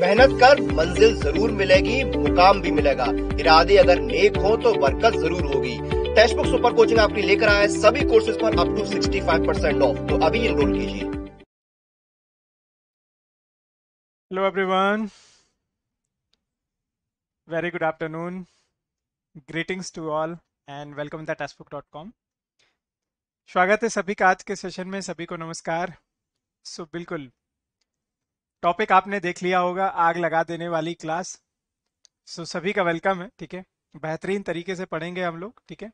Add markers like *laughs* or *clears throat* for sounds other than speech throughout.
मेहनत कर मंजिल ज़रूर मिलेगी मुकाम भी मिलेगा। इरादे अगर नेक हो तो बरकत ज़रूर होगी। टेक्स्ट बुक सुपर कोचिंग आपकी लेकर आया है। सभी कोर्सेज पर अप टू 65 परसेंट ऑफ़ तो अभी एनरोल कीजिए। Hello everyone. Very good afternoon. Greetings to all and welcome to testbook.com. स्वागत है सभी का आज के सेशन में। सभी को नमस्कार। सो so, बिल्कुल टॉपिक आपने देख लिया होगा आग लगा देने वाली क्लास सो so, सभी का वेलकम है ठीक है? बेहतरीन तरीके से पढ़ेंगे हम लोग ठीक है?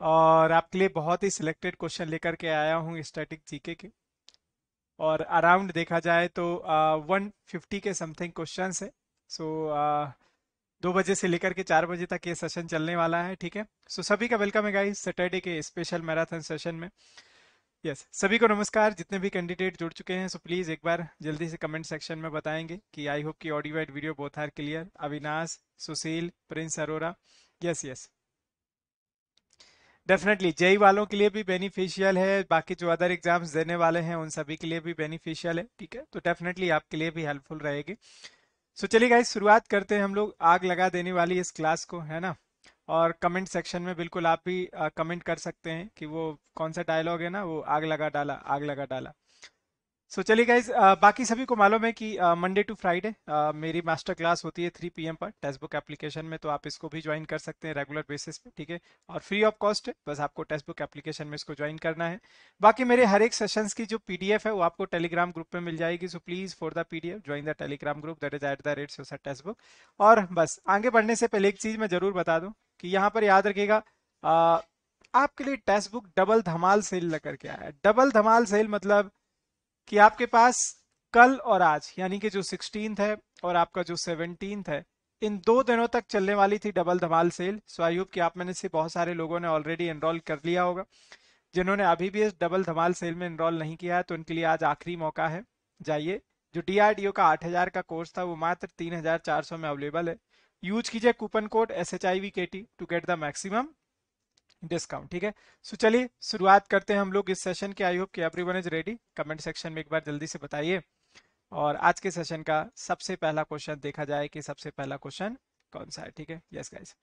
और आपके लिए बहुत ही सिलेक्टेड क्वेश्चन लेकर के आया हूँ स्टैटिक जीके के। और अराउंड देखा जाए तो वन फिफ्टी के समथिंग क्वेश्चन है। सो दो बजे से लेकर के चार बजे तक ये सेशन चलने वाला है ठीक है? सो so, सभी का वेलकम है गाइस सैटरडे के स्पेशल मैराथन सेशन में। यस yes, सभी को नमस्कार। जितने भी कैंडिडेट जुड़ चुके हैं सो प्लीज़ एक बार जल्दी से कमेंट सेक्शन में बताएँगे कि आई होप कि audio and video both are clear Avinash Sushil Prince Arora yes yes definitely JE वालों के लिए भी बेनिफिशियल है। बाकी जो अदर एग्ज़ाम्स देने वाले हैं उन सभी के लिए भी बेनिफिशियल है ठीक है? तो डेफिनेटली आपके लिए भी हेल्पफुल रहेगी। सो so, चलिए गाइस शुरुआत करते हैं हम लोग। आग लगा देने वाली इस क्लास को है ना? और कमेंट सेक्शन में बिल्कुल आप भी कमेंट कर सकते हैं कि वो कौन सा डायलॉग है ना वो आग लगा डाला आग लगा डाला। सो so, चलिए गाइज़ बाकी सभी को मालूम है कि मंडे टू फ्राइडे मेरी मास्टर क्लास होती है थ्री पीएम पर। टेक्स्ट बुक एप्लीकेशन में तो आप इसको भी ज्वाइन कर सकते हैं रेगुलर बेसिस पे ठीक है? और फ्री ऑफ़ कॉस्ट है बस आपको टेक्स्ट बुक एप्लीकेशन में इसको ज्वाइन करना है। बाकी मेरे हर एक सेशंस की जो पीडीएफ है वो आपको टेलीग्राम ग्रुप में मिल जाएगी। So please for the PDF join the Telegram group that is at the rate सोसा text book और बस आगे बढ़ने से पहले एक चीज़ मैं ज़रूर बता दूँ। कि यहाँ पर याद रखिएगा आपके लिए टेक्स्ट बुक डबल धमाल सेल लेकर के आया डबल धमाल सेल मतलब कि आपके पास कल और आज, यानी कि जो सिक्सटीन है और आपका जो सेवनटीन है, इन दो दिनों तक चलने वाली थी डबल धमाल सेल। सो होप कि आप मैंने से बहुत सारे लोगों ने ऑलरेडी एनरोल कर लिया होगा। जिन्होंने अभी भी इस डबल धमाल सेल में एनरोल नहीं किया है तो उनके लिए आज आखिरी मौका है। जाइए, जो डीआरडीओ का 8000 का कोर्स था, वो मात्र 3400 में अवेलेबल है। यूज़ कीजिए coupon code S H I V K T to get the maximum discount ठीक है? सो चलिए, शुरुआत करते हैं हम लोग इस सेशन के। आई होप कि everyone is ready comment section में एक बार जल्दी से बताइए। और आज के सेशन का सबसे पहला क्वेश्चन देखा जाए कि सबसे पहला क्वेश्चन कौन सा है, ठीक है? यस गाइस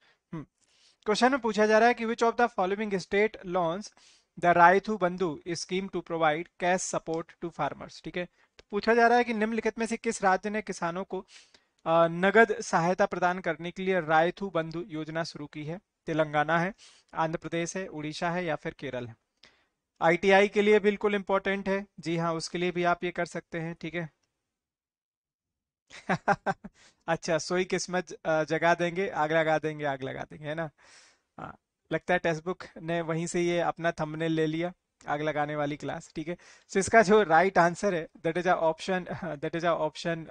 क्वेश्चन में पूछा जा रहा है कि which of the following state launch the Rythu Bandhu scheme to provide cash support to farmers ठीक है? तो पूछा जा रहा है कि निम्नलिखित में से किस राज्य ने किसानों को नगद सहायता प्रदान करने के लिए रायथू बंधु योजना शुरू की है। तेलंगाना है, आंध्र प्रदेश है, उड़ीसा है या फिर केरल है। आईटीआई के लिए बिल्कुल इंपॉर्टेंट है। जी हाँ उसके लिए भी आप ये कर सकते हैं, ठीक है? *laughs* अच्छा सोई किस्मत जगा देंगे, आग लगा देंगे, आग लगा देंगे, है ना? हाँ लगता है टेक्स्ट बुक ने वहीं से ये अपना थंबनेल ले लिया। आग लगाने वाली क्लास ठीक है? सो इसका जो राइट आंसर है that is option that is option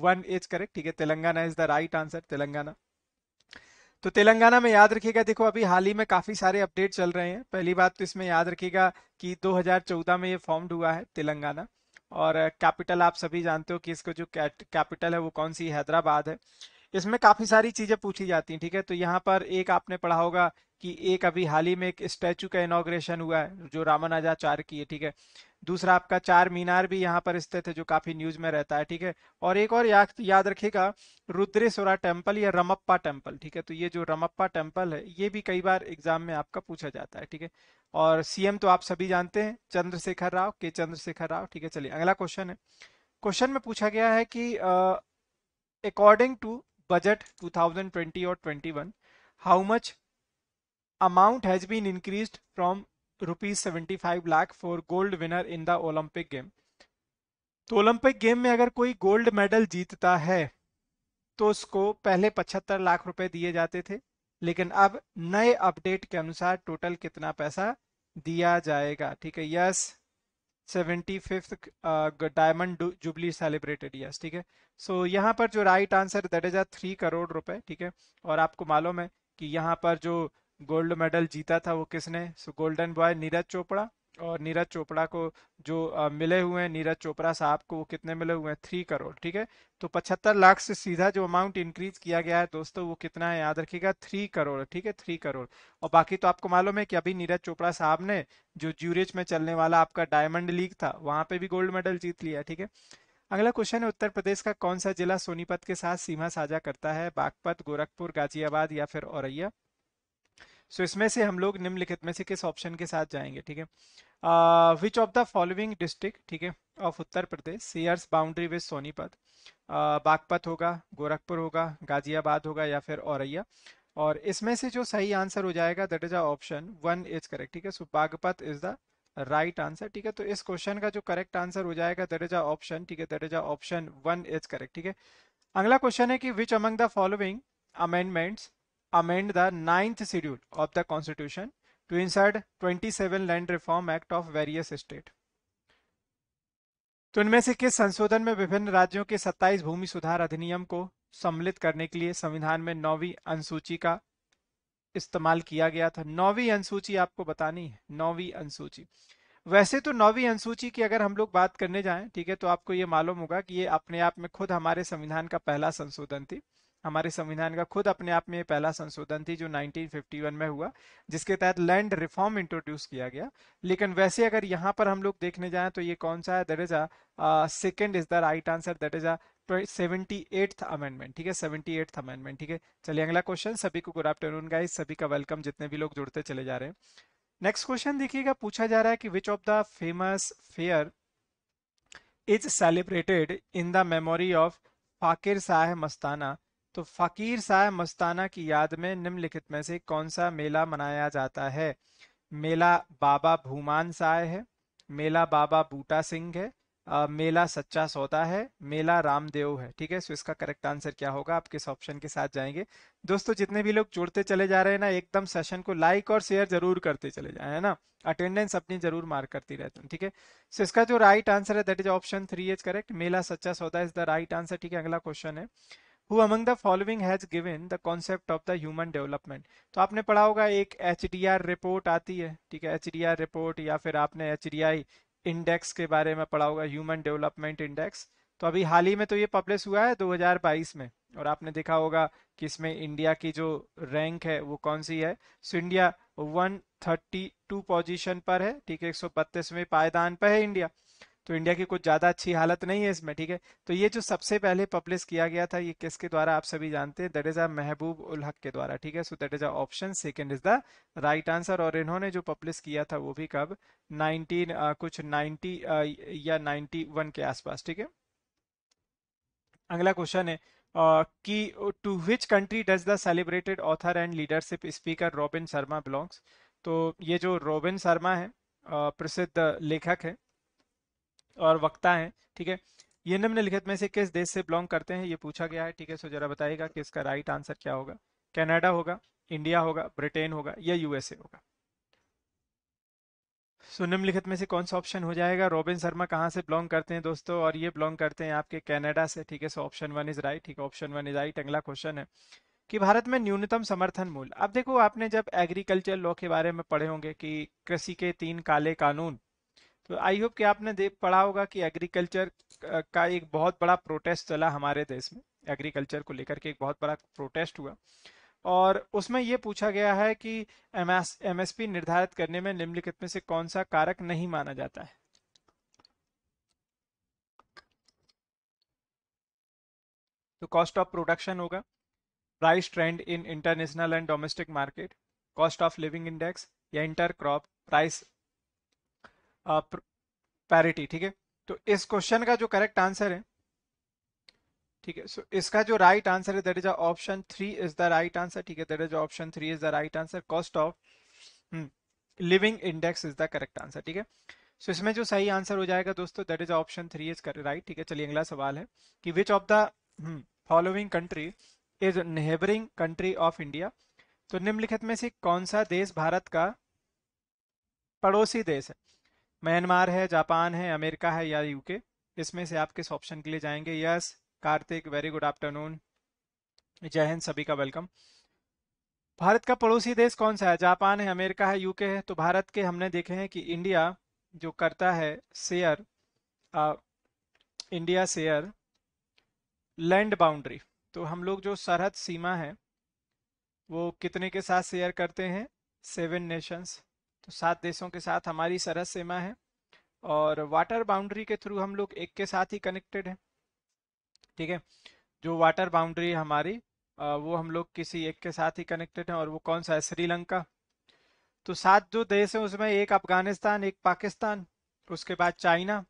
one is correct ठीक है? Telangana is the right answer Telangana. तो तेलंगाना में याद रखिएगा, देखो अभी हाल ही में काफ़ी सारे अपडेट चल रहे हैं। पहली बात तो इसमें याद रखिएगा कि 2014 में ये फॉर्म्ड हुआ है तेलंगाना। और कैपिटल आप सभी जानते हो कि इसको जो कैपिटल है वो कौन सी? हैदराबाद है। इसमें काफ़ी सारी चीज़ें पूछी जाती हैं, ठीक है? तो यहाँ पर एक आपने पढ़ा होगा कि एक अभी हाल ही में एक स्टैचू का इनोग्रेशन हुआ है, जो रामानाजाचार्य की है, ठीक है। दूसरा आपका चार मीनार भी यहाँ पर स्थित है, जो काफ़ी न्यूज़ में रहता है, ठीक है। और एक और याद याद रखिएगा, रुद्रेश्वरा टेंपल या रमप्पा टेंपल ठीक है। तो ये जो रमप्पा टेंपल है, ये भी कई बार एग्ज़ाम में आपका पूछा जाता है, ठीक है। और सीएम तो आप सभी जानते हैं, चंद्रशेखर राव के चंद्रशेखर राव, ठीक है। चलिए, अगला क्वेश्चन है। क्वेश्चन में पूछा गया है कि अकॉर्डिंग टू बजट 2020 और 21 how much amount has been increased from rupees seventy five lakh for gold winner in the Olympic game तो ओलंपिक गेम में अगर कोई गोल्ड मेडल जीतता है तो उसको पहले पचहत्तर लाख रुपए दिए जाते थे। लेकिन अब नए अपडेट के अनुसार टोटल कितना पैसा दिया जाएगा ठीक है? Yes seventy fifth diamond jubilee celebrated yes ठीक है? सो so, यहाँ पर जो right answer that is a three crore रुपए ठीक है? और आपको मालूम है कि यहाँ पर जो गोल्ड मेडल जीता था वो किसने? So golden boy Neeraj Chopra. और नीरज चोपड़ा को जो आ, मिले हुए हैं नीरज चोपड़ा साहब को वो कितने मिले हुए हैं? थ्री करोड़ ठीक है? तो पचहत्तर लाख से सीधा जो अमाउंट इंक्रीज किया गया है दोस्तों वो कितना है? याद रखिएगा थ्री करोड़ ठीक है? थ्री करोड़। और बाकी तो आपको मालूम है कि अभी नीरज चोपड़ा साहब ने जो ज्यूरिच में चलने वाला आपका डायमंड लीग था वहाँ पे भी गोल्ड मेडल जीत लिया ठीक है? अगला क्वेश्चन है उत्तर प्रदेश का कौन सा जिला सोनीपत के साथ सीमा साझा करता है? बागपत गोरखपुर गाजियाबाद या फिर औरैया? सो so, इसमें से हम लोग निम्नलिखित में से किस ऑप्शन के साथ जाएँगे ठीक है? Which of the following district ठीक है of Uttar Pradesh shares boundary with Sonipat Baghpat होगा गोरखपुर होगा गाजियाबाद होगा या फिर औरैया और इसमें से जो सही आंसर हो जाएगा that is a option one is correct ठीक है? So Baghpat is the right answer ठीक है? तो इस क्वेश्चन का जो करेक्ट आंसर हो जाएगा दैट इज़ अ ऑप्शन ठीक है? That is a option one is correct ठीक है? अगला क्वेश्चन है कि which among the following amendments amend the ninth schedule of the constitution to insert 27 land reform act of various state. तो इनमें से किस संशोधन में विभिन्न राज्यों के 27 भूमि सुधार अधिनियम को सम्मिलित करने के लिए संविधान में नौवीं अनुसूची का इस्तेमाल किया गया था? नौवीं अनुसूची आपको बतानी है। नौवीं अनुसूची। वैसे तो नौवीं अनुसूची की अगर हम लोग बात करने जाएँ, ठीक है तो आपको ये मालूम होगा कि ये अपने आप में खुद हमारे संविधान का पहला संशोधन थी। हमारे संविधान का खुद अपने आप में पहला संशोधन थी जो 1951 में हुआ, जिसके तहत लैंड रिफॉर्म इंट्रोड्यूस किया गया। लेकिन वैसे अगर यहाँ पर हम लोग देखने जाएँ तो ये कौन सा है? That is a second is the right answer that is a seventy eighth amendment ठीक है? सेवेंटी एट्थ अमेंडमेंट ठीक है? चलिए अगला क्वेश्चन सभी को गुड आफ्टरनून गाइस सभी का वेलकम जितने भी लोग जुड़ते चले जा रहे हैं। नेक्स्ट क्वेश्चन देखिएगा। पूछा जा रहा है कि which of the famous fair is celebrated in the memory of Fakir Shah Mastana तो फकीर शाह मस्ताना की याद में निम्नलिखित में से कौन सा मेला मनाया जाता है? मेला बाबा भूमान साय है मेला बाबा बूटा सिंह है आ, मेला सच्चा सौदा है मेला रामदेव है। ठीक है सो इसका करेक्ट आंसर क्या होगा? आप किस ऑप्शन के साथ जाएँगे? दोस्तों जितने भी लोग जुड़ते चले जा रहे हैं ना एकदम सेशन को लाइक और शेयर ज़रूर करते चले जाए है ना? अटेंडेंस अपनी ज़रूर मार्क करती रहते हैं ठीक है? सो इसका जो राइट आंसर है that is option three is correct Mela Sachcha Sauda is the right answer ठीक है? अगला क्वेश्चन है। Who among the following has given the concept of the human development तो आपने पढ़ा होगा, एक एच रिपोर्ट आती है, ठीक है? एच डी आर रिपोर्ट या फिर आपने एच डी आई इंडेक्स के बारे में पढ़ा होगा ह्यूमन डेवलपमेंट इंडेक्स तो अभी हाल ही में तो ये पब्लिश हुआ है 2022 में, और आपने देखा होगा कि इसमें इंडिया की जो रैंक है, वो कौन सी है? सो इंडिया 132 पोजीशन पर है, ठीक है? एक सौ पायदान पर है इंडिया तो इंडिया की कुछ ज़्यादा अच्छी हालत नहीं है इसमें ठीक है? तो ये जो सबसे पहले पब्लिश किया गया था ये किसके द्वारा आप सभी जानते हैं? दैट इज़ अ महबूब उल हक के द्वारा ठीक है? So that is a option second is the right answer और इन्होंने जो पब्लिश किया था वो भी कब? 19 uh, कुछ 90 uh, या 91 के आसपास ठीक है? अगला क्वेश्चन है कि to which country does the celebrated author and leadership speaker Robin Sharma belongs? तो ये जो रॉबिन शर्मा है प्रसिद्ध लेखक है और वक्ता हैं, ठीक है? ये निम्नलिखित में से किस देश से बिलोंग करते हैं ये पूछा गया है, ठीक है? सो जरा बताइएगा कि इसका राइट आंसर क्या होगा? कनाडा होगा इंडिया होगा ब्रिटेन होगा या यूएसए होगा? सो निम्नलिखित में से कौन सा ऑप्शन हो जाएगा? रॉबिन शर्मा कहाँ से बिलोंग करते हैं दोस्तों? और ये बिलोंग करते हैं आपके कनाडा से, ठीक है? So option one is right ठीक है? ऑप्शन वन इज़ राइट अगला क्वेश्चन है कि भारत में न्यूनतम समर्थन मूल्य। अब देखो, आपने जब एग्रीकल्चर लॉ के बारे में पढ़े होंगे कि कृषि के तीन काले कानून तो आई होप कि आपने देख पढ़ा होगा कि एग्रीकल्चर का एक बहुत बड़ा प्रोटेस्ट चला हमारे देश में। एग्रीकल्चर को लेकर के एक बहुत बड़ा प्रोटेस्ट हुआ। और उसमें यह पूछा गया है कि एमएसपी निर्धारित करने में निम्नलिखित में से कौन सा कारक नहीं माना जाता है? तो कॉस्ट ऑफ़ प्रोडक्शन होगा। Price trend in international and domestic market cost of living index या इंटर क्रॉप प्राइस पैरिटी ठीक है? तो इस क्वेश्चन का जो करेक्ट आंसर है, ठीक है? सो इसका जो राइट आंसर है that is option three is the right answer ठीक है? That is option three is the right answer cost of living index is the correct answer ठीक है? सो इसमें जो सही आंसर हो जाएगा दोस्तों that is option three is right ठीक है? चलिए अगला सवाल है कि which of the following country is neighbouring country of India तो निम्नलिखित में से कौन सा देश भारत का पड़ोसी देश है? म्यांमार है, जापान है, अमेरिका है या यूके, इसमें से आप किस ऑप्शन के लिए जाएँगे? Yes, Kartik very good afternoon Jai Hind, सभी का वेलकम भारत का पड़ोसी देश कौन सा है? जापान है, अमेरिका है, यूके है। तो भारत के हमने देखे हैं कि इंडिया जो करता है share India share land boundary तो हम लोग जो सरहद सीमा है, वो कितने के साथ शेयर करते हैं? सेवन नेशंस तो सात देशों के साथ हमारी सरहद सीमा है और वाटर बाउंड्री के थ्रू हम लोग एक के साथ ही कनेक्टेड है। ठीक है? जो वाटर बाउंड्री हमारी वो हम लोग किसी एक के साथ ही कनेक्टेड हैं और वो कौन सा है? श्रीलंका। तो सात जो देश है उसमें एक अफ़गानिस्तान, एक पाकिस्तान, उसके बाद चाइना,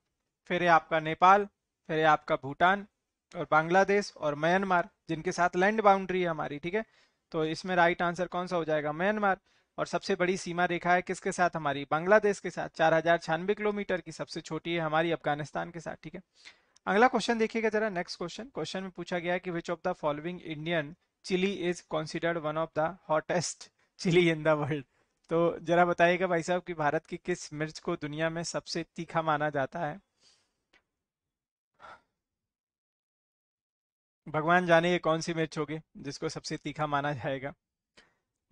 फिर है आपका नेपाल, फिर है आपका भूटान और बांग्लादेश और म्यांमार, जिनके साथ लैंड बाउंड्री है हमारी, ठीक है? तो इसमें राइट आंसर कौन सा हो जाएगा? म्यांमार। और सबसे बड़ी सीमा रेखा है किसके साथ? हमारी बांग्लादेश के साथ। चार हज़ार छियानवे किलोमीटर की सबसे छोटी है हमारी अफ़गानिस्तान के साथ, ठीक है? अगला क्वेश्चन देखिएगा जरा नेक्स्ट क्वेश्चन क्वेश्चन में पूछा गया कि which of the following Indian chilli is considered one of the hottest chilli in the world तो जरा बताइएगा भाई साहब कि भारत की किस मिर्च को दुनिया में सबसे तीखा माना जाता है? भगवान जाने ये कौन सी मिर्च होगी जिसको सबसे तीखा माना जाएगा?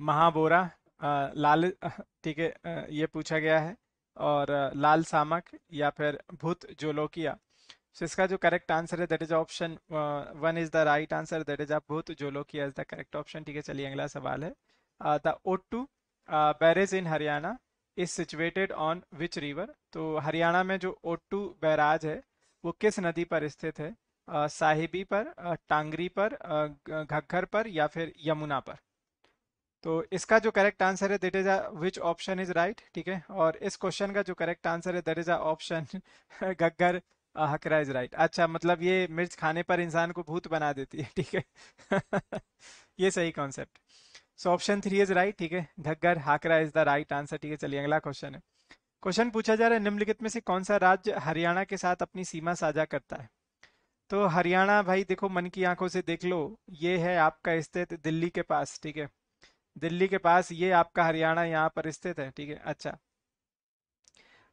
महाबोरा लाल *laughs* ठीक है ये पूछा गया है, और लाल सामक या फिर भूत जोलोकिया। So, इसका जो करेक्ट आंसर है that is option one is the right answer that is Bhut Jolokia is the correct option ठीक है, चलिए अगला सवाल है। The Ottu barrage in Haryana is situated on which river तो हरियाणा में जो ओटू बैराज है, वो किस नदी पर स्थित है? साहिबी पर टांगरी पर घग्घर पर या फिर यमुना पर? तो इसका जो करेक्ट आंसर है that is a which option is right ठीक है? और इस क्वेश्चन का जो करेक्ट आंसर है that is a option Ghaggar Hakra is right अच्छा मतलब ये मिर्च खाने पर इंसान को भूत बना देती है, ठीक है? *laughs* ये सही concept so option three is right ठीक है? Ghaggar Hakra is the right answer ठीक है? चलिए, अगला क्वेश्चन है। क्वेश्चन पूछा जा रहा है, निम्नलिखित में से कौन सा राज्य हरियाणा के साथ अपनी सीमा साझा करता है? तो हरियाणा, भाई, देखो, मन की आँखों से देख लो, ये है आपका स्थित दिल्ली के पास, ठीक है? दिल्ली के पास ये आपका हरियाणा यहाँ पर स्थित है, ठीक है? अच्छा।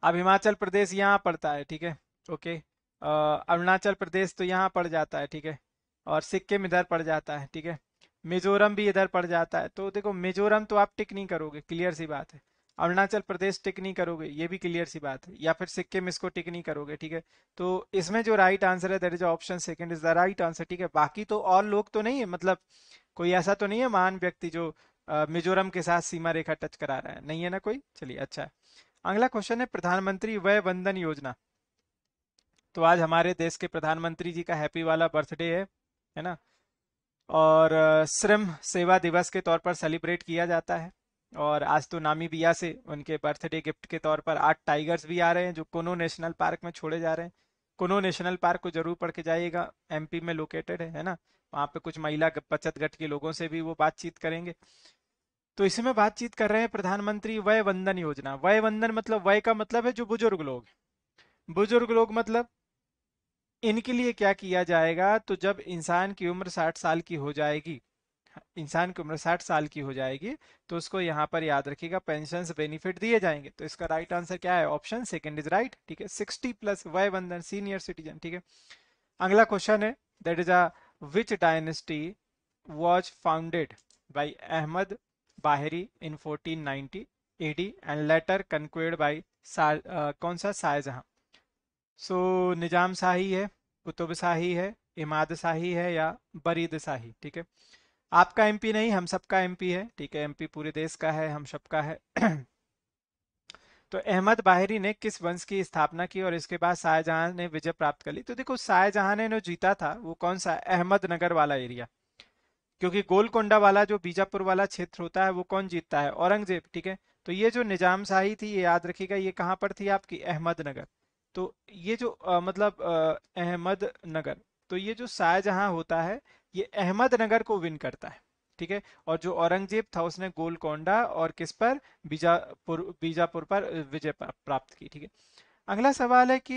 अब हिमाचल प्रदेश यहाँ पड़ता है, ठीक है? ओके। अरुणाचल प्रदेश तो यहाँ पड़ जाता है, ठीक है? और सिक्किम इधर पड़ जाता है, ठीक है? मिजोरम भी इधर पड़ जाता है। तो देखो, मिजोरम तो आप टिक नहीं करोगे, क्लियर सी बात है। अरुणाचल प्रदेश टिक नहीं करोगे, ये भी क्लियर सी बात है। या फिर सिक्किम इसको टिक नहीं करोगे, ठीक है? तो इसमें जो राइट आंसर है that is option second is the right answer ठीक है? बाकी तो और लोग तो नहीं है मतलब कोई ऐसा तो नहीं है महान व्यक्ति जो मिजोरम के साथ सीमा रेखा टच करा रहा है। नहीं है ना कोई? चलिए अच्छा है। अगला क्वेश्चन है, प्रधानमंत्री वय वंदन योजना। तो आज हमारे देश के प्रधानमंत्री जी का हैप्पी वाला बर्थडे है है ना? और श्रम सेवा दिवस के तौर पर सेलिब्रेट किया जाता है। और आज तो नामीबिया से उनके बर्थडे गिफ्ट के तौर पर आठ टाइगर्स भी आ रहे हैं, जो कोनो नेशनल पार्क में छोड़े जा रहे हैं। कोनो नेशनल पार्क को ज़रूर पढ़ के जाइएगा एमपी में लोकेटेड है है ना? वहाँ पे कुछ महिला बचत गट के लोगों से भी वो बातचीत करेंगे। तो इसमें बातचीत कर रहे हैं प्रधानमंत्री वय वंदन योजना। वय वंदन मतलब वय का मतलब है जो बुज़ुर्ग लोग बुज़ुर्ग लोग मतलब इनके लिए क्या किया जाएगा? तो जब इंसान की उम्र साठ साल की हो जाएगी, इंसान की उम्र साठ साल की हो जाएगी तो उसको यहाँ पर याद रखिएगा पेंशन बेनिफिट दिए जाएँगे। तो इसका राइट आंसर क्या है? ऑप्शन सेकंड इज़ राइट, ठीक है? सिक्सटी प्लस वय वंदन सीनियर सिटीजन, ठीक है? अगला क्वेश्चन है, that is a which dynasty was founded by Ahmad Bahri in 1490 AD and later conquered by कौन सा? शाहजहां। सो so, निज़ाम शाही है कुतुब शाही है इमाद शाही है या बरीद शाही ठीक है? आपका एमपी नहीं हम सबका एमपी है ठीक है? एमपी पूरे देश का है हम सबका है। *clears throat* तो अहमद बाहरी ने किस वंश की स्थापना की और इसके बाद शाहजहां ने विजय प्राप्त कर ली? तो देखो शाहजहां ने जो जीता था वो कौन सा? अहमदनगर वाला एरिया। क्योंकि गोलकोंडा वाला जो बीजापुर वाला क्षेत्र होता है वो कौन जीतता है? औरंगज़ेब ठीक है? तो ये जो निज़ाम शाही थी ये याद रखिएगा ये कहाँ पर थी आपकी? अहमदनगर तो ये जो आ, मतलब अहमदनगर तो ये जो शाहजहां होता है ये अहमदनगर को विन करता है। ठीक है? और जो औरंगज़ेब था, उसने गोलकोंडा और किस पर? बीजापुर बीजापुर पर विजय प्राप्त की, ठीक है? अगला सवाल है कि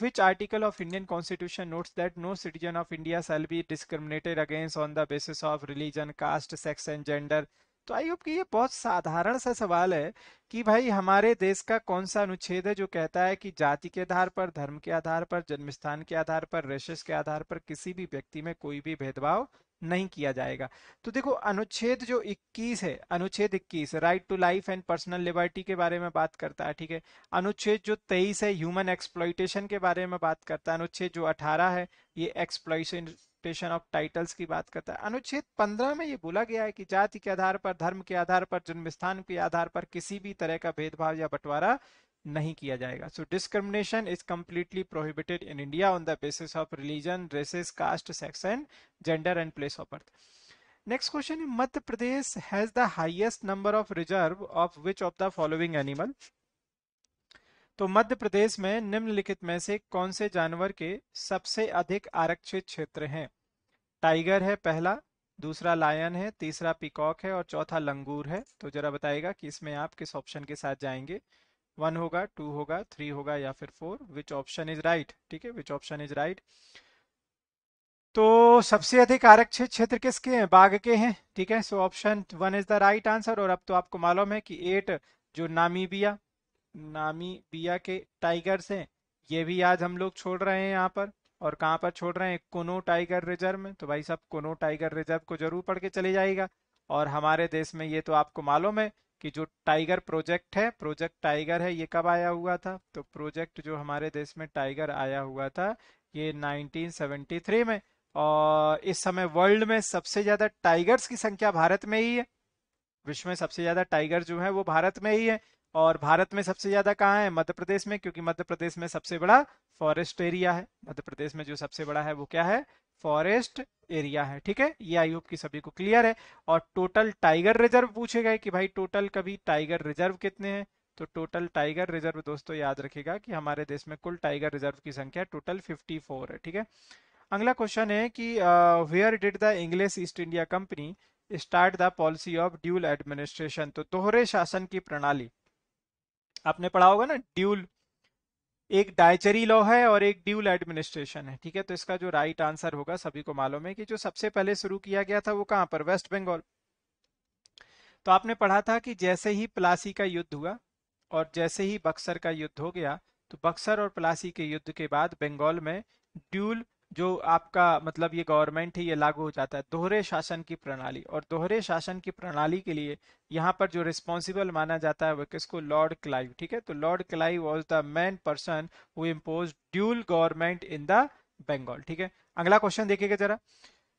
which article of Indian constitution notes that no citizen of India shall be discriminated against on the basis of religion caste sex and gender तो आई होप कि ये बहुत साधारण सा सवाल है कि भाई हमारे देश का कौन सा अनुच्छेद है जो कहता है कि जाति के आधार पर, धर्म के आधार पर, जन्मस्थान के आधार पर रेशस के आधार पर किसी भी व्यक्ति में कोई भी भेदभाव नहीं किया जाएगा। तो देखो, अनुच्छेद जो 21 है, अनुच्छेद 21 right to life and personal liberty के बारे में बात करता है, ठीक है? अनुच्छेद जो 23 है ह्यूमन एक्सप्लॉइटेशन के बारे में बात करता है, अनुच्छेद जो 18 है, ये एक्सपेक्टेशन ऑफ़ टाइटल्स की बात करता है। अनुच्छेद 15 में ये बोला गया है कि जाति के आधार पर, धर्म के आधार पर जन्म स्थान के आधार पर किसी भी तरह का भेदभाव या बंटवारा नहीं किया जाएगा। So discrimination is completely prohibited in India on the basis of religion races caste sex and gender and place of birth next question है Madhya Pradesh has the highest number of reserve of which of the following animal तो मध्य प्रदेश में निम्नलिखित में से कौन से जानवर के सबसे अधिक आरक्षित क्षेत्र हैं? टाइगर है पहला, दूसरा लायन है, तीसरा पिकॉक है और चौथा लंगूर है। तो जरा बताएगा कि इसमें आप किस ऑप्शन के साथ जाएँगे। वन होगा, टू होगा, थ्री होगा या फिर four which option is right ठीक है विच ऑप्शन इज़ राइट तो सबसे अधिक आरक्षित क्षेत्र किसके हैं? बाघ के हैं, ठीक है? So option one is the right answer और अब तो आपको मालूम है कि एट जो नामीबिया नामीबिया के टाइगर्स हैं, ये भी आज हम लोग छोड़ रहे हैं यहाँ पर। और कहाँ पर छोड़ रहे हैं? कोनो टाइगर रिज़र्व में। तो भाई साहब, कोनो टाइगर रिज़र्व को ज़रूर पढ़ के चले जाएगा और हमारे देश में ये तो आपको मालूम है कि जो टाइगर प्रोजेक्ट है, प्रोजेक्ट टाइगर है, ये कब आया हुआ था? तो प्रोजेक्ट जो हमारे देश में टाइगर आया हुआ था, ये 1973 में। और इस समय वर्ल्ड में सबसे ज़्यादा टाइगर्स की संख्या भारत में ही है। विश्व में सबसे ज़्यादा टाइगर जो है वो भारत में ही है। और भारत में सबसे ज़्यादा कहाँ है? मध्य प्रदेश में, क्योंकि मध्य प्रदेश में सबसे बड़ा फॉरेस्ट एरिया है। मध्य प्रदेश में जो सबसे बड़ा है वो क्या है? फॉरेस्ट एरिया है, ठीक है? ये आई होप की सभी को क्लियर है। और टोटल टाइगर रिज़र्व पूछे गए कि भाई टोटल कभी टाइगर रिज़र्व कितने हैं? तो टोटल टाइगर रिज़र्व दोस्तों याद रखेगा कि हमारे देश में कुल टाइगर रिज़र्व की संख्या टोटल 54 है, ठीक है? अगला क्वेश्चन है कि where did the English East India company start the policy of dual administration तो दोहरे शासन की प्रणाली, आपने पढ़ा होगा ना ड्यूल एक डायचरी लॉ है और एक ड्यूल एडमिनिस्ट्रेशन है, ठीक है? तो इसका जो राइट आंसर होगा सभी को मालूम है कि जो सबसे पहले शुरू किया गया था वो कहाँ पर? वेस्ट बंगाल तो आपने पढ़ा था कि जैसे ही प्लासी का युद्ध हुआ और जैसे ही बक्सर का युद्ध हो गया तो बक्सर और प्लासी के युद्ध के बाद बंगाल में ड्यूल जो आपका मतलब ये गवर्नमेंट है, ये लागू हो जाता है, दोहरे शासन की प्रणाली। और दोहरे शासन की प्रणाली के लिए यहाँ पर जो रिस्पॉन्सिबल माना जाता है, वो किसको? लॉर्ड क्लाइव ठीक है? तो Lord Clive was the main person who impose dual government in the Bengal ठीक है? अगला क्वेश्चन देखिएगा जरा।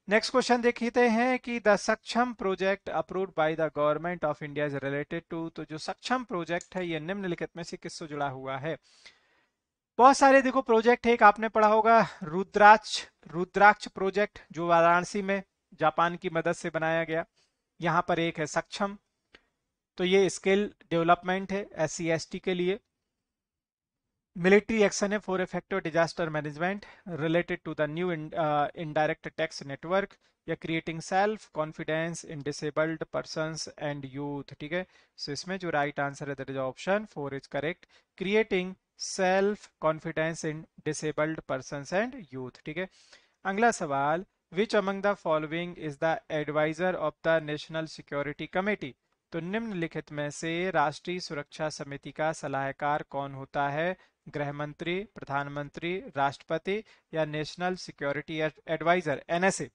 नेक्स्ट क्वेश्चन देखते हैं कि the Saksham project approve by the government of India is related to तो जो सक्षम प्रोजेक्ट है, ये निम्नलिखित में से किससे जुड़ा हुआ है? बहुत सारे देखो प्रोजेक्ट है, एक आपने पढ़ा होगा, रुद्राक्ष रुद्राक्ष प्रोजेक्ट जो वाराणसी में जापान की मदद से बनाया गया। यहाँ पर एक है सक्षम। तो ये स्किल डेवलपमेंट है एस सी के लिए। मिलिट्री एक्शन है, for effective disaster management related to the new indirect tax network या creating self confidence in disabled person and youth ठीक है? सो इसमें जो राइट आंसर है that is option four is correct creating self confidence in disabled person and youth ठीक है? अगला सवाल which among the following is the advisor of the national security committee तो निम्नलिखित में से राष्ट्रीय सुरक्षा समिति का सलाहकार कौन होता है? गृह मंत्री प्रधानमंत्री, राष्ट्रपति या national security advisor NSA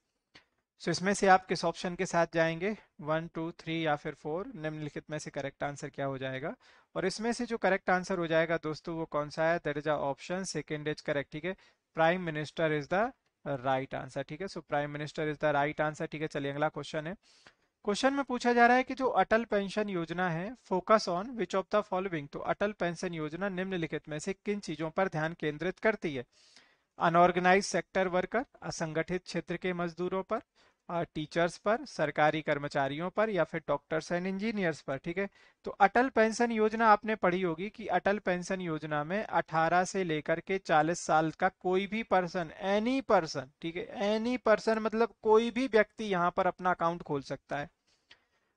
so इसमें से आप किस ऑप्शन के साथ जाएँगे? वन टू थ्री या फिर फोर निम्नलिखित में से करेक्ट आंसर क्या हो जाएगा? और इसमें से जो करेक्ट आंसर हो जाएगा दोस्तों, वो कौन सा है? That is option second is correct ठीक है? Prime minister is the right answer ठीक है? So prime minister is the right answer ठीक है? चलिए अगला क्वेश्चन है। क्वेश्चन में पूछा जा रहा है कि जो अटल पेंशन योजना है focus on which of the following तो अटल पेंशन योजना निम्नलिखित में से किन चीज़ों पर ध्यान केंद्रित करती है? अनऑर्गेनाइज सेक्टर वर्कर असंगठित क्षेत्र के मजदूरों पर टीचर्स पर, सरकारी कर्मचारियों पर या फिर डॉक्टर्स एंड इंजीनियर्स पर, ठीक है? तो अटल पेंशन योजना आपने पढ़ी होगी कि अटल पेंशन योजना में 18 से लेकर के 40 साल का कोई भी पर्सन एनी पर्सन ठीक है? एनी पर्सन मतलब कोई भी व्यक्ति यहाँ पर अपना अकाउंट खोल सकता है।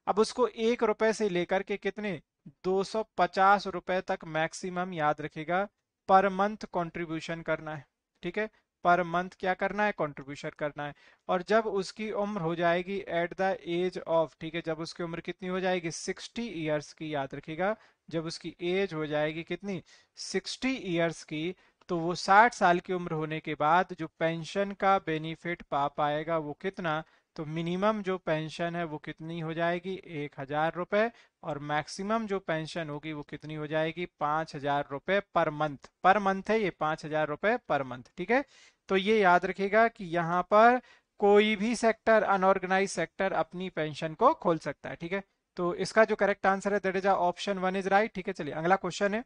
अब उसको एक रुपए से लेकर के कितने? 250 रुपए तक मैक्सिमम याद रखेगा पर मंथ कंट्रीब्यूशन करना है, ठीक है? पर मंथ क्या करना है कंट्रीब्यूशन करना है। और जब उसकी उम्र हो जाएगी एट द एज ऑफ़ ठीक है, जब उसकी उम्र कितनी हो जाएगी? सिक्सटी ईयर्स की, याद रखिएगा। जब उसकी एज हो जाएगी कितनी? सिक्सटी ईयर्स की तो वो साठ साल की उम्र होने के बाद जो पेंशन का बेनिफिट पा पाएगा वो कितना? तो मिनिमम जो पेंशन है वो कितनी हो जाएगी? एक हज़ार रुपए। और मैक्सिमम जो पेंशन होगी वो कितनी हो जाएगी? पाँच हज़ार रुपए पर मंथ पर मंथ है ये, पाँच हज़ार रुपए पर मंथ ठीक है? तो ये याद रखेगा कि यहाँ पर कोई भी सेक्टर अनऑर्गेनाइज सेक्टर अपनी पेंशन को खोल सकता है ठीक है? तो इसका जो करेक्ट आंसर है is option one is right ठीक है? चलिए अगला क्वेश्चन है।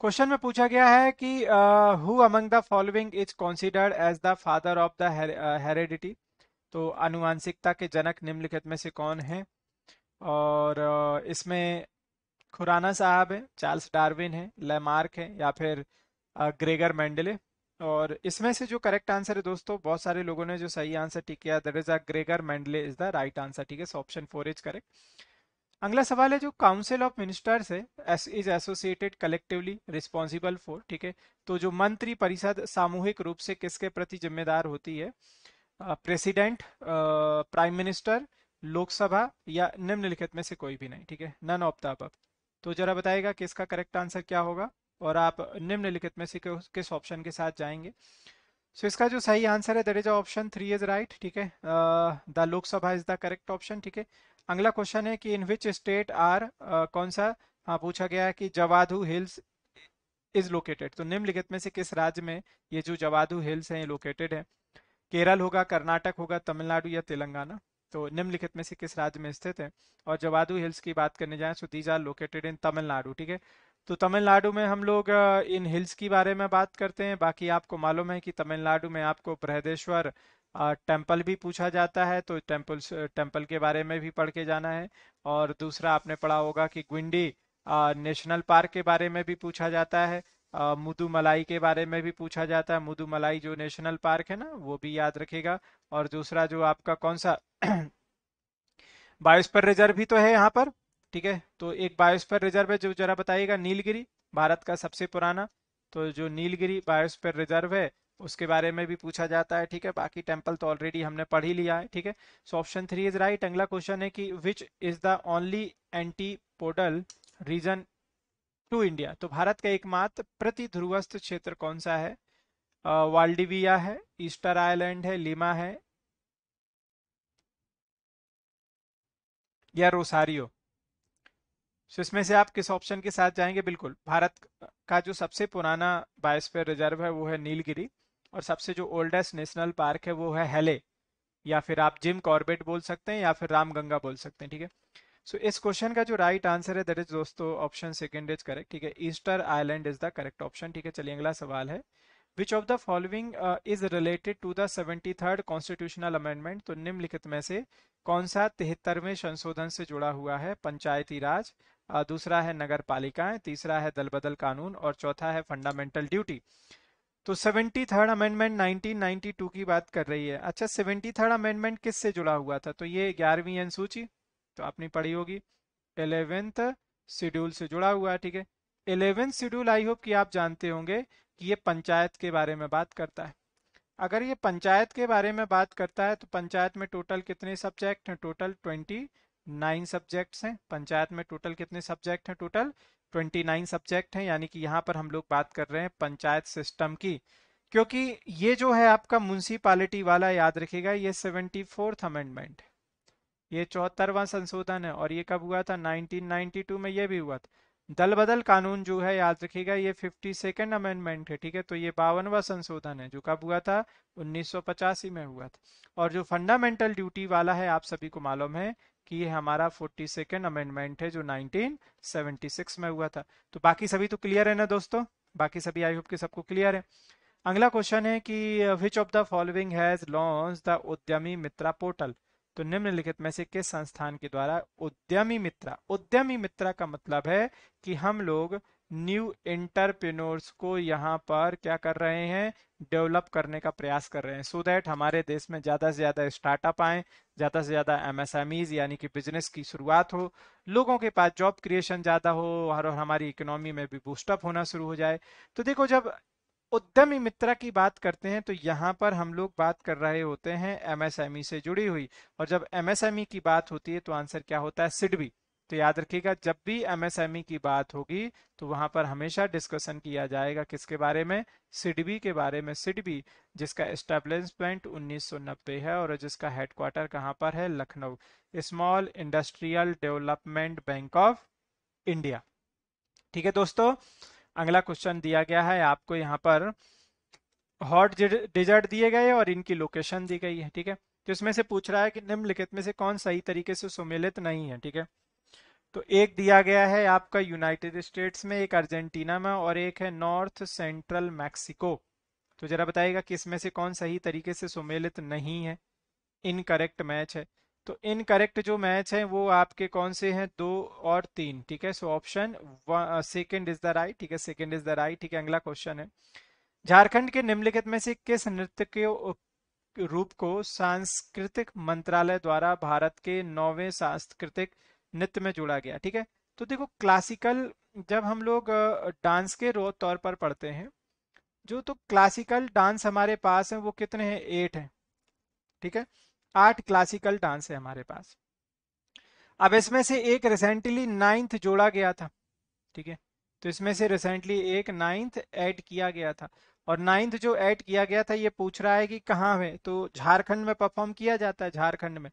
क्वेश्चन में पूछा गया है कि who among the following is considered as the father of the heredity तो अनुवांशिकता के जनक निम्नलिखित में से कौन है? और uh, इसमें खुराना साहब है चार्ल्स डार्विन है लेमार्क है या फिर ग्रेगर मेंडले? और इसमें से जो करेक्ट आंसर है दोस्तों, बहुत सारे लोगों ने जो सही आंसर टिक किया that is a Gregor Mendel is the right answer ठीक है? ऑप्शन फोर इज़ करेक्ट अगला सवाल है जो काउंसिल ऑफ़ मिनिस्टर्स है is associated collectively responsible for ठीक है? तो जो मंत्री परिषद सामूहिक रूप से किसके प्रति जिम्मेदार होती है? प्रेसिडेंट प्राइम मिनिस्टर लोकसभा या निम्नलिखित में से कोई भी नहीं, ठीक है? नन ऑफ़ द अब तो जरा बताएगा कि इसका करेक्ट आंसर क्या होगा? और आप निम्नलिखित में से किस ऑप्शन के साथ जाएँगे? सो so, इसका जो सही आंसर है that is option three is right ठीक है? The Lok Sabha is the correct option ठीक है? अगला क्वेश्चन है कि इन विच स्टेट आर कौन सा हाँ पूछा गया है कि जवादू हिल्स इज़ लोकेटेड तो निम्नलिखित में से किस राज्य में ये जो जवादू हिल्स हैं ये लोकेटेड है? केरल होगा कर्नाटक होगा तमिलनाडु या तेलंगाना? तो निम्नलिखित में से किस राज्य में स्थित है? और जवादू हिल्स की बात करने जाए तो these are located in Tamil Nadu ठीक है? तो तमिलनाडु में हम लोग इन हिल्स की बारे में बात करते हैं। बाकी आपको मालूम है कि तमिलनाडु में आपको बृहदेश्वर टेंपल भी पूछा जाता है तो टेंपल टेंपल के बारे में भी पढ़ के जाना है। और दूसरा आपने पढ़ा होगा कि ग्विंडी नेशनल पार्क के बारे में भी पूछा जाता है। मुदुमलाई के बारे में भी पूछा जाता है। मुदुमलाई जो नेशनल पार्क है ना, वो भी याद रखेगा। और दूसरा जो आपका कौन सा *clears throat* बायोस्फीयर रिज़र्व भी तो है यहाँ पर। ठीक है? तो एक बायोस्फीयर रिज़र्व है जो जरा बताइएगा, नीलगिरी, भारत का सबसे पुराना। तो जो नीलगिरी बायोस्फीयर रिज़र्व है, उसके बारे में भी पूछा जाता है, ठीक है? बाकी टेंपल तो ऑलरेडी हमने पढ़ ही लिया है, ठीक है? So option three is right अगला क्वेश्चन है कि which is the only antipodal region to India तो भारत का एकमात्र प्रति ध्रुवस्थ क्षेत्र कौन सा है? वाल्डिविया है ईस्टर आइलैंड है लिमा है, या रोसारियो सो इसमें से आप किस ऑप्शन के साथ जाएँगे? बिल्कुल, भारत का जो सबसे पुराना बायोस्फीयर रिज़र्व है, वो है नीलगिरी और सबसे जो ओल्डेस्ट नेशनल पार्क है, वो है हेले या फिर आप जिम कॉर्बेट बोल सकते हैं या फिर रामगंगा बोल सकते हैं, ठीक है? सो इस क्वेश्चन का जो राइट आंसर है दैट इज़ दोस्तों ऑप्शन सेकंड इज़ करेक्ट ठीक है? Easter island is the correct option ठीक है? चलिए अगला सवाल है। Which of the following is related to the seventy third constitutional amendment तो निम्नलिखित में से कौन सा तिहत्तरवें संशोधन से जुड़ा हुआ है? पंचायती राज दूसरा है नगर पालिकाएँ तीसरा है दल बदल कानून और चौथा है फंडामेंटल ड्यूटी तो सेवेंटी थर्ड अमेंडमेंट 1992 की बात कर रही है। अच्छा सेवेंटी थर्ड अमेंडमेंट किस से जुड़ा हुआ था? तो ये ग्यारहवीं अनुसूची तो आपने पढ़ी होगी। इलेवेंथ शेड्यूल से जुड़ा हुआ है, ठीक है। इलेवेंथ शेड्यूल आई होप कि आप जानते होंगे कि ये पंचायत के बारे में बात करता है। अगर ये पंचायत के बारे में बात करता है तो पंचायत में टोटल कितने सब्जेक्ट हैं? टोटल ट्वेंटी नाइन सब्जेक्ट्स हैं। पंचायत में टोटल कितने सब्जेक्ट हैं टोटल? 29 सब्जेक्ट हैं, यानी कि यहाँ पर हम लोग बात कर रहे हैं पंचायत सिस्टम की। क्योंकि ये जो है आपका म्यूनसिपालिटी वाला याद रखिएगा, ये सेवेंटी फोर्थ अमेंडमेंट ये चौहत्तरवा संशोधन है, और ये कब हुआ था? 1992 में ये भी हुआ था। दल बदल कानून जो है याद रखिएगा, ये फिफ्टी सेकेंड अमेंडमेंट है, ठीक है? तो ये बावनवा संशोधन है, जो कब हुआ था? उन्नीस सौ पचासी में हुआ था। और जो फंडामेंटल ड्यूटी वाला है, आप सभी को मालूम है कि ये हमारा फोर्टी सेकेंड अमेंडमेंट है, जो 1976 में हुआ था। तो बाकी सभी तो क्लियर है ना दोस्तों? बाकी सभी आई होप कि सबको क्लियर है। अगला क्वेश्चन है कि which of the following has launch the Udyami Mitra portal तो निम्नलिखित में से किस संस्थान के द्वारा उद्यमी मित्रा उद्यमी मित्रा का मतलब है कि हम लोग न्यू इंटरप्रेन्योर्स को यहाँ पर क्या कर रहे हैं? डेवलप करने का प्रयास कर रहे हैं। सो so दैट हमारे देश में ज़्यादा से ज़्यादा स्टार्टअप आए, ज़्यादा से ज़्यादा एमएसएमईज यानी कि बिज़नेस की शुरुआत हो। लोगों के पास जॉब क्रिएशन ज़्यादा हो, और हमारी इकोनॉमी में भी बूस्टअप होना शुरू हो जाए। तो देखो, जब उद्यमी मित्रा की बात करते हैं तो यहाँ पर हम लोग बात कर रहे होते हैं एमएसएमई से जुड़ी हुई। और जब एमएसएमई की बात होती है तो आंसर क्या होता है? सिडबी तो याद रखिएगा, जब भी एमएसएमई की बात होगी तो वहाँ पर हमेशा डिस्कशन किया जाएगा किसके बारे में? सिडबी के बारे में। सिडबी जिसका एस्टेब्लिशमेंट 1990 है और जिसका हेडक्वार्टर कहाँ पर है? Lucknow. Small industrial development bank of India ठीक है दोस्तों, अगला क्वेश्चन दिया गया है आपको यहाँ पर। हॉट डिजर्ट दिए गए और इनकी लोकेशन दी गई है। ठीक है? तो इसमें से पूछ रहा है कि निम्नलिखित में से कौन सही तरीके से सुमेलित नहीं है। ठीक है? तो एक दिया गया है आपका यूनाइटेड स्टेट्स में, एक अर्जेंटीना में और एक है नॉर्थ सेंट्रल मैक्सिको तो जरा बताइएगा कि इसमें से कौन सही तरीके से सुमेलित नहीं है। इनकरेक्ट मैच है। तो इनकरेक्ट जो मैच है, वो आपके कौन से हैं? दो और तीन, ठीक है? So option second is the right ठीक है? सेकंड इज़ द राइट ठीक है? अगला क्वेश्चन है। झारखंड के निम्नलिखित में से किस नृत्य के रूप को सांस्कृतिक मंत्रालय द्वारा भारत के नौवे सांस्कृतिक नृत्य में जोड़ा गया, ठीक है? तो देखो क्लासिकल जब हम लोग डांस के रो, तौर पर पढ़ते हैं, जो तो क्लासिकल डांस हमारे पास है, वो कितने हैं? एट हैं, ठीक है? आठ क्लासिकल डांस है हमारे पास। अब इसमें से एक रिसेंटली नाइन्थ जोड़ा गया था, ठीक है? तो इसमें से रिसेंटली एक नाइन्थ ऐड किया गया था, और नाइन्थ जो ऐड किया गया था, ये पूछ रहा है कि कहाँ है? तो झारखंड में परफॉर्म किया जाता है, झारखंड में।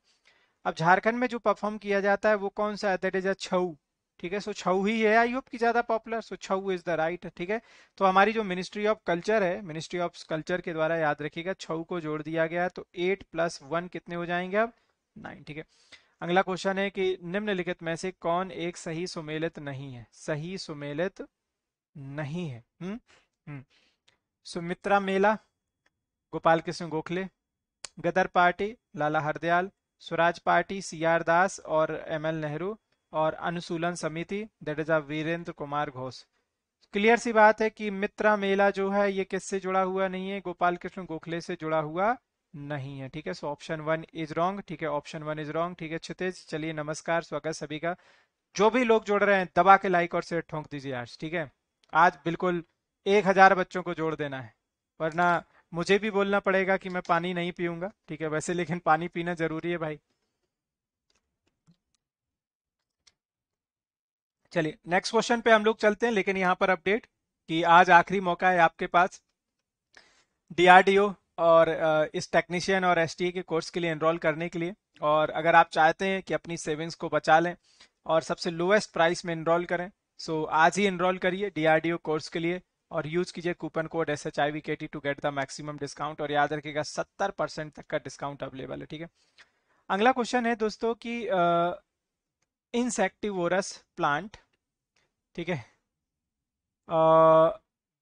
अब झारखंड में जो परफॉर्म किया जाता है, वो कौन सा है? That is a Chhau. ठीक है? सो छऊ ही है आई होप की ज़्यादा popular so Chhau is the right ठीक है? तो हमारी जो मिनिस्ट्री ऑफ़ कल्चर है मिनिस्ट्री ऑफ़ कल्चर के द्वारा याद रखिएगा, छऊ को जोड़ दिया गया तो एट प्लस वन कितने हो जाएँगे अब? नाइन ठीक है? अगला क्वेश्चन है कि निम्नलिखित में से कौन एक सही सुमेलित नहीं है? सही सुमेलित नहीं है। हम्म? हम्म। सुमित्रा मेला Gopal Krishna Gokhale, Ghadar party, Lala Hardayal Swaraj party C R Das और एम एल नेहरू और Anushilan Samiti that is a Virendra Kumar Ghosh clear सी बात है कि मित्रा मेला जो है, ये किससे जुड़ा हुआ नहीं है? गोपाल कृष्ण गोखले से जुड़ा हुआ नहीं है, ठीक है? So option one is wrong ठीक है? ऑप्शन वन इज़ रॉन्ग ठीक है? क्षितिज चलिए नमस्कार, स्वागत सभी का। जो भी लोग जुड़ रहे हैं, दबा के लाइक और शेयर ठोंक दीजिए आज, ठीक है? आज बिल्कुल एक हज़ार बच्चों को जोड़ देना है, वरना मुझे भी बोलना पड़ेगा कि मैं पानी नहीं पीऊँगा। ठीक है, वैसे लेकिन पानी पीना ज़रूरी है भाई। चलिए नेक्स्ट क्वेश्चन पे हम लोग चलते हैं, लेकिन यहाँ पर अपडेट कि आज आखिरी मौका है आपके पास। डीआरडीओ और इस टेक्नीशियन और एसटीए के कोर्स के लिए एनरोल करने के लिए। और अगर आप चाहते हैं कि अपनी सेविंग्स को बचा लें और सबसे लोएस्ट प्राइस में एनरोल करें सो आज ही एनरोल करिए डीआरडीओ कोर्स के लिए। और यूज़ कीजिए coupon code S H I V K T to get the maximum discount और याद रखिएगा सत्तर परसेंट तक का डिस्काउंट अवेलेबल है, ठीक है? अगला क्वेश्चन है दोस्तों की इंसेक्टिवोरस प्लांट ठीक है?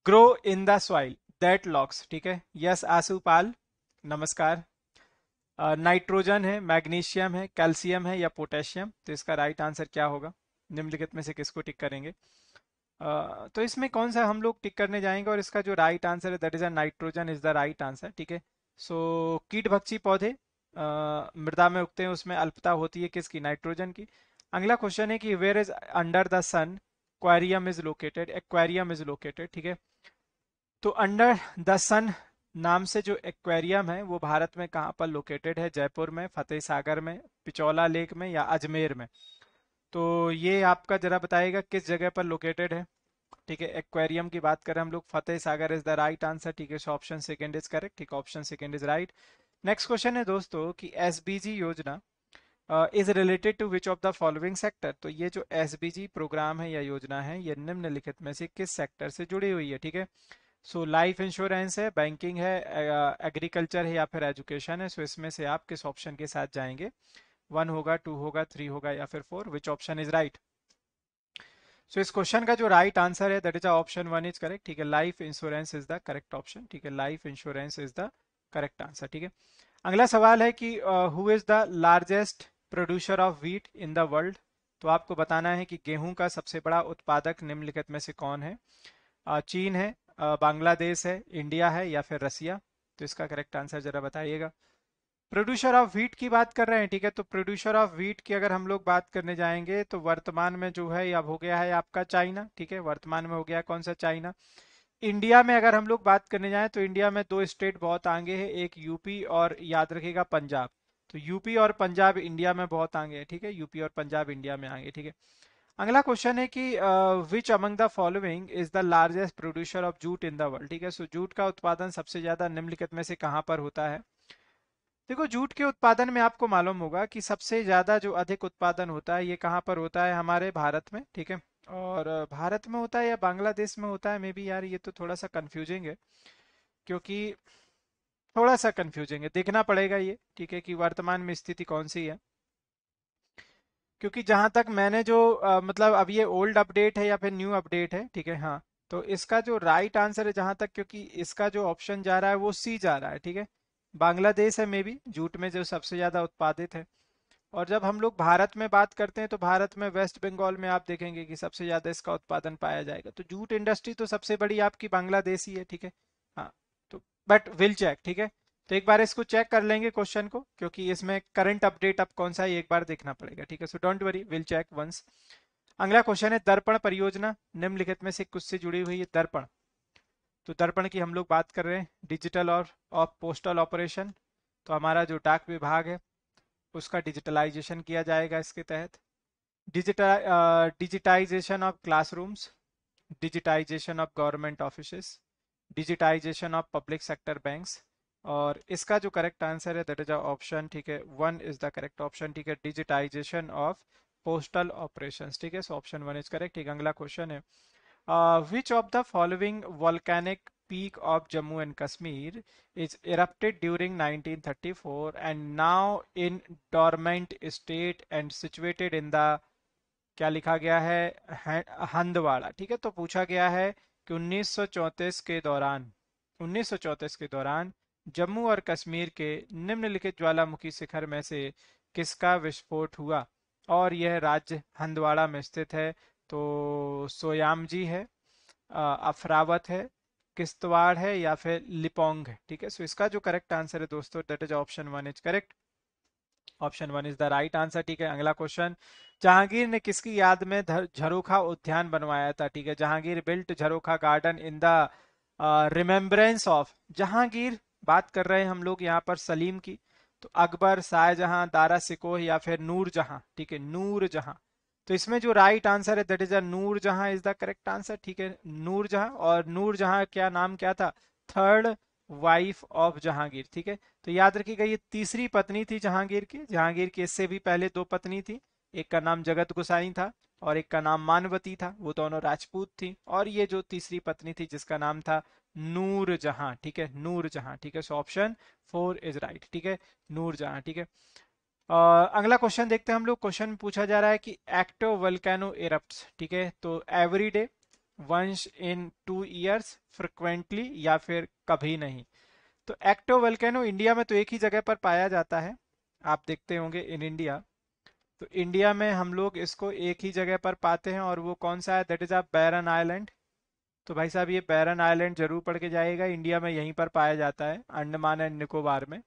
Grow in the soil that lacks ठीक है? यस आसुपाल नमस्कार। नाइट्रोजन है मैग्नीशियम है कैल्शियम है या पोटेशियम तो इसका राइट आंसर क्या होगा? निम्नलिखित में से किसको टिक करेंगे? तो इसमें कौन सा हम लोग टिक करने जाएँगे और इसका जो राइट आंसर है that is a nitrogen is the right answer ठीक है? सो कीट भक्षी पौधे मृदा में उगते हैं, उसमें अल्पता होती है किसकी? नाइट्रोजन की। अगला क्वेश्चन है कि where is under the sun aquarium is located aquarium is located ठीक है? तो अंडर द सन नाम से जो एक्वेरियम है, वो भारत में कहाँ पर लोकेटेड है? जयपुर में फतेह सागर में, पिचौला लेक में या अजमेर में? तो ये आपका जरा बताएगा किस जगह पर लोकेटेड है? ठीक है एक्वेरियम की बात करें हम लोग, Fateh Sagar is the right answer ठीक है ऑप्शन सेकेंड इज़ करेक्ट ठीक option second is right next question है दोस्तों कि एसबीजी योजना is related to which of the following sector तो ये जो एसबीजी प्रोग्राम है या योजना है, ये निम्नलिखित में से किस सेक्टर से जुड़ी हुई है, ठीक है? सो लाइफ इंश्योरेंस है बैंकिंग है एग्रीकल्चर है या फिर एजुकेशन है सो so इसमें से आप किस ऑप्शन के साथ जाएँगे? वन होगा, टू होगा, थ्री होगा या फिर four which option is right so इस क्वेश्चन का जो राइट right आंसर है that is option one is correct ठीक है? Life insurance is the correct option ठीक है? Life insurance is the correct answer ठीक है? अगला सवाल है कि who is the largest producer of wheat in the world तो आपको बताना है कि गेहूँ का सबसे बड़ा उत्पादक निम्नलिखित में से कौन है? चीन है बांग्लादेश है, इंडिया है या फिर रसिया? तो इसका करेक्ट आंसर जरा बताइएगा। प्रोड्यूसर ऑफ़ वीट की बात कर रहे हैं, ठीक है? तो प्रोड्यूसर ऑफ़ व्हीट की अगर हम लोग बात करने जाएँगे तो वर्तमान में जो है, अब हो गया है आपका चाइना, ठीक है? वर्तमान में हो गया कौन सा चाइना? इंडिया में अगर हम लोग बात करने जाएँ तो इंडिया में दो स्टेट बहुत आगे है, एक यूपी और याद रखेगा पंजाब। तो यूपी और पंजाब इंडिया में बहुत आगे है, ठीक है? यूपी और पंजाब इंडिया में आगे, ठीक है? अगला क्वेश्चन है कि which among the following is the largest producer of jute in the world ठीक है? सो जूट का उत्पादन सबसे ज़्यादा निम्नलिखित में से कहाँ पर होता है? देखो जूट के उत्पादन में आपको मालूम होगा कि सबसे ज़्यादा जो अधिक उत्पादन होता है ये कहाँ पर होता है? हमारे भारत में ठीक है? और भारत में होता है या बांग्लादेश में होता है? मे बी यार ये तो थोड़ा सा कंफ्यूजिंग है क्योंकि थोड़ा सा कंफ्यूजिंग है। देखना पड़ेगा ये ठीक है कि वर्तमान में स्थिति कौन सी है। क्योंकि जहाँ तक मैंने जो अ, मतलब अब ये ओल्ड अपडेट है या फिर न्यू अपडेट है ठीक है? हाँ तो इसका जो राइट आंसर है जहाँ तक क्योंकि इसका जो ऑप्शन जा रहा है वो सी जा रहा है ठीक है? बांग्लादेश है मे बी जूट में जो सबसे ज़्यादा उत्पादित है। और जब हम लोग भारत में बात करते हैं तो भारत में वेस्ट बंगाल में आप देखेंगे कि सबसे ज़्यादा इसका उत्पादन पाया जाएगा। तो जूट इंडस्ट्री तो सबसे बड़ी आपकी बांग्लादेश ही है, ठीक है? हाँ तो बट विल चेक ठीक है? तो एक बार इसको चेक कर लेंगे क्वेश्चन को, क्योंकि इसमें करंट अपडेट अब कौन सा है, एक बार देखना पड़ेगा, ठीक है? So don't worry will check once अगला क्वेश्चन है, दर्पण परियोजना, निम्नलिखित में से कुछ से जुड़ी हुई है, दर्पण? तो दर्पण की हम लोग बात कर रहे हैं डिजिटल और ऑफ़ पोस्टल ऑपरेशन तो हमारा जो डाक विभाग है, उसका डिजिटलाइजेशन किया जाएगा इसके तहत। Digital digitisation of classrooms digitisation of government office digitisation of public sector banks और इसका जो करेक्ट आंसर है दैट इज़ ऑप्शन ठीक है? One is the correct option ठीक है? डिजिटाइजेशन ऑफ़ पोस्टल ऑपरेशंस ठीक है? So option one is correct ठीक अगला क्वेश्चन है which of the following volcanic peak of Jammu and Kashmir is erupted during 1934 and now in dormant state and situated in the, क्या लिखा गया है? हंदवाड़ा। ठीक है तो पूछा गया है कि 1934 के दौरान 1934 के दौरान जम्मू और कश्मीर के निम्नलिखित ज्वालामुखी शिखर में से किसका विस्फोट हुआ? और यह राज्य हंदवाड़ा में स्थित है। तो सोयाम जी है अफरावत है किश्तवाड़ है या फिर लिपोंग है, ठीक है? सो इसका जो करेक्ट आंसर है दोस्तों that is option one is correct option one is the right answer ठीक है? अगला क्वेश्चन जहांगीर ने किसकी याद में झरोखा उद्यान बनवाया था, ठीक है? Jahangir built Jharokha garden in the remembrance of Jahangir बात कर रहे हैं हम लोग यहाँ पर सलीम की तो अकबर शाहजहां, दारा सिकोह या फिर नूर जहाँ ठीक है? नूर जहाँ तो इसमें जो राइट आंसर है that is a Noor Jahan is the correct answer ठीक है? नूर जहाँ और नूर जहाँ क्या नाम क्या था? थर्ड वाइफ ऑफ़ जहांगीर ठीक है? तो याद रखिएगा, ये तीसरी पत्नी थी जहांगीर की। जहांगीर की इससे भी पहले दो पत्नी थी। एक का नाम जगत गुसाई था और एक का नाम मानवती था। वो दोनों राजपूत थी। और ये जो तीसरी पत्नी थी, जिसका नाम था नूर जहाँ ठीक है? नूर जहाँ ठीक है? So option four is right ठीक है? नूर जहाँ ठीक है? अगला क्वेश्चन देखते हैं हम लोग। क्वेश्चन पूछा जा रहा है कि एक्टो वल्केनो इरप्ट ठीक है? तो एवरी डे वंश इन टू ईयर्स फ्रिक्वेंटली या फिर कभी नहीं। तो एक्टो वल्केनो इंडिया में तो एक ही जगह पर पाया जाता है। आप देखते होंगे इन इंडिया तो इंडिया में हम लोग इसको एक ही जगह पर पाते हैं और वो कौन सा है? That is a Barren island तो भाई साहब, ये बैरन आइलैंड ज़रूर पढ़ के जाएगा इंडिया में यहीं पर पाया जाता है, अंडमान एंड निकोबार में।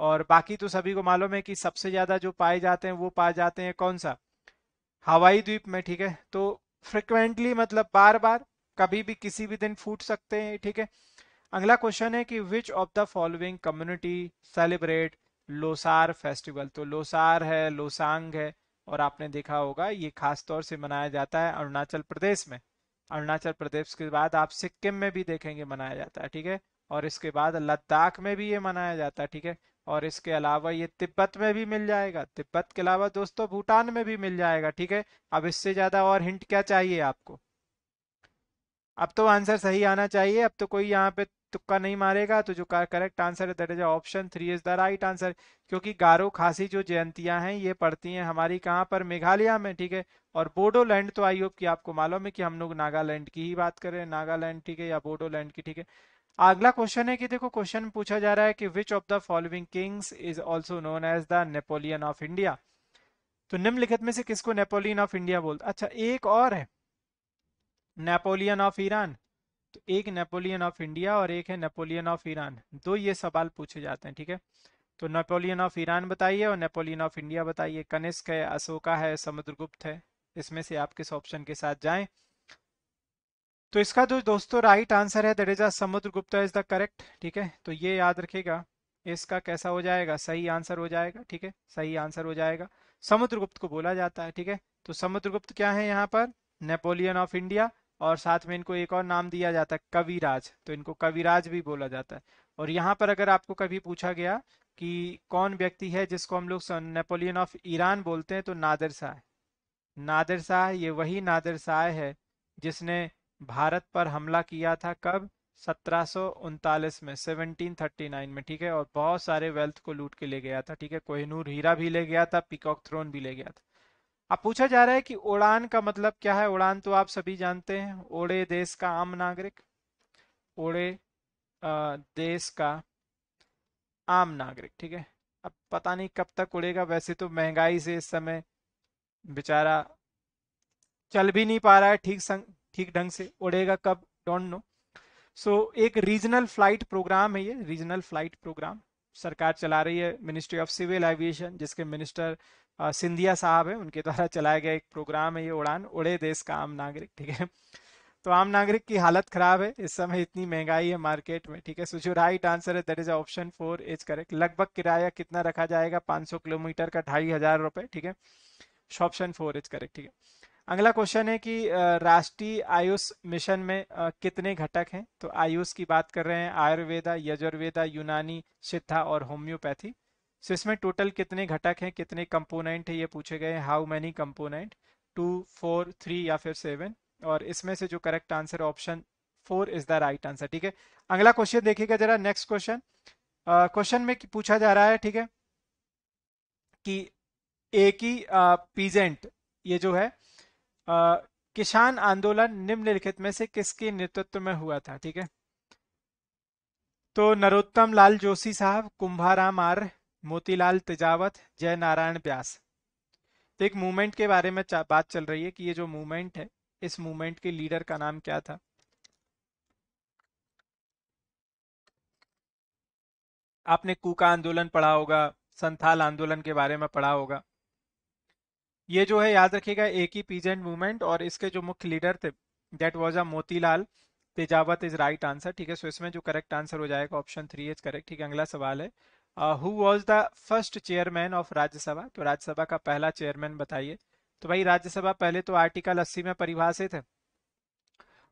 और बाकी तो सभी को मालूम है कि सबसे ज़्यादा जो पाए जाते हैं वो पाए जाते हैं कौन सा? हवाई द्वीप में, ठीक है? तो फ्रिक्वेंटली मतलब बार बार कभी भी किसी भी दिन फूट सकते हैं, ठीक है? अगला क्वेश्चन है कि which of the following community celebrate Losar festival तो लोसार है लोसांग है, और आपने देखा होगा, ये खास तौर से मनाया जाता है अरुणाचल प्रदेश में। अरुणाचल प्रदेश के बाद आप सिक्किम में भी देखेंगे मनाया जाता है, ठीक है? और इसके बाद लद्दाख में भी ये मनाया जाता है, ठीक है? और इसके अलावा ये तिब्बत में भी मिल जाएगा। तिब्बत के अलावा दोस्तों भूटान में भी मिल जाएगा, ठीक है? अब इससे ज़्यादा और हिंट क्या चाहिए आपको? अब तो आंसर सही आना चाहिए, अब तो कोई यहाँ पे तुक्का नहीं मारेगा तो जो करेक्ट आंसर है that is option three is the right answer क्योंकि गारो खासी जो जयंतियाँ हैं, ये पड़ती हैं हमारी कहाँ पर? मेघालय में, ठीक है? और बोडोलैंड तो आई होप कि आपको मालूम है कि हम लोग नागालैंड की ही बात करें नागालैंड, ठीक है, या बोडोलैंड की, ठीक है? अगला क्वेश्चन है कि देखो क्वेश्चन पूछा जा रहा है कि which of the following kings is also known as the Napoleon of India तो निम्नलिखित में से किसको नेपोलियन ऑफ़ इंडिया बोलते अच्छा एक और है। नेपोलियन ऑफ़ ईरान तो एक नेपोलियन ऑफ़ इंडिया और एक है नेपोलियन ऑफ़ ईरान दो ये सवाल पूछे जाते हैं, ठीक है? तो नेपोलियन ऑफ़ ईरान बताइए और नेपोलियन ऑफ़ इंडिया बताइए। कनिष्क है, अशोका है, समुद्रगुप्त है। इसमें से आप किस ऑप्शन के साथ जाएँ। तो इसका जो दोस्तों राइट आंसर है that is Samudra Gupta is the correct ठीक है? तो ये याद रखेगा, इसका कैसा हो जाएगा? सही आंसर हो जाएगा, ठीक है? सही आंसर हो जाएगा। समुद्रगुप्त को बोला जाता है, ठीक है? तो समुद्रगुप्त क्या है यहाँ पर? नेपोलियन ऑफ़ इंडिया और साथ में इनको एक और नाम दिया जाता है कविराज तो इनको कविराज भी बोला जाता है। और यहाँ पर अगर आपको कभी पूछा गया कि कौन व्यक्ति है जिसको हम लोग नेपोलियन ऑफ़ ईरान बोलते हैं तो नादिर शाह नादिर शाह, ये वही नादिर शाह है जिसने भारत पर हमला किया था कब? सत्रह में 1739 में, ठीक है? और बहुत सारे वेल्थ को लूट के ले गया था, ठीक है? कोहिनूर हीरा भी ले गया था पिकॉक थ्रोन भी ले गया था। अब पूछा जा रहा है कि उड़ान का मतलब क्या है? उड़ान तो आप सभी जानते हैं ओड़े देश का आम नागरिक ओड़े देश का आम नागरिक, ठीक है? अब पता नहीं कब तक उड़ेगा, वैसे तो महँगाई से इस समय बेचारा चल भी नहीं पा रहा है, ठीक संग ठीक ढंग से उड़ेगा कब डोंट नो सो एक रीजनल फ़्लाइट प्रोग्राम है ये रीजनल फ़्लाइट प्रोग्राम सरकार चला रही है मिनिस्ट्री ऑफ़ सिविल एविएशन जिसके मिनिस्टर सिंधिया साहब है, उनके द्वारा चलाया गया एक प्रोग्राम है ये उड़ान, उड़े देश का आम नागरिक, ठीक है? तो आम नागरिक की हालत खराब है, इस समय इतनी महँगाई है मार्केट में, ठीक है? सो जो राइट आंसर है that is option four is correct लगभग किराया कितना रखा जाएगा? 500 किलोमीटर का ढाई हज़ार रुपए, ठीक है? ऑप्शन फोर इज़ करेक्ट ठीक है? अगला क्वेश्चन है कि राष्ट्रीय आयुष मिशन में कितने घटक हैं? तो आयुष की बात कर रहे हैं, आयुर्वेदा, यजुर्वेदा, यूनानी, सिद्धा और होम्योपैथी। सो इसमें टोटल कितने घटक हैं, कितने कंपोनेंट है, ये पूछे गए हैं। How many component two four three या फिर सेवन और इसमें से जो correct answer option four is the right answer ठीक है? अगला क्वेश्चन देखिएगा जरा नेक्स्ट क्वेश्चन क्वेश्चन में पूछा जा रहा है, ठीक है, कि एक ही पीजेंट ये जो है किसान आंदोलन निम्नलिखित में से किसके नेतृत्व में हुआ था, ठीक है? तो नरोत्तम लाल जोशी साहब, कुंभाराम आर्य, मोतीलाल तेजावत, जय नारायण व्यास तो एक मूवमेंट के बारे में बात चल रही है कि ये जो मूवमेंट है, इस मूवमेंट के लीडर का नाम क्या था? आपने कूका आंदोलन पढ़ा होगा, संथाल आंदोलन के बारे में पढ़ा होगा। ये जो है याद रखिएगा, एक ही पीजेंट मूवमेंट और इसके जो मुख्य लीडर थे that was a Motilal Tejawat is right answer ठीक है? सो इसमें जो करेक्ट आंसर हो जाएगा ऑप्शन थ्री इज़ करेक्ट ठीक है? अगला सवाल है। Who was the first chairman of Rajya Sabha तो राज्यसभा का पहला चेयरमैन बताइए। तो भाई राज्यसभा पहले तो आर्टिकल 80 में परिभाषित है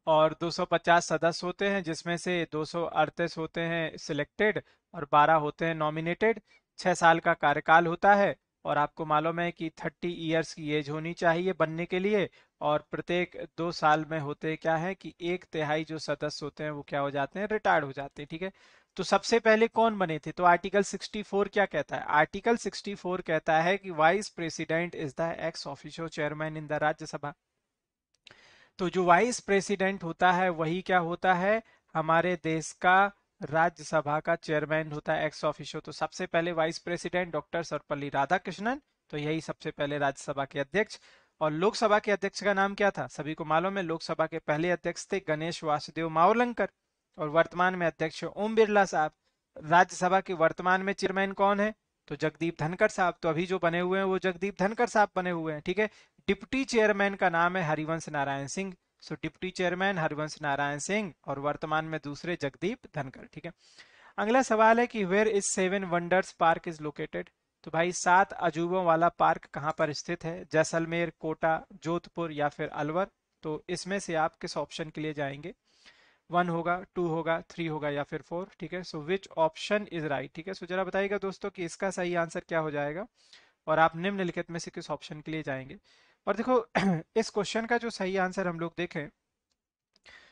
और 250 सदस्य होते हैं, जिसमें से दो सौ अड़तीस होते हैं सिलेक्टेड और 12 होते हैं नॉमिनेटेड छह साल का कार्यकाल होता है और आपको मालूम है कि 30 इयर्स की एज होनी चाहिए बनने के लिए और प्रत्येक दो साल में होते क्या है कि एक तिहाई जो सदस्य होते हैं वो क्या हो जाते हैं, रिटायर्ड हो जाते हैं, ठीक है? तो सबसे पहले कौन बने थे? तो आर्टिकल 64 क्या कहता है? आर्टिकल 64 कहता है कि vice president is the ex officio chairman in the Rajya Sabha. तो जो वाइस प्रेसिडेंट होता है, वही क्या होता है? हमारे देश का राज्यसभा का चेयरमैन होता है एक्स ऑफिशियो तो सबसे पहले vice president doctor Sarvepalli Radhakrishnan तो यही सबसे पहले राज्यसभा के अध्यक्ष। और लोकसभा के अध्यक्ष का नाम क्या था? सभी को मालूम है, लोकसभा के पहले अध्यक्ष थे गणेश वासुदेव मावलंकर और वर्तमान में अध्यक्ष ओम बिरला साहब। राज्यसभा के वर्तमान में चेयरमैन कौन है? तो जगदीप धनखड़ साहब। तो अभी जो बने हुए हैं, वो जगदीप धनखड़ साहब बने हुए हैं, ठीक है? डिप्टी चेयरमैन का नाम है Harivansh Narayan Singh. So deputy chairman Harivansh Narayan Singh और वर्तमान में दूसरे जगदीप धनकर ठीक है? अगला सवाल है कि where is seven wonders park is located तो भाई, सात अजूबों वाला पार्क कहाँ पर स्थित है? जैसलमेर, कोटा, जोधपुर या फिर अलवर? तो इसमें से आप किस ऑप्शन के लिए जाएँगे? वन होगा टू होगा थ्री होगा या फिर फोर ठीक है? So which option is right ठीक है? सो जरा बताइएगा दोस्तों कि इसका सही आंसर क्या हो जाएगा? और आप निम्नलिखित में से किस ऑप्शन के लिए जाएँगे? और देखो, *clears throat* इस क्वेश्चन का जो सही आंसर हम लोग देखें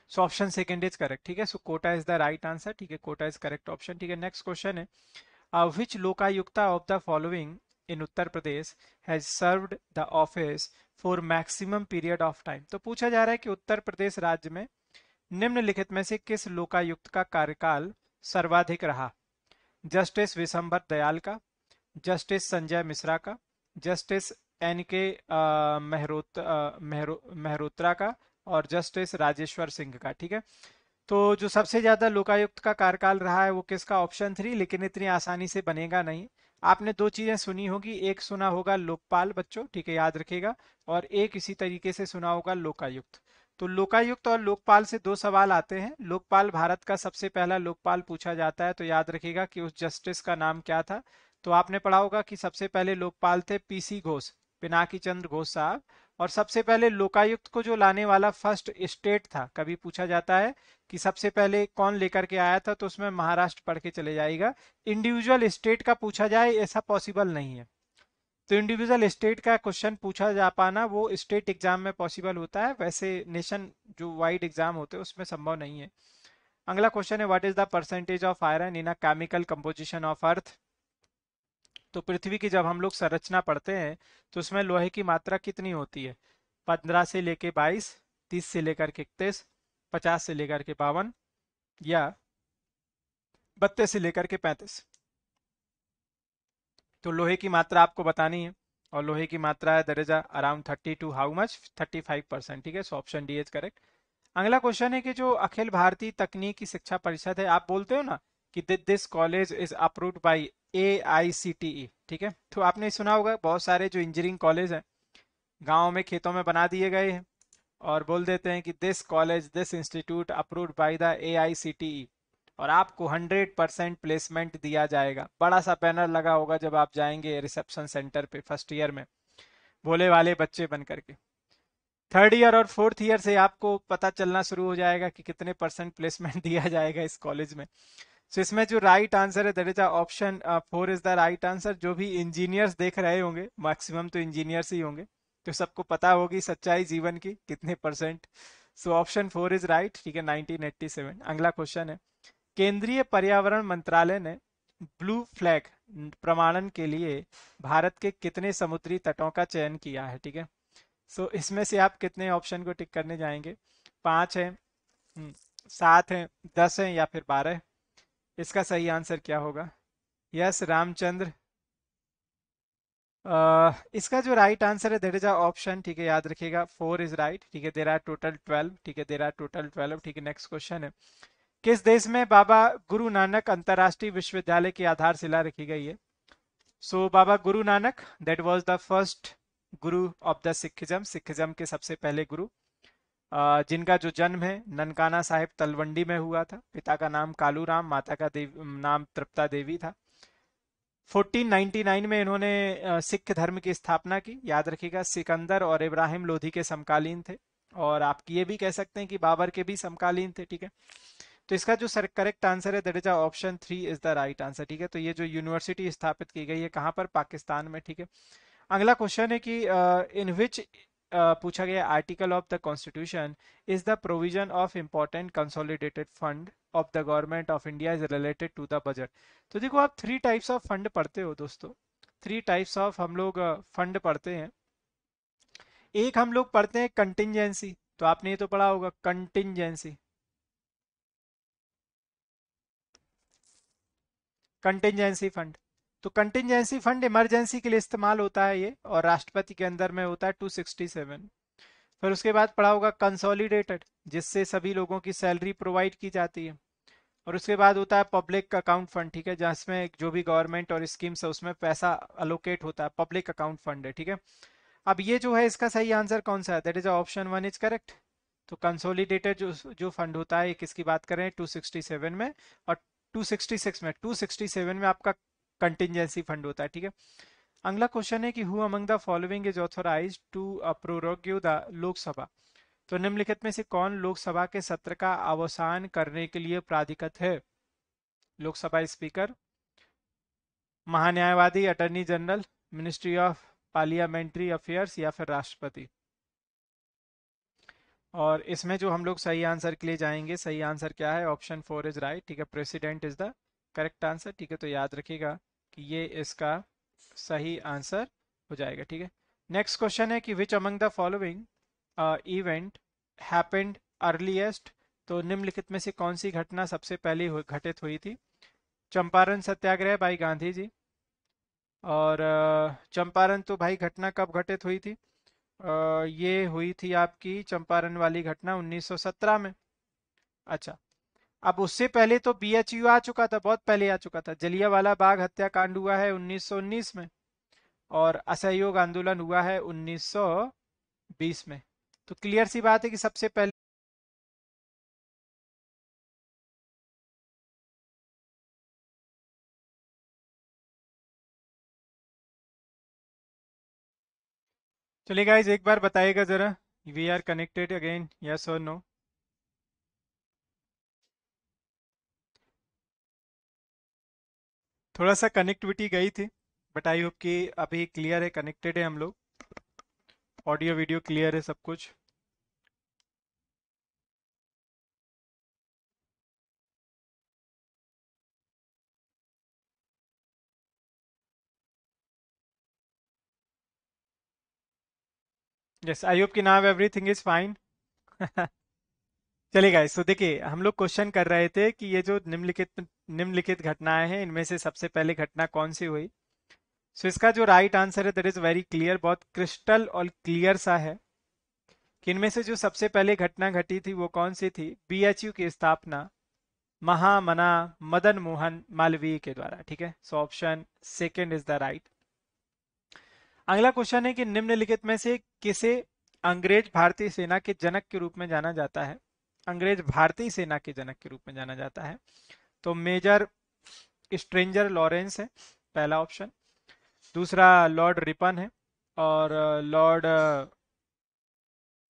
so option second is correct ठीक है? So Kota is the right answer ठीक है? कोटा इज़ करेक्ट ऑप्शन ठीक है? नेक्स्ट क्वेश्चन है which Lokayukta of the following in Uttar Pradesh has served the office for maximum period of time तो पूछा जा रहा है कि उत्तर प्रदेश राज्य में निम्नलिखित में से किस लोकायुक्त का कार्यकाल सर्वाधिक रहा? जस्टिस विशंबर दयाल का जस्टिस संजय मिश्रा का जस्टिस एन के मेहरोत्रा का और जस्टिस राजेश्वर सिंह का, ठीक है? तो जो सबसे ज़्यादा लोकायुक्त का कार्यकाल रहा है वो किसका? ऑप्शन थ्री, लेकिन इतनी आसानी से बनेगा नहीं। आपने दो चीज़ें सुनी होगी, एक सुना होगा लोकपाल, बच्चों, ठीक है, याद रखेगा और एक इसी तरीके से सुना होगा लोकायुक्त। तो लोकायुक्त और लोकपाल से दो सवाल आते हैं। लोकपाल भारत का सबसे पहला लोकपाल पूछा जाता है तो याद रखेगा कि उस जस्टिस का नाम क्या था? तो आपने पढ़ा होगा कि सबसे पहले लोकपाल थे पीसी घोष। पिनाकी चंद्र घोष साहब और सबसे पहले लोकायुक्त को जो लाने वाला फ़र्स्ट स्टेट था, कभी पूछा जाता है कि सबसे पहले कौन लेकर के आया था तो उसमें महाराष्ट्र पढ़ के चले जाएगा। इंडिविजुअल स्टेट का पूछा जाए, ऐसा पॉसिबल नहीं है। तो इंडिविजुअल स्टेट का क्वेश्चन पूछा जा पाना, वो स्टेट एग्ज़ाम में पॉसिबल होता है। वैसे नेशन जो वाइड एग्ज़ाम होते हैं, उसमें संभव नहीं है। अगला क्वेश्चन है what is the percentage of iron in a chemical composition of earth तो पृथ्वी की जब हम लोग संरचना पढ़ते हैं तो उसमें लोहे की मात्रा कितनी होती है? पंद्रह से लेके बाईस, तीस से लेकर के इकतीस, पचास से लेकर के बावन, या बत्तीस से लेकर के पैंतीस। तो लोहे की मात्रा आपको बतानी है, और लोहे की मात्रा है दर्जा around thirty two how much? Thirty five percent, ठीक है? So option D is correct. अगला क्वेश्चन है कि जो अखिल भारतीय तकनीकी शिक्षा परिषद है, आप बोलते हो ना? कि this college is approved by A I C T E ठीक है? तो आपने सुना होगा, बहुत सारे जो इंजीनियरिंग कॉलेज हैं, गाँव में, खेतों में बना दिए गए हैं और बोल देते हैं कि this college this institute approved by the A I C T E और आपको 100 परसेंट प्लेसमेंट दिया जाएगा। बड़ा सा बैनर लगा होगा जब आप जाएँगे रिसेप्शन सेंटर पे फ़र्स्ट ईयर में, भोले वाले बच्चे बन करके। थर्ड ईयर और फोर्थ ईयर से आपको पता चलना शुरू हो जाएगा कि कितने परसेंट प्लेसमेंट *laughs* दिया जाएगा इस कॉलेज में। सो इसमें जो राइट आंसर है that is option four is the right answer जो भी इंजीनियर्स देख रहे होंगे मैक्सिमम तो इंजीनियर्स ही होंगे तो सबको पता होगी सच्चाई जीवन की कितने percent so option four is right ठीक है 1987 अगला क्वेश्चन है केंद्रीय पर्यावरण मंत्रालय ने ब्लू फ्लैग प्रमाणन के लिए भारत के कितने समुद्री तटों का चयन किया है ठीक है? सो इसमें से आप कितने ऑप्शन को टिक करने जाएँगे? पाँच है हम्म, सात है दस है या फिर बारह इसका सही आंसर क्या होगा? यस रामचंद्र इसका जो राइट आंसर है दैट इज़ ऑप्शन ठीक है याद रखिएगा फोर इज़ राइट ठीक है देर आर टोटल ट्वेल्व ठीक है देर आर टोटल ट्वेल्व ठीक है नेक्स्ट क्वेश्चन है। किस देश में बाबा गुरु नानक अंतरराष्ट्रीय विश्वविद्यालय की आधारशिला रखी गई है? So so, Baba Guru Nanak that was the first guru of the Sikhism Sikhism के सबसे पहले गुरु। जिनका जो जन्म है ननकाना साहिब तलवंडी में हुआ था। पिता का नाम कालू राम माता का देव, नाम तृप्ता देवी था। 1499 में इन्होंने सिख धर्म की स्थापना की। याद रखिएगा सिकंदर और इब्राहिम लोधी के समकालीन थे। और आप ये भी कह सकते हैं कि बाबर के भी समकालीन थे ठीक है? तो इसका जो सर करेक्ट आंसर है that is option three is the right answer ठीक है? तो ये जो यूनिवर्सिटी स्थापित की गई है कहाँ पर? पाकिस्तान में ठीक है? अगला क्वेश्चन है कि इन विच पूछा गया article of the constitution is the provision of important consolidated fund of the government of India is related to the budget तो देखो, आप थ्री टाइप्स ऑफ़ फंड पढ़ते हो दोस्तों। थ्री टाइप्स ऑफ़ हम लोग फंड पढ़ते हैं। एक हम लोग पढ़ते हैं कंटिजेंसी तो आपने ये तो पढ़ा होगा कंटिजेंसी कंटिजेंसी फंड तो कंटिजेंसी फंड इमरजेंसी के लिए इस्तेमाल होता है ये, और राष्ट्रपति के अंदर में होता है 267 फिर उसके बाद पढ़ा होगा कंसोलिडेटेड जिससे सभी लोगों की सैलरी प्रोवाइड की जाती है। और उसके बाद होता है पब्लिक अकाउंट फंड ठीक है जिसमें जो भी गवर्नमेंट और स्कीम्स है, उसमें पैसा अलोकेट होता है पब्लिक अकाउंट फंड है, ठीक है। अब ये जो है, इसका सही आंसर कौन सा है? That is option one is correct तो कंसोलिडेटेड जो जो फंड होता है किसकी बात करें 267 में, और 266 में 267 में आपका कंटिजेंसी फंड होता है, ठीक है? अगला क्वेश्चन है कि who among the following is authorise to prorogue the Lok Sabha तो निम्नलिखित में से कौन लोकसभा के सत्र का अवसान करने के लिए प्राधिकृत है? Lok Sabha speaker महान्यायवादी attorney general ministry of parliamentary affairs या फिर राष्ट्रपति? और इसमें जो हम लोग सही आंसर के लिए जाएँगे, सही आंसर क्या है? ऑप्शन फोर इज़ राइट ठीक है? President is the correct answer ठीक है तो याद रखिएगा कि ये इसका सही आंसर हो जाएगा, ठीक है। नेक्स्ट क्वेश्चन है कि which among the following event happened earliest तो निम्नलिखित में से कौन सी घटना सबसे पहले घटित हुई थी? चंपारण सत्याग्रह भाई गांधी जी। और चंपारण तो भाई घटना कब घटित हुई थी? ये हुई थी आपकी चंपारण वाली घटना 1917 में। अच्छा अब उससे पहले तो बी आ चुका था, बहुत पहले आ चुका था। जलिया वाला बाग हत्याकांड हुआ है 1919 में और असहयोग आंदोलन हुआ है 1920 में। तो क्लियर सी बात है कि सबसे पहले चलिए गाइज़ एक बार बताइएगा जरा we are connected again yes और नो थोड़ा सा कनेक्टिविटी गई थी बट आई होप कि अभी क्लियर है कनेक्टेड है हम लोग। ऑडियो वीडियो क्लियर है सब कुछ। यस आई होप कि नाव एवरीथिंग इज़ फाइन चलिए गाइस तो देखिए, हम लोग क्वेश्चन कर रहे थे कि ये जो निम्नलिखित निम्नलिखित घटनाएँ हैं। इनमें से सबसे पहले घटना कौन सी हुई? सो so, इसका जो राइट आंसर है दैट इज़ वेरी क्लियर बहुत क्रिस्टल और क्लियर सा है कि इनमें से जो सबसे पहले घटना घटी थी वो कौन सी थी? बीएचयू की स्थापना महामना मदन मोहन मालवीय के द्वारा ठीक है? So option second is the right अगला क्वेश्चन है कि निम्नलिखित में से किसे अंग्रेज़ भारतीय सेना के जनक के रूप में जाना जाता है? अंग्रेज़ भारतीय सेना के जनक के रूप में जाना जाता है। तो मेजर स्ट्रेंजर लॉरेंस है, पहला ऑप्शन। दूसरा लॉर्ड रिपन है और लॉर्ड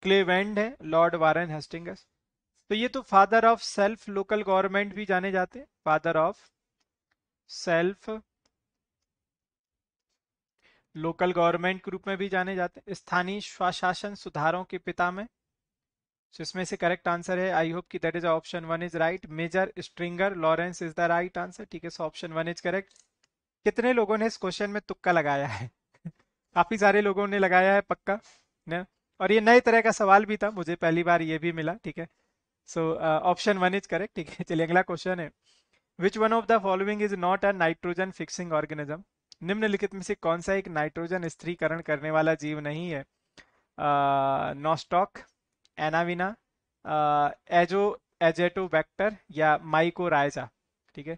क्लेवेंड है, लॉर्ड वारन हेस्टिंगस। तो ये तो father of self local government भी जाने जाते हैं। Father of self local government के रूप में भी जाने जाते हैं। स्थानीय स्वशासन सुधारों के पिता में so, इसमें से करेक्ट आंसर है आई होप कि that is option one is right Major Stringer Lawrence is the right answer ठीक है so option one is correct कितने लोगों ने इस क्वेश्चन में तुक्का लगाया है? *laughs* काफ़ी सारे लोगों ने लगाया है पक्का ना? और ये नए तरह का सवाल भी था मुझे पहली बार ये भी मिला ठीक है? So option one is correct ठीक है? *laughs* चलिए अगला क्वेश्चन है। Which one of the following is not a nitrogen fixing organism निम्नलिखित में से कौन सा एक नाइट्रोजन स्त्रीकरण करने वाला जीव नहीं है? नॉस्टॉक एनाविना एजो एजेटोबैक्टर या माइको रायजा ठीक है?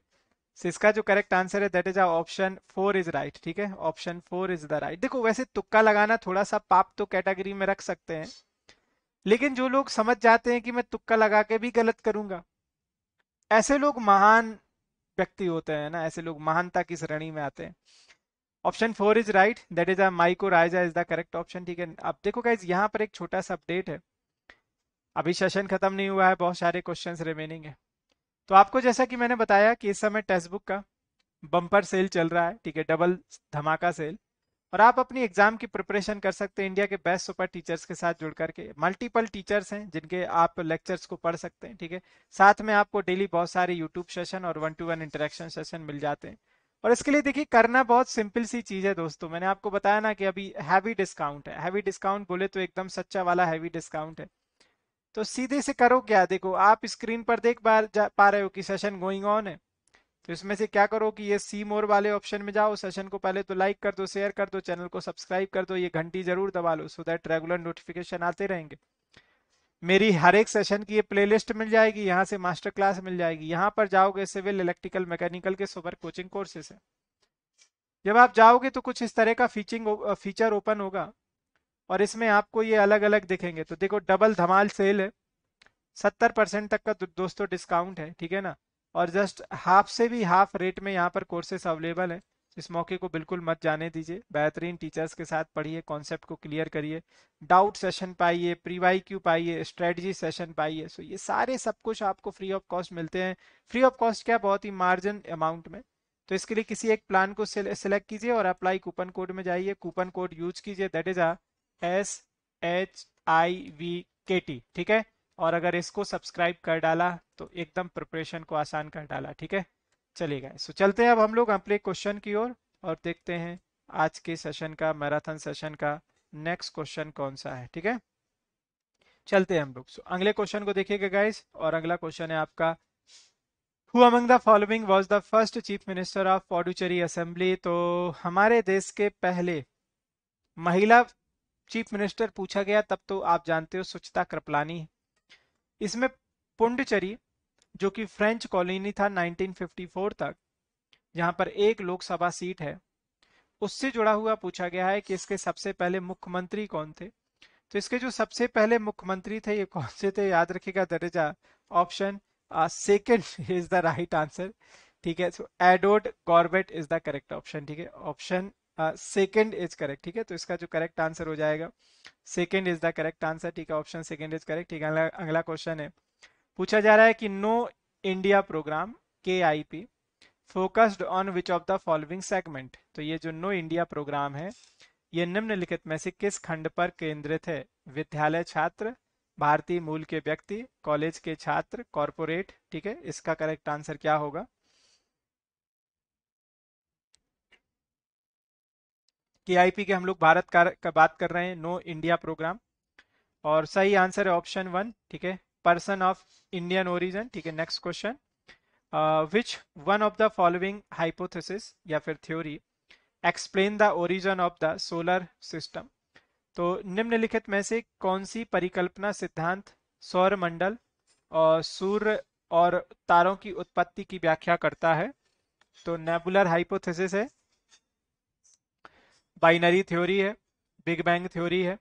So, इसका जो करेक्ट आंसर है that is option four is right ठीक है? Option four is the right देखो वैसे तुक्का लगाना थोड़ा सा पाप तो कैटेगरी में रख सकते हैं। लेकिन जो लोग समझ जाते हैं कि मैं तुक्का लगा के भी गलत करूँगा ऐसे लोग महान व्यक्ति होते हैं ना ऐसे लोग महानता की श्रेणी में आते हैं। Option four is right that is mycorrhiza is the correct option ठीक है? अब देखो गाइज़ यहाँ पर एक छोटा सा अपडेट है। अभी सेशन खत्म नहीं हुआ है, बहुत सारे क्वेश्चन रिमेनिंग है। तो आपको जैसा कि मैंने बताया कि इस समय टेक्स्ट बुक का बम्पर सेल चल रहा है, ठीक है, डबल धमाका सेल। और आप अपनी एग्ज़ाम की प्रिपरेशन कर सकते हैं इंडिया के बेस्ट सुपर टीचर्स के साथ जुड़ करके। मल्टीपल टीचर्स हैं, जिनके आप लेक्चर्स को पढ़ सकते हैं, ठीक है। साथ में आपको डेली बहुत सारे यूट्यूब सेशन और one to one interaction session मिल जाते हैं। और इसके लिए देखिए, करना बहुत सिंपल सी चीज़ है दोस्तों। मैंने आपको बताया ना कि अभी हैवी डिस्काउंट है। हैवी डिस्काउंट बोले तो एकदम सच्चा वाला हैवी डिस्काउंट है। तो सीधे से करो क्या? देखो, आप स्क्रीन पर देख पा रहे हो कि सेशन गोइंग ऑन है। तो इसमें से क्या करो कि ये सी मोर वाले ऑप्शन में जाओ। सेशन को पहले तो लाइक कर दो शेयर कर दो चैनल को सब्सक्राइब कर दो। ये घंटी ज़रूर दबा लो सो दैट रेगुलर नोटिफिकेशन आते रहेंगे। मेरी हर एक सेशन की ये प्लेलिस्ट मिल जाएगी, यहाँ से मास्टर क्लास मिल जाएगी। यहाँ पर जाओगे सिविल इलेक्ट्रिकल मैकेनिकल के सुपर कोचिंग कोर्सेस है। जब आप जाओगे तो कुछ इस तरह का फीचिंग फीचर ओपन होगा। और इसमें आपको ये अलग अलग दिखेंगे। तो देखो, डबल धमाल सेल है। सत्तर परसेंट तक का दोस्तों डिस्काउंट है, ठीक है ना? और जस्ट हाफ़ से भी हाफ़ रेट में यहाँ पर कोर्सेस अवेलेबल है। इस मौके को बिल्कुल मत जाने दीजिए। बेहतरीन टीचर्स के साथ पढ़िए कॉन्सेप्ट को क्लियर करिए। डाउट सेशन पाइए प्रीवाई क्यू पाइए स्ट्रेटजी सेशन पाइए। सो ये सारे सब कुछ आपको फ्री ऑफ़ कॉस्ट मिलते हैं। फ्री ऑफ़ कॉस्ट क्या? बहुत ही मार्जिन अमाउंट में। तो इसके लिए किसी एक प्लान को सिलेक्ट कीजिए और अप्लाई कूपन कोड में जाइए। कूपन कोड यूज़ कीजिए। That is A S H I V K T ठीक है? और अगर इसको सब्सक्राइब कर डाला तो एकदम प्रिपरेशन को आसान कर डाला ठीक है? चलिएगा सो चलते हैं अब हम लोग अपने क्वेश्चन की ओर और, और देखते हैं आज के सेशन का मैराथन सेशन का नेक्स्ट क्वेश्चन कौन सा है ठीक है? चलते हैं हम लोग सो अगले क्वेश्चन को देखिएगा गाइस और अगला क्वेश्चन है आपका who among the following was the first chief minister of Puducherry assembly तो हमारे देश के पहले महिला चीफ मिनिस्टर पूछा गया, तब तो आप जानते हो सुचिता कृपलानी इसमें पुंडचेरी, जो कि फ्रेंच कॉलोनी था 1954 तक, जहाँ पर एक लोकसभा सीट है, उससे जुड़ा हुआ पूछा गया है कि इसके सबसे पहले मुख्यमंत्री कौन थे। तो इसके जो सबसे पहले मुख्यमंत्री थे, ये कौन से थे, याद रखिएगा दर्जा option second is the right answer ठीक है। So एडोड Goubert is the correct option ठीक है। ऑप्शन सेकेंड इज़ करेक्ट ठीक है? तो इसका जो करेक्ट आंसर हो जाएगा। Second is the correct answer ठीक है? ऑप्शन सेकेंड इज़ करेक्ट ठीक है? अगला क्वेश्चन है। पूछा जा रहा है कि know India programme K I P focused on which of the following segment तो ये जो नो इंडिया प्रोग्राम है, ये निम्नलिखित में से किस खंड पर केंद्रित है? विद्यालय छात्र, भारतीय मूल के व्यक्ति कॉलेज के छात्र कॉरपोरेट ठीक है? इसका करेक्ट आंसर क्या होगा? के के हम लोग भारत का, का बात कर रहे हैं नो इंडिया प्रोग्राम और सही आंसर है ऑप्शन वन ठीक है? पर्सन ऑफ़ इंडियन ओरिजिन ठीक है? Next question which one of the following hypothesis या फिर theory explain the origin of the solar system तो निम्नलिखित में से कौन सी परिकल्पना सिद्धांत सौर मंडल और सूर्य और तारों की उत्पत्ति की व्याख्या करता है? तो नेबुलर हाइपोथेसिस है। बाइनरी थ्योरी है, बिग बैंग थ्योरी है।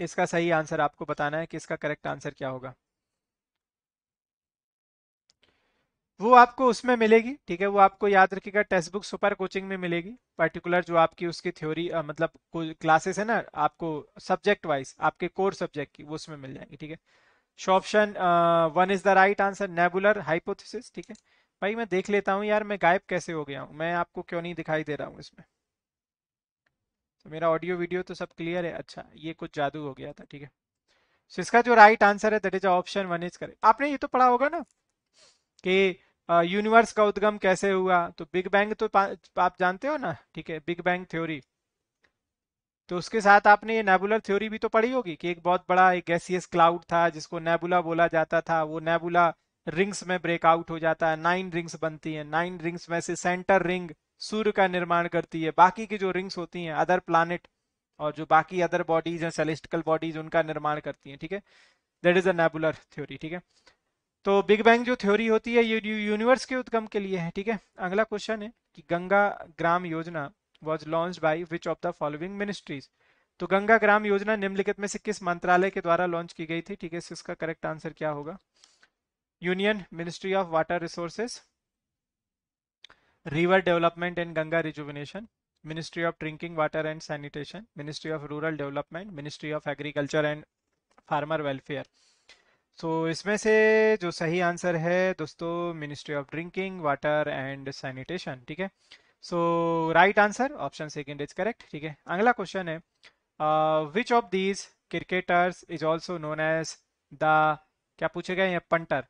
इसका सही आंसर आपको बताना है कि इसका करेक्ट आंसर क्या होगा। वो आपको उसमें मिलेगी, ठीक है, वो आपको याद रखिएगा, टेक्स्ट बुक सुपर कोचिंग में मिलेगी। पर्टिकुलर जो आपकी उसकी थ्योरी मतलब क्लासेस है ना, आपको सब्जेक्ट वाइज, आपके कोर सब्जेक्ट की, वो उसमें मिल जाएँगी, ठीक है। So option one is the right answer, nebular hypothesis, ठीक है। भाई मैं देख लेता हूँ यार, मैं गायब कैसे हो गया हूँ? मैं आपको क्यों नहीं दिखाई दे रहा हूँ इसमें? तो मेरा ऑडियो वीडियो तो सब क्लियर है। अच्छा ये कुछ जादू हो गया था, ठीक है। सो इसका जो राइट आंसर है that is option one is correct आपने ये तो पढ़ा होगा ना कि यूनिवर्स का उद्गम कैसे हुआ? तो बिग बैंग तो आप जानते हो ना, ठीक है बिग बैंग थ्योरी तो उसके साथ आपने ये नेबुलर थ्योरी भी तो पढ़ी होगी कि एक बहुत बड़ा, एक गैसियस क्लाउड था, जिसको नेबुला बोला जाता था। वो नेबुला रिंग्स में ब्रेकआउट हो जाता है नाइन रिंग्स बनती हैं। नाइन रिंग्स में से सेंटर रिंग सूर्य का निर्माण करती है, बाकी की जो रिंग्स होती हैं अदर प्लानिट और जो बाकी अदर बॉडीज हैं सेलेस्टिकल बॉडीज उनका निर्माण करती हैं, ठीक है? That is a nebular theory ठीक है? तो बिग बैंग जो थ्योरी होती है, ये यूनिवर्स के उद्गम के लिए है, ठीक है? अगला क्वेश्चन है कि Ganga Gram Yojana was launch by which of the following ministries तो गंगा ग्राम योजना निम्नलिखित में से किस मंत्रालय के द्वारा लॉन्च की गई थी, ठीक है? इसका करेक्ट आंसर क्या होगा? Union ministry of water resources river development and Ganga rejuvenation ministry of drinking water and sanitation ministry of rural development ministry of agriculture and farmer welfare तो इसमें से जो सही आंसर है, दोस्तों ministry of drinking water and sanitation ठीक है? So right answer option second is correct ठीक है? अगला क्वेश्चन है which of these cricketers is also known as the क्या पूछेगा ये पंटर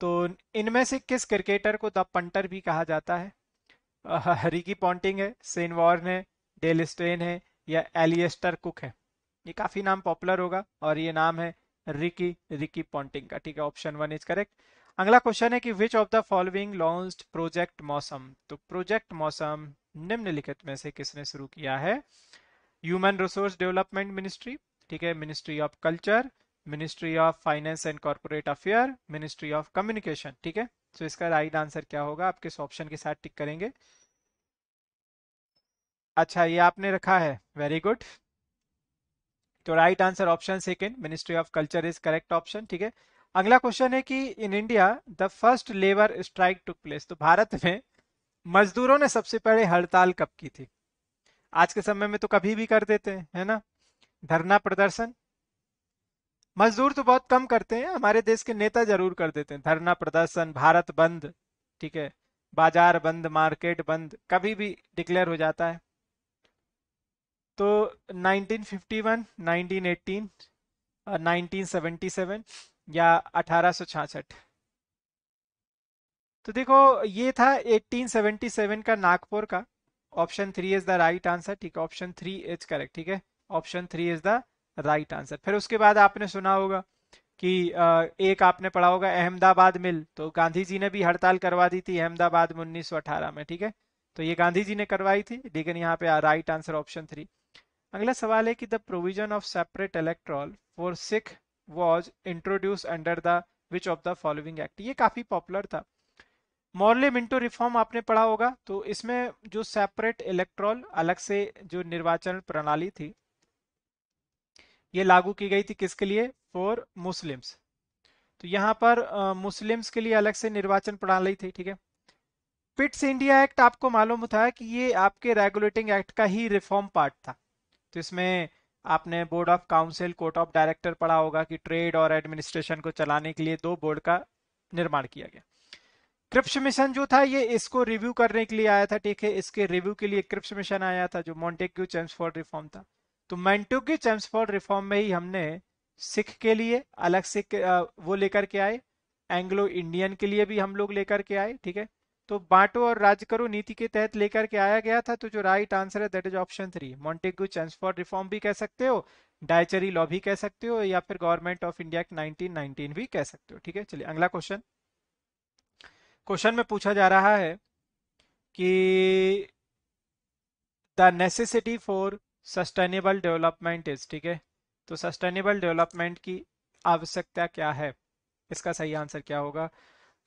तो इनमें से किस क्रिकेटर को द पंटर भी कहा जाता है? रिकी पॉन्टिंग है, सेन वॉर्न है, डेल स्टेन है, या एलियस्टर कुक है। ये काफ़ी नाम पॉपुलर होगा और ये नाम है रिकी रिकी पॉन्टिंग का, ठीक है, ऑप्शन वन इज़ करेक्ट। अगला क्वेश्चन है कि which of the following launch project Mausam तो प्रोजेक्ट मौसम निम्नलिखित में से किसने शुरू किया है? ह्यूमन रिसोर्स डेवलपमेंट मिनिस्ट्री ठीक है ministry of culture ministry of finance and corporate affair ministry of communication ठीक है? तो इसका राइट आंसर क्या होगा? आप किस ऑप्शन के साथ टिक करेंगे? अच्छा ये आपने रखा है। वेरी गुड तो right answer option second ministry of culture is correct option ठीक है? अगला क्वेश्चन है कि in India the first labour strike took place तो भारत में मजदूरों ने सबसे पहले हड़ताल कब की थी? आज के समय में तो कभी भी कर देते हैं, है ना? धरना प्रदर्शन मजदूर तो बहुत कम करते हैं हमारे देश के नेता ज़रूर कर देते हैं। धरना प्रदर्शन भारत बंद ठीक है? बाज़ार बंद मार्केट बंद कभी भी डिक्लेयर हो जाता है। तो 1951, 1918, 1977 या अठारह तो देखो ये था 1877 का नागपुर का। Option three is the right answer ठीक है? ऑप्शन थ्री इज़ करेक्ट ठीक है? Option three is the right answer. फिर उसके बाद आपने सुना होगा कि एक आपने पढ़ा होगा अहमदाबाद मिल तो गांधी जी ने भी हड़ताल करवा दी थी अहमदाबाद में 1918 में, ठीक है? तो ये गांधी जी ने करवाई थी, लेकिन यहाँ पे राइट आंसर ऑप्शन थ्री। अगला सवाल है कि the provision of separate electoral for Sikh was introduce under the which of the following act. ये काफ़ी पॉपुलर था। मॉर्ले मिंटो रिफॉर्म आपने पढ़ा होगा तो इसमें जो सेपरेट इलेक्ट्रॉल, अलग से जो निर्वाचन प्रणाली थी ये लागू की गई थी किसके लिए? फॉर मुस्लिम्स तो यहाँ पर मुस्लिम्स के लिए अलग से निर्वाचन प्रणाली थी, ठीक है? पिट्स इंडिया एक्ट आपको मालूम था कि ये आपके रेगुलेटिंग एक्ट का ही रिफॉर्म पार्ट था। तो इसमें आपने board of council court of director पढ़ा होगा कि ट्रेड और एडमिनिस्ट्रेशन को चलाने के लिए दो बोर्ड का निर्माण किया गया। क्रिप्स मिशन जो था, ये इसको रिव्यू करने के लिए आया था, ठीक है? इसके रिव्यू के लिए क्रिप्स मिशन आया था, जो मॉन्टेक्यू फॉर रिफॉर्म था। तो मॉन्टेक्यू चैम्सफोर्ड रिफॉर्म में ही हमने सिख के लिए, अलग से वो लेकर के आए। एंग्लो इंडियन के लिए भी हम लोग लेकर के आए, ठीक है? तो बांटो और राज्य करो नीति के तहत लेकर के आया गया था तो जो राइट आंसर है that is option three Montagu change reform भी कह सकते हो डायचरी लॉ भी कह सकते हो, या फिर गवर्नमेंट ऑफ़ इंडिया एक्ट 1919 भी कह सकते हो, ठीक है? चलिए, अगला क्वेश्चन क्वेश्चन में पूछा जा रहा है कि the necessity for sustainable development is, ठीक है? तो सस्टेनेबल डेवलपमेंट की आवश्यकता क्या है? इसका सही आंसर क्या होगा?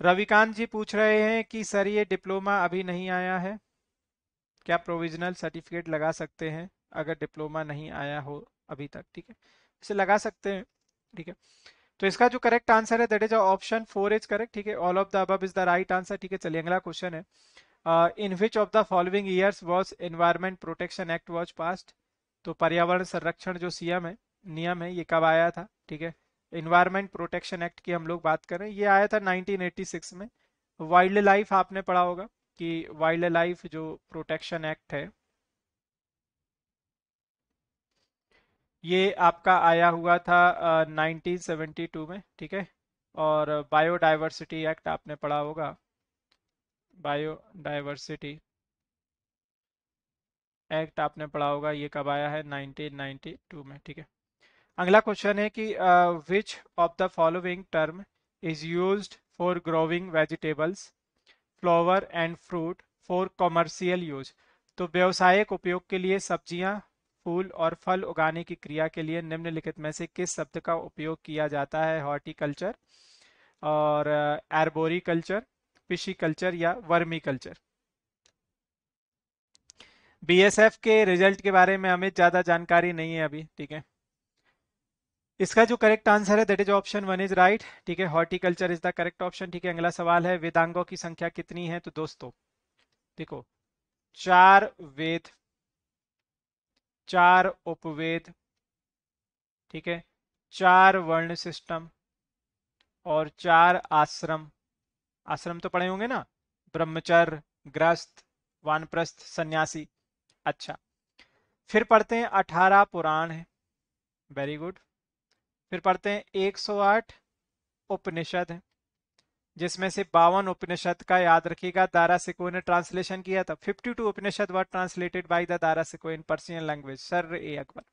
रविकांत जी पूछ रहे हैं कि, सर, ये डिप्लोमा अभी नहीं आया है? क्या प्रोविजनल सर्टिफिकेट लगा सकते हैं अगर डिप्लोमा नहीं आया हो अभी तक? ठीक है? इसे लगा सकते हैं, ठीक है? तो इसका जो करेक्ट आंसर है that is option four is correct ठीक है? All of the above is the right answer ठीक है? चलिए, अगला क्वेश्चन है। In which of the following years was environment protection act was passed तो पर्यावरण संरक्षण जो सीएम है नियम है ये कब आया था ठीक है? इन्वायरमेंट प्रोटेक्शन एक्ट की हम लोग बात करें ये आया था 1986 में। वाइल्ड लाइफ आपने पढ़ा होगा कि वाइल्ड लाइफ जो प्रोटेक्शन एक्ट है ये आपका आया हुआ था uh, 1972 में ठीक है? और बायोडाइवर्सिटी एक्ट आपने पढ़ा होगा। बायोडाइवर्सिटी एक्ट आपने पढ़ा होगा, ये कब आया है? 1992 में, ठीक है। अगला क्वेश्चन है कि which of the following term is used for growing vegetables flower and fruit for commercial use तो व्यवसायिक उपयोग के लिए सब्ज़ियाँ, फूल और फल उगाने की क्रिया के लिए निम्नलिखित में से किस शब्द का उपयोग किया जाता है? हॉर्टिकल्चर और एर्बोरिकल्चर, पिशिकल्चर या वर्मी कल्चर बीएसएफ के रिज़ल्ट के बारे में हमें ज़्यादा जानकारी नहीं है अभी, ठीक है? इसका जो करेक्ट आंसर है that is option one is right ठीक है? Horticulture is the correct option ठीक है? अगला सवाल है, वेदांगों की संख्या कितनी है? तो दोस्तों, देखो, चार वेद, चार उपवेद, ठीक है? चार वर्ण सिस्टम और चार आश्रम। आश्रम तो पढ़े होंगे ना? ब्रह्मचर्य ग्रस्त, वानप्रस्थ, सन्यासी। अच्छा। फिर पढ़ते हैं अठारह पुराण है। वेरी गुड फिर पढ़ते हैं 108 उपनिषद है, जिसमें से बावन उपनिषद का याद रखिएगा। दारा सिको ने ट्रांसलेशन किया था। 52 Upanishad were translated by the Dara Shikoh in Persian language Sirr e Akbar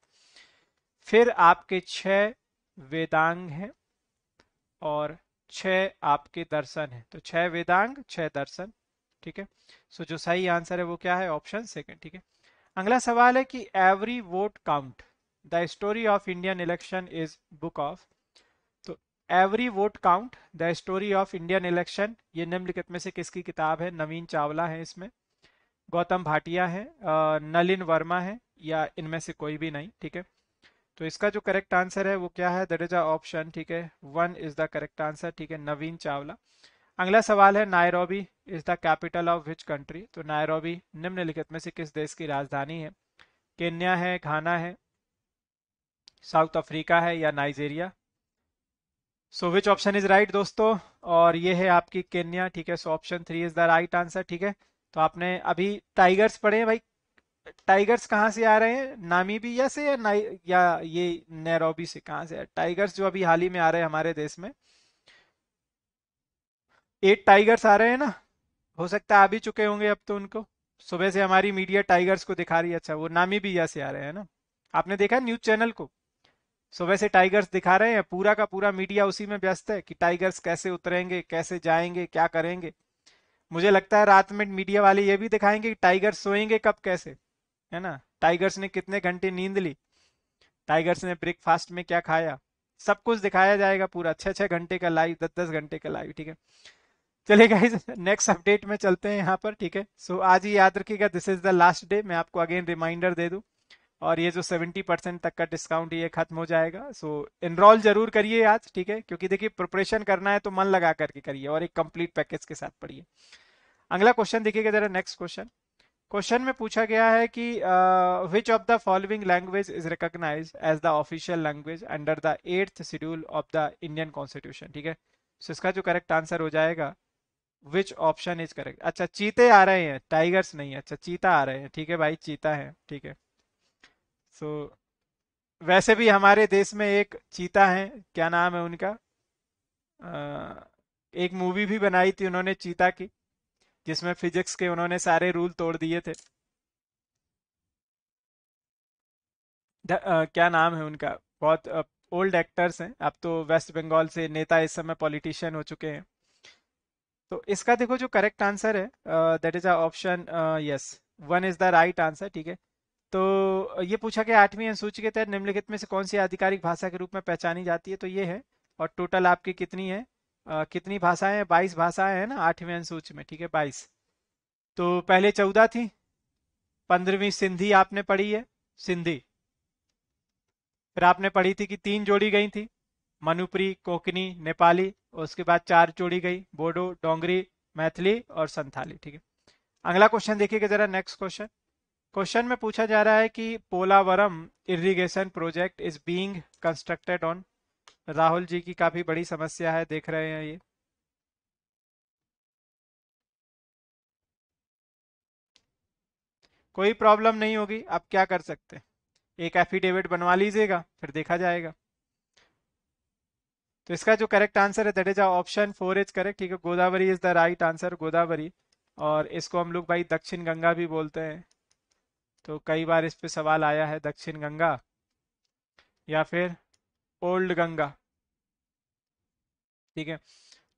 फिर आपके छह वेदांग हैं और छह आपके दर्शन है। तो छह वेदांग, छह दर्शन, ठीक है? सो जो सही आंसर है वो क्या है? ऑप्शन सेकंड ठीक है? अगला सवाल है कि every vote count the story of Indian election is book of तो every vote count the story of Indian election ये निम्नलिखित में से किसकी किताब है? नवीन चावला है इसमें, गौतम भाटिया है नलिन वर्मा है, या इनमें से कोई भी नहीं, ठीक है? तो इसका जो करेक्ट आंसर है वो क्या है? दट इज़ ऑप्शन ठीक है? One is the correct answer ठीक है? नवीन चावला। अगला सवाल है Nairobi is the capital of which country तो नायरोबी निम्नलिखित में से किस देश की राजधानी है? केन्या है, घाना है, साउथ अफ्रीका है या Nigeria? So which option is right दोस्तों? और ये है आपकी केन्या, ठीक है? So option three is the right answer ठीक है? तो आपने अभी टाइगर्स पढ़े हैं भाई। टाइगर्स कहाँ से आ रहे हैं? नामीबिया से या या ये नैरोबी से कहाँ से टाइगर्स जो अभी हाल ही में आ रहे हैं हमारे देश में एट टाइगर्स आ रहे हैं ना? हो सकता है आ भी चुके होंगे अब तो उनको। सुबह से हमारी मीडिया टाइगर्स को दिखा रही है। अच्छा वो नामीबिया से आ रहे हैं ना? आपने देखा न्यूज़ चैनल को? सुबह से टाइगर्स दिखा रहे हैं। पूरा का पूरा मीडिया उसी में व्यस्त है कि टाइगर्स कैसे उतरेंगे, कैसे जाएँगे, क्या करेंगे। मुझे लगता है रात में मीडिया वाले ये भी दिखाएँगे कि टाइगर्स सोएँगे कब, कैसे। है ना? टाइगर्स ने कितने घंटे नींद ली? टाइगर्स ने ब्रेकफास्ट में क्या खाया? सब कुछ दिखाया जाएगा पूरा। छह छह घंटे का लाइव दस दस घंटे का लाइव ठीक है? चलिए गाइस नेक्स्ट अपडेट में चलते हैं यहाँ पर ठीक है? सो so, आज ही याद रखिएगा this is the last day मैं आपको अगेन रिमाइंडर दे दूँ। और ये जो 70 परसेंट तक का डिस्काउंट ये खत्म हो जाएगा। सो so, इनरोल ज़रूर करिए आज ठीक है? क्योंकि देखिए प्रिपरेशन करना है तो मन लगा करके करिए और एक कंप्लीट पैकेज के साथ पढ़िए। अगला क्वेश्चन देखिएगा जरा नेक्स्ट क्वेश्चन क्वेश्चन में पूछा गया है कि which of the following language is recognise as the official language under the eighth schedule of the Indian constitution ठीक है? सो इसका जो करेक्ट आंसर हो जाएगा विच ऑप्शन इज़ करेक्ट अच्छा चीते आ रहे हैं टाइगर्स नहीं है। अच्छा चीता आ रहे हैं। ठीक है भाई चीता है। ठीक है। सो so, वैसे भी हमारे देश में एक चीता है। क्या नाम है उनका? आ, एक मूवी भी बनाई थी उन्होंने चीता की जिसमें फिजिक्स के उन्होंने सारे रूल तोड़ दिए थे। द, आ, क्या नाम है उनका? बहुत ओल्ड एक्टर्स हैं। अब तो वेस्ट बंगाल से नेता इस समय पॉलिटिशियन हो चुके हैं। तो इसका देखो जो करेक्ट आंसर है that is option yes one is the right answer ठीक है? तो ये पूछा गया आठवीं अनुसूची के तहत निम्नलिखित में से कौन सी आधिकारिक भाषा के रूप में पहचानी जाती है? तो ये है। और टोटल आपकी कितनी है? आ, कितनी भाषाएँ हैं? बाईस भाषाएँ हैं ना आठवीं अनुसूची में ठीक है? बाईस। तो पहले चौदह थी। पंद्रहवीं सिंधी आपने पढ़ी है। सिंधी। फिर आपने पढ़ी थी कि तीन जोड़ी गई थी। मनुपुरी, कोकनी, नेपाली, उसके बाद चार जोड़ी गई, बोडो, डोंगरी, मैथिली और संथाली, ठीक है। अगला क्वेश्चन देखिएगा जरा नेक्स्ट क्वेश्चन क्वेश्चन में पूछा जा रहा है कि Polavaram irrigation project is being constructed on Rahul ji की काफ़ी बड़ी समस्या है, देख रहे हैं ये। कोई प्रॉब्लम नहीं होगी, आप क्या कर सकते हैं? एक एफिडेविट बनवा लीजिएगा, फिर देखा जाएगा। तो इसका जो करेक्ट आंसर है that is option four is correct ठीक है? Godavari is the right answer Godavari. और इसको हम लोग भाई दक्षिण गंगा भी बोलते हैं। तो कई बार इस पे सवाल आया है, दक्षिण गंगा या फिर ओल्ड गंगा। ठीक है?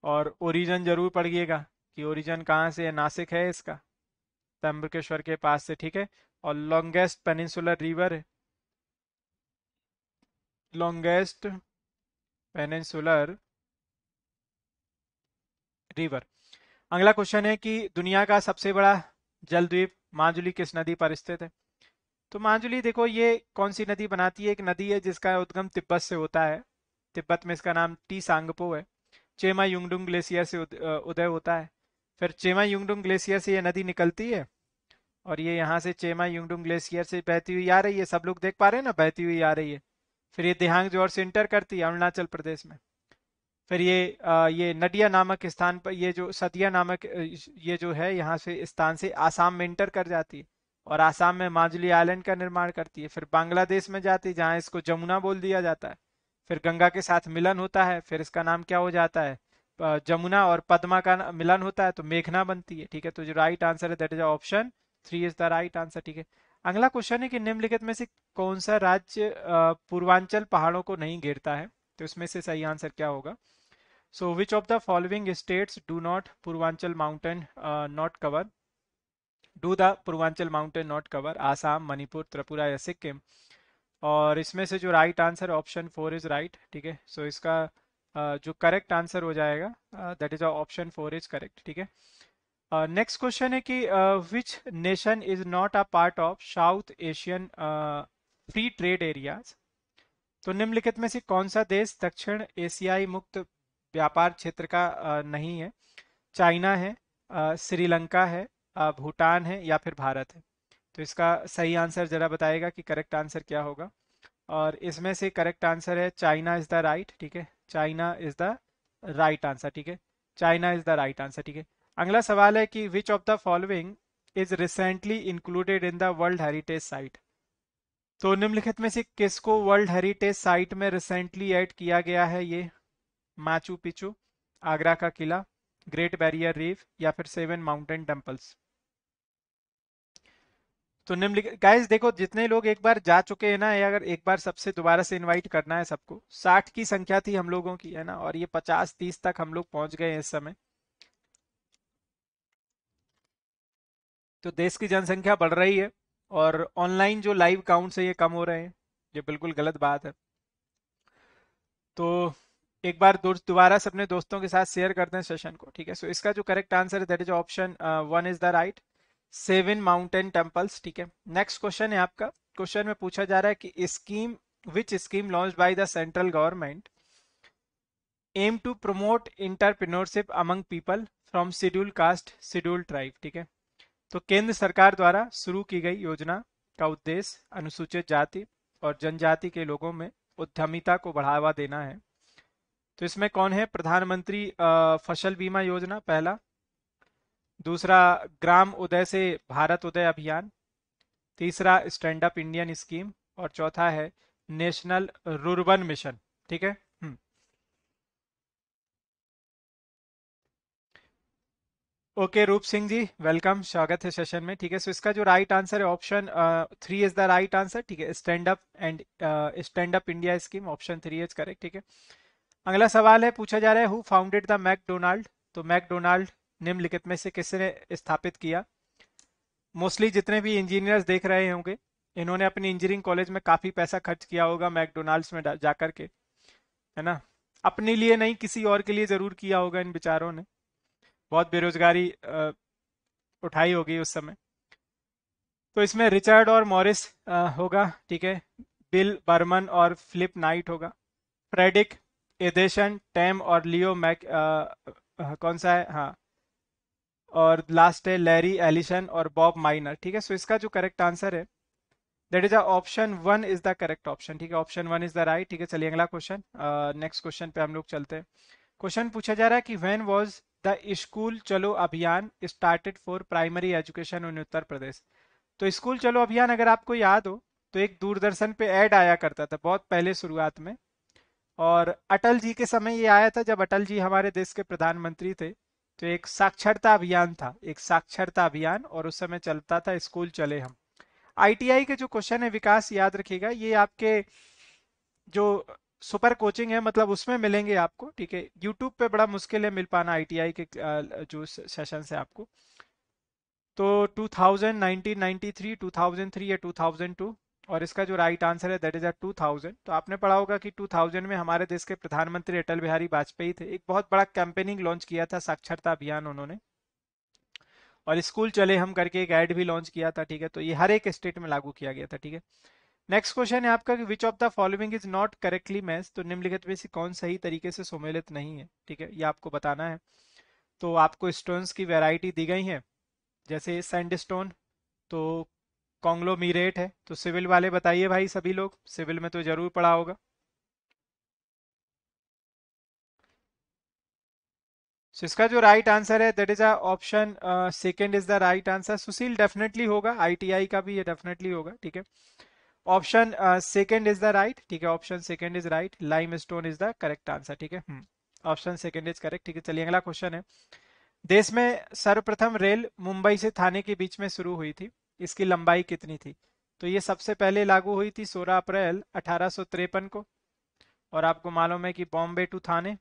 और ओरिजिन ज़रूर पढ़िएगा कि ओरिजिन कहाँ से है, नासिक है इसका? तंबकेश्वर के पास से, ठीक है? और longest peninsular river longest peninsular river. अगला क्वेश्चन है कि दुनिया का सबसे बड़ा जलद्वीप माजुली किस नदी पर स्थित है? तो माजुली देखो, ये कौन सी नदी बनाती है? एक नदी है जिसका उद्गम तिब्बत से होता है। तिब्बत में इसका नाम टी सांगपो है। चेमा युंगडुंग ग्लेशियर से उदय होता है। फिर चेमा युंगडुंग ग्लेशियर से ये नदी निकलती है और ये यहाँ से चेमा युंगडुंग ग्लेशियर से बहती हुई आ रही है। सब लोग देख पा रहे हैं ना? बहती हुई आ रही है। फिर ये देहांग ज़ोर से इंटर करती है अरुणाचल प्रदेश में। फिर ये आ, ये नडिया नामक स्थान पर ये जो सदिया नामक ये जो है यहाँ से स्थान से आसाम में इंटर कर जाती है और आसाम में माजुली आइलैंड का निर्माण करती है। फिर बांग्लादेश में जाती है जहाँ इसको जमुना बोल दिया जाता है। फिर गंगा के साथ मिलन होता है फिर इसका नाम क्या हो जाता है? जमुना और पद्मा का मिलन होता है तो मेघना बनती है ठीक है? तो जो राइट आंसर है that is option three is the right answer ठीक है? अगला क्वेश्चन है कि निम्नलिखित में से कौन सा राज्य पूर्वांचल पहाड़ों को नहीं घेरता है? तो इसमें से सही आंसर क्या होगा? So which of the following states do not Purvanchal mountain not cover do the Purvanchal mountain not cover Assam Manipur Tripura या सिक्किम? और इसमें से जो right answer option four is right ठीक है? सो इसका uh, जो करेक्ट आंसर हो जाएगा that is option four is correct ठीक है? नेक्स्ट क्वेश्चन है कि which nation is not a part of South Asian free trade areas तो निम्नलिखित में से कौन सा देश दक्षिण एशियाई मुक्त व्यापार क्षेत्र का नहीं है? चाइना है श्रीलंका है भूटान है या फिर भारत है? तो इसका सही आंसर जरा बताएगा कि करेक्ट आंसर क्या होगा। और इसमें से करेक्ट आंसर है चाइना इज़ द राइट, ठीक है? China is the right answer, ठीक है? China is the right answer, ठीक है? अगला सवाल है कि which of the following is recently included in the world heritage site तो निम्नलिखित में से किसको वर्ल्ड हेरिटेज साइट में रिसेंटली ऐड किया गया है ये? माचू पिचू, आगरा का किला, ग्रेट बैरियर रीफ या फिर सेवन माउंटेन टेम्पल्स? तो निम्नलिखित गाइस देखो, जितने लोग एक बार जा चुके हैं ना अगर एक बार सबसे दोबारा से इनवाइट करना है सबको, साठ की संख्या थी हम लोगों की, है ना? और ये पचास तीस तक हम लोग पहुँच गए हैं इस समय। तो देश की जनसंख्या बढ़ रही है। और ऑनलाइन जो लाइव काउंट है, ये कम हो रहे हैं। ये बिल्कुल गलत बात है। तो एक बार दोबारा से अपने दोस्तों के साथ शेयर करते हैं सेशन को, ठीक है? सो इसका जो करेक्ट आंसर है that is option one is the right seven mountain temples ठीक है? नेक्स्ट क्वेश्चन है आपका। क्वेश्चन में पूछा जा रहा है कि scheme which scheme launch by the central government aim to promote entrepreneurship among people from schedule caste schedule tribe ठीक है? तो केंद्र सरकार द्वारा शुरू की गई योजना का उद्देश्य अनुसूचित जाति और जनजाति के लोगों में उद्यमिता को बढ़ावा देना है। तो इसमें कौन है? प्रधानमंत्री फ़सल बीमा योजना पहला। दूसरा, ग्राम उदय से भारत उदय अभियान। तीसरा, स्टैंड अप इंडियन स्कीम। और चौथा है, नेशनल रुर्बन मिशन। ठीक है? ओके रूप सिंह जी वेलकम स्वागत है सेशन में ठीक है सो इसका जो राइट आंसर है option three is the right answer ठीक है stand up and stand up India scheme option three is correct ठीक है अगला सवाल है पूछा जा रहा है हु फाउंडेड द मैकडोनाल्ड तो मैकडोनाल्ड निम्नलिखित में से किसने स्थापित किया मोस्टली जितने भी इंजीनियर्स देख रहे होंगे इन्होंने अपनी इंजीनियरिंग कॉलेज में काफ़ी पैसा खर्च किया होगा मैकडोनाल्ड्स में जाकर के है ना अपने लिए नहीं किसी और के लिए ज़रूर किया होगा इन बेचारों ने बहुत बेरोजगारी उठाई होगी उस समय। तो इसमें रिचर्ड और मॉरिस होगा ठीक है। बिल बर्मन और फिलिप नाइट होगा। फ्रेडिक एदेशन टेम और लियो मैक आ, कौन सा है? हाँ। और लास्ट है लैरी एलिशन और बॉब माइनर ठीक है। सो इसका जो करेक्ट आंसर है that is option one is the correct option ठीक है। Option one is the right ठीक है। चलिए अगला क्वेश्चन नेक्स्ट क्वेश्चन पे हम लोग चलते हैं। क्वेश्चन पूछा जा रहा है कि व्हेन वाज द स्कूल चलो अभियान started for primary education in Uttar Pradesh. तो स्कूल चलो अभियान अगर आपको याद हो तो एक दूरदर्शन पे ऐड आया करता था बहुत पहले शुरुआत में। और अटल जी के समय ये आया था जब अटल जी हमारे देश के प्रधानमंत्री थे। तो एक साक्षरता अभियान था, एक साक्षरता अभियान और उस समय चलता था स्कूल चले हम। आईटीआई के जो क्वेश्चन है, विकास याद रखिएगा, ये आपके जो सुपर कोचिंग है मतलब उसमें मिलेंगे आपको, ठीक है? यूट्यूब पे बड़ा मुश्किल है मिल पाना आईटीआई के जो सेशन है आपको। तो 2000 1993 2003 या 2002 और इसका जो राइट आंसर है दैट इज़ अ 2000 तो आपने पढ़ा होगा कि 2000 में हमारे देश के प्रधानमंत्री अटल बिहारी वाजपेयी थे। एक बहुत बड़ा कैंपेनिंग लॉन्च किया था, साक्षरता अभियान उन्होंने। और स्कूल चले हम करके एक ऐड भी लॉन्च किया था, ठीक है? तो ये हर एक स्टेट में लागू किया गया था, ठीक है? नेक्स्ट क्वेश्चन है आपका कि which of the following is not correctly match तो निम्नलिखित में से कौन सही तरीके से सुमेलित नहीं है ठीक है? ये आपको बताना है। तो आपको स्टोन्स की वेराइटी दी गई है जैसे सैंड स्टोन तो कॉन्ग्लोमीरेट है। तो सिविल वाले बताइए भाई सभी लोग सिविल में तो ज़रूर पढ़ा होगा। So, इसका जो राइट आंसर है that is a option second is the right answer Sushil definitely होगा। आईटीआई का भी ये डेफिनेटली होगा ठीक है? Option second is the right ठीक है? Option second is right limestone is the correct answer ठीक है? ऑप्शन सेकेंड इज़ करेक्ट ठीक है? चलिए, अगला क्वेश्चन है। देश में सर्वप्रथम रेल मुंबई से थाने के बीच में शुरू हुई थी। इसकी लंबाई कितनी थी? तो ये सबसे पहले लागू हुई थी 16 अप्रैल अठारह सौ तिरपन को। और आपको मालूम है कि बॉम्बे टू थाने,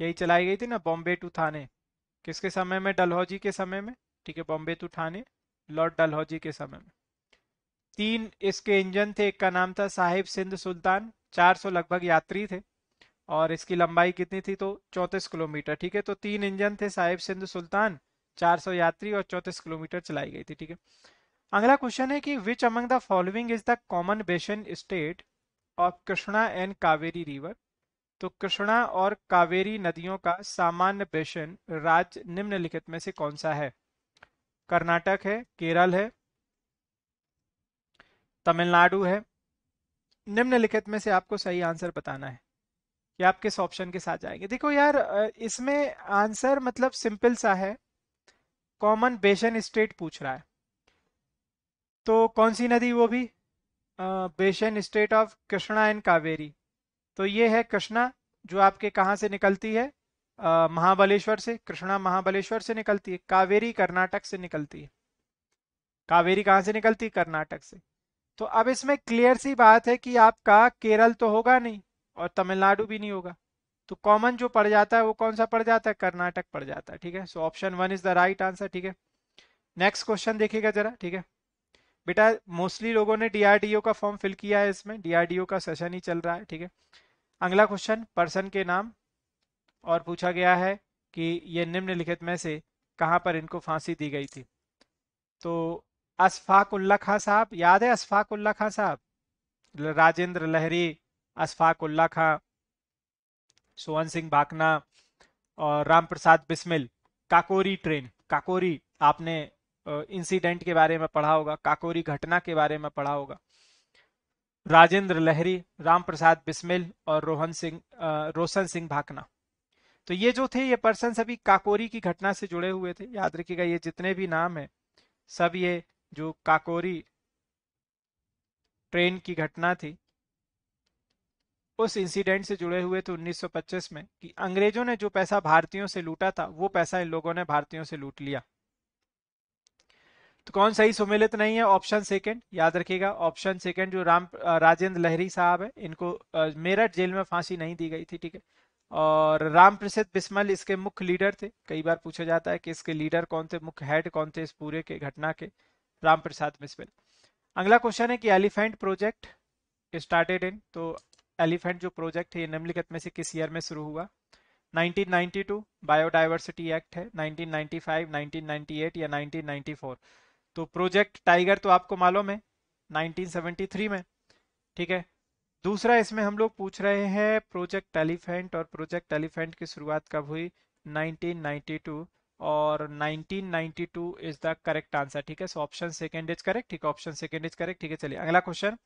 यही चलाई गई थी ना, बॉम्बे टू थाने। किसके समय में? डलहौजी के समय में, ठीक है? Bombay to Thane, Lord Dalhousie के समय में। तीन इसके इंजन थे, एक का नाम था साहिब सिंध सुल्तान 400 लगभग यात्री थे। और इसकी लंबाई कितनी थी तो 34 किलोमीटर, ठीक है? तो तीन इंजन थे साहिब सिंध सुल्तान 400 यात्री और 34 किलोमीटर चलाई गई थी, ठीक है? अगला क्वेश्चन है कि which among the following is the common basin state of Krishna and Kaveri river तो कृष्णा और कावेरी नदियों का सामान्य बेसन राज्य निम्नलिखित में से कौन सा है? कर्नाटक है, केरल है तमिलनाडु है। निम्नलिखित में से आपको सही आंसर बताना है कि आप किस ऑप्शन के साथ जाएँगे। देखो यार इसमें आंसर मतलब सिंपल सा है। कॉमन बेसन स्टेट पूछ रहा है। तो कौन सी नदी वो भी? Basin state of Krishna and Kaveri. तो ये है कृष्णा, जो आपके कहाँ से निकलती है? महाबलेश्वर से। कृष्णा महाबलेश्वर से निकलती है। कावेरी कर्नाटक से निकलती है। कावेरी कहाँ से निकलती है? कर्नाटक से। तो अब इसमें क्लियर सी बात है कि आपका केरल तो होगा नहीं और तमिलनाडु भी नहीं होगा। तो कॉमन जो पड़ जाता है वो कौन सा पड़ जाता है? कर्नाटक पड़ जाता है, ठीक है? So option one is the right answer ठीक है? नेक्स्ट क्वेश्चन देखिएगा जरा, ठीक है? बेटा मोस्टली लोगों ने डीआरडीओ का फॉर्म फिल किया है इसमें। डीआरडीओ का सेशन ही चल रहा है, ठीक है? अगला क्वेश्चन पर्सन के नाम। और पूछा गया है कि ये निम्नलिखित में से कहाँ पर इनको फांसी दी गई थी? तो अशफाक उल्ला खां साहब, याद है अशफाक उल्ला खां साहब? राजेंद्र लहरी अशफाक उल्ला खां सोहन सिंह भाकना और राम प्रसाद बिस्मिल, काकोरी ट्रेन। काकोरी, आपने इंसिडेंट के बारे में पढ़ा होगा, काकोरी घटना के बारे में पढ़ा होगा। राजेंद्र लहरी राम प्रसाद बिस्मिल और रोहन सिंह रोशन सिंह भाकना। तो ये जो थे, ये पर्सन सभी काकोरी की घटना से जुड़े हुए थे। याद रखिएगा, ये जितने भी नाम है, सब ये जो काकोरी ट्रेन की घटना थी, उस इंसिडेंट से जुड़े हुए थे 1925 में कि अंग्रेज़ों ने जो पैसा भारतीयों से लूटा था, वो पैसा इन लोगों ने भारतीयों से लूट लिया। तो कौन सही सुमिलित नहीं है? ऑप्शन सेकंड, याद रखिएगा, ऑप्शन सेकंड जो राम, राजेंद्र लहरी साहब है, इनको मेरठ जेल में फांसी नहीं दी गई थी, ठीक है? और राम प्रसिद्ध बिस्मल इसके मुख्य लीडर थे। कई बार पूछा जाता है कि इसके लीडर कौन थे? मुख्य हेड कौन थे इस पूरे के, घटना के? राम प्रसाद बिस्मिल अगला क्वेश्चन है कि एलिफेंट प्रोजेक्ट स्टार्टेड इन तो एलिफेंट जो प्रोजेक्ट है, ये निम्नलिखित में से किस ईयर में शुरू हुआ? 1992 बायोडाइवर्सिटी एक्ट है। 1995 1998 या 1994 तो प्रोजेक्ट टाइगर तो आपको मालूम है 1973 में। ठीक है? दूसरा इसमें हम लोग पूछ रहे हैं, प्रोजेक्ट एलिफेंट और प्रोजेक्ट एलिफेंट की शुरुआत कब हुई? 1992 और 1992 इज़ द करेक्ट आंसर ठीक है? So option second is correct ठीक है? ऑप्शन सेकेंड इज़ करेक्ट ठीक है? चलिए, अगला क्वेश्चन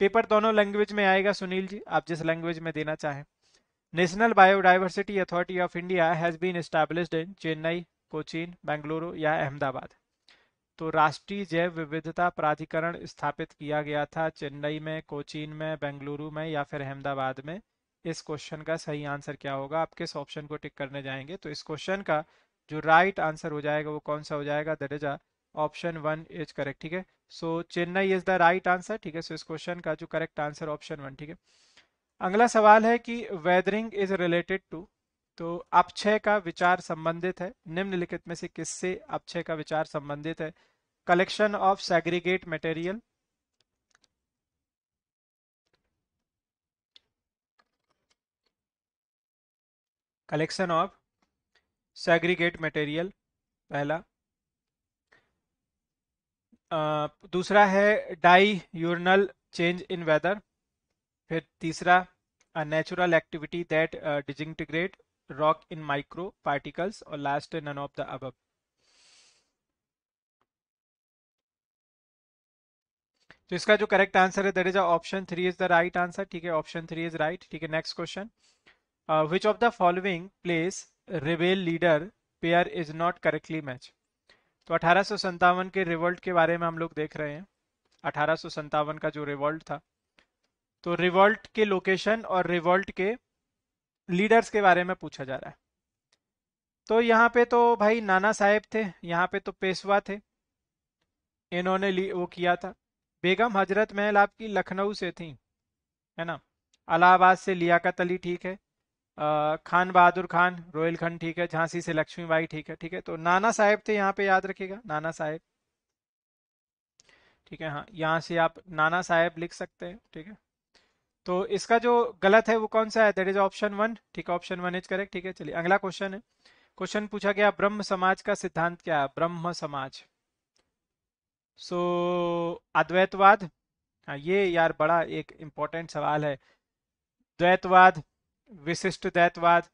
पेपर दोनों लैंग्वेज में आएगा, सुनील जी, आप जिस लैंग्वेज में देना चाहें. National biodiversity authority of India has been established in Chennai Cochin Bengaluru या अहमदाबाद तो राष्ट्रीय जैव विविधता प्राधिकरण स्थापित किया गया था चेन्नई में, कोचीन में, बेंगलुरु में या फिर अहमदाबाद में? इस क्वेश्चन का सही आंसर क्या होगा? आप किस ऑप्शन को टिक करने जाएँगे? तो इस क्वेश्चन का जो राइट right आंसर हो जाएगा वो कौन सा हो जाएगा? That is option one is correct ठीक है? So Chennai is the right answer ठीक है? सो इस क्वेश्चन का जो करेक्ट आंसर ऑप्शन वन ठीक है? अगला सवाल है कि वेदरिंग इज़ रिलेटेड टू तो अपक्षय का विचार संबंधित है। निम्नलिखित में से किससे अपक्षय का विचार संबंधित है? Collection of segregate material collection of segregate material, पहला। दूसरा है diurnal change in weather फिर तीसरा natural activity that disintegrate rock in micro particles और लास्ट नन ऑफ़ द अब तो इसका जो करेक्ट आंसर है that is option three is the right answer ठीक है? ऑप्शन थ्री इज़ राइट ठीक है? Next question which of the following place रिवेल leader pair is not correctly match तो अठारह के रिवोल्ट के बारे में हम लोग देख रहे हैं। अठारह का जो रिवोल्ट था। तो रिवोल्ट के लोकेशन और रिवोल्ट के लीडर्स के बारे में पूछा जा रहा है। तो यहाँ पे तो भाई नाना साहेब थे, यहाँ पे तो पेशवा थे। इन्होंने वो किया था। बेगम हज़रत महल आपकी लखनऊ से थी, है ना? अलाहाबाद से लियाकत अली ठीक है। खान बहादुर खान रोयल खंड ठीक है झांसी से लक्ष्मीबाई ठीक है ठीक है? तो नाना साहेब थे यहाँ पे याद रखिएगा नाना साहेब। ठीक है हाँ यहाँ से आप नाना साहेब लिख सकते हैं ठीक है? तो इसका जो गलत है वो कौन सा है? दैट इज़ ऑप्शन वन ठीक है? ऑप्शन वन इज़ करेक्ट ठीक है? चलिए अगला क्वेश्चन है। क्वेश्चन पूछा गया ब्रह्म समाज का सिद्धांत क्या है? ब्रह्म समाज। सो so, अद्वैतवाद हाँ ये यार बड़ा एक इम्पोर्टेंट सवाल है। द्वैतवाद विशिष्ट द्वैतवाद,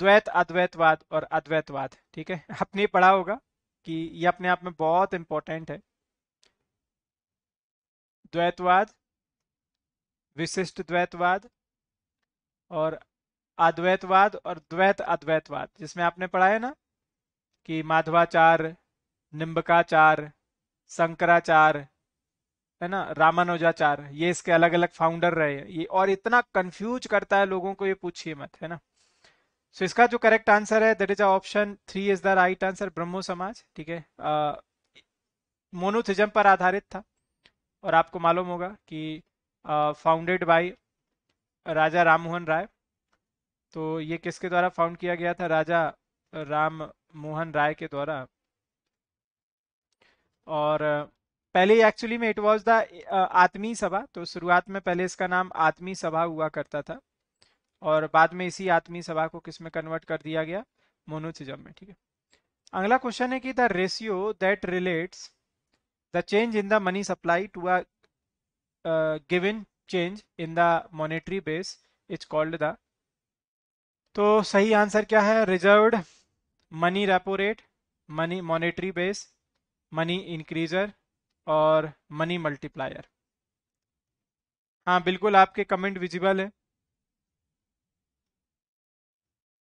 द्वैत, अद्वैतवाद और अद्वैतवाद, ठीक है? *laughs* आपने पढ़ा होगा कि ये अपने आप में बहुत इंपॉर्टेंट है। द्वैतवाद, विशिष्ट द्वैतवाद और अद्वैतवाद और द्वैत अद्वैतवाद, जिसमें आपने पढ़ा है ना कि माधवाचार्य निम्बकाचार शंकराचार है ना रामानुजाचार ये इसके अलग अलग फाउंडर रहे ये और इतना कंफ्यूज करता है लोगों को ये पूछिए मत है ना। सो so, इसका जो करेक्ट आंसर है that is option three is the right answer Brahmo Samaj ठीक है। मोनोथिज्म पर आधारित था और आपको मालूम होगा कि फाउंडेड बाय राजा राम मोहन राय। तो ये किसके द्वारा फाउंड किया गया था? राजा राम मोहन राय के द्वारा। और पहले एक्चुअली में इट वाज द आत्मी सभा तो शुरुआत में पहले इसका नाम आत्मी सभा हुआ करता था, और बाद में इसी आत्मी सभा को किसमें कन्वर्ट कर दिया गया? मोनोथिज्म में, ठीक है? अगला क्वेश्चन है कि the ratio that relates the change in the money supply to a given change in the monetary base is called the तो सही आंसर क्या है? Reserved money repo rate money monetary base money increaser और money multiplier हाँ बिल्कुल आपके comment visible है।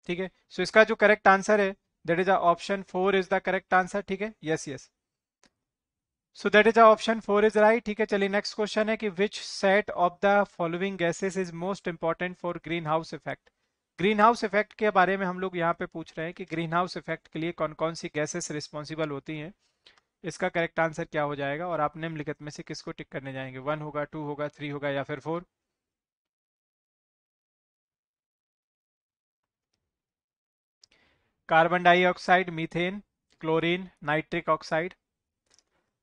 ठीक है? सो इसका जो करेक्ट आंसर है that is option four is the correct answer ठीक है? Yes yes so that is option four is right ठीक है? चलिए नेक्स्ट क्वेश्चन है कि which set of the following gases is most important for greenhouse effect greenhouse effect के बारे में हम लोग यहाँ पे पूछ रहे हैं कि ग्रीन हाउस इफ़ेक्ट के लिए कौन कौन सी गैसेस रिस्पॉन्सिबल होती हैं। इसका करेक्ट आंसर क्या हो जाएगा? और आप निम्नलिखित में से किसको टिक करने जाएँगे? वन होगा टू होगा थ्री होगा या फिर four carbon dioxide methane chlorine nitric oxide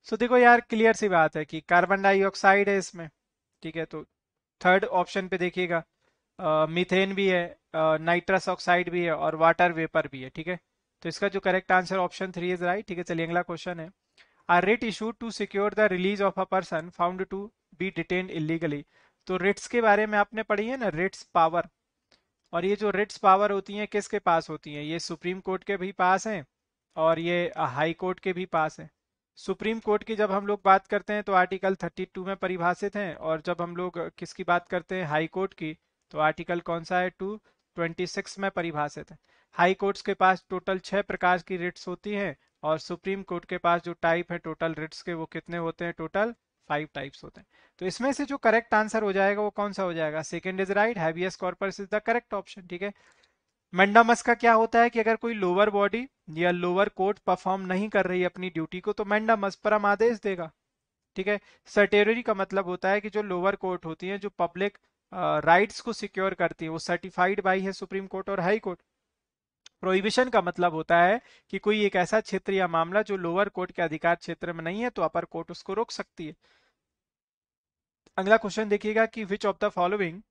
so देखो यार क्लियर सी बात है कि कार्बन डाइऑक्साइड है इसमें, ठीक है? तो थर्ड ऑप्शन पे देखिएगा। मीथेन भी है नाइट्रस ऑक्साइड भी है और वाटर वेपर भी है, ठीक है? तो इसका जो correct answer option three is right ठीक है? चलिए अगला क्वेश्चन है। Writ issued to secure the release of a person found to be detain illegally तो रिट्स के बारे में आपने पढ़ी है ना? रिट्स पावर और ये जो रिट्स पावर होती हैं, किसके पास होती हैं? ये सुप्रीम कोर्ट के भी पास हैं और ये हाई कोर्ट के भी पास हैं। सुप्रीम कोर्ट की जब हम लोग बात करते हैं तो आर्टिकल 32 में परिभाषित हैं और जब हम लोग किसकी बात करते हैं? हाई कोर्ट की तो आर्टिकल कौन सा है? टू ट्वेंटी सिक्स में परिभाषित है। हाई कोर्ट्स के पास टोटल छह प्रकार की रिट्स होती हैं। और सुप्रीम कोर्ट के पास जो टाइप है टोटल रिट्स के वो कितने होते हैं? टोटल फाइव टाइप्स होते हैं। तो इसमें से जो करेक्ट आंसर हो जाएगा वो कौन सा हो जाएगा? Second is right habeas corpus is the correct option ठीक है? मैंडामस का क्या होता है कि अगर कोई लोअर बॉडी या लोअर कोर्ट परफॉर्म नहीं कर रही अपनी ड्यूटी को तो मैंडामस पर हम आदेश देगा ठीक है? सर्टेरी का मतलब होता है कि जो लोअर कोर्ट होती है जो पब्लिक राइट्स uh, को सिक्योर करती है वो सर्टिफाइड बाई है सुप्रीम कोर्ट और हाई कोर्ट प्रोहिबिशन का मतलब होता है कि कोई एक ऐसा क्षेत्र या मामला जो लोअर कोर्ट के अधिकार क्षेत्र में नहीं है तो अपर कोर्ट उसको रोक सकती है। अगला क्वेश्चन देखिएगा कि which of the following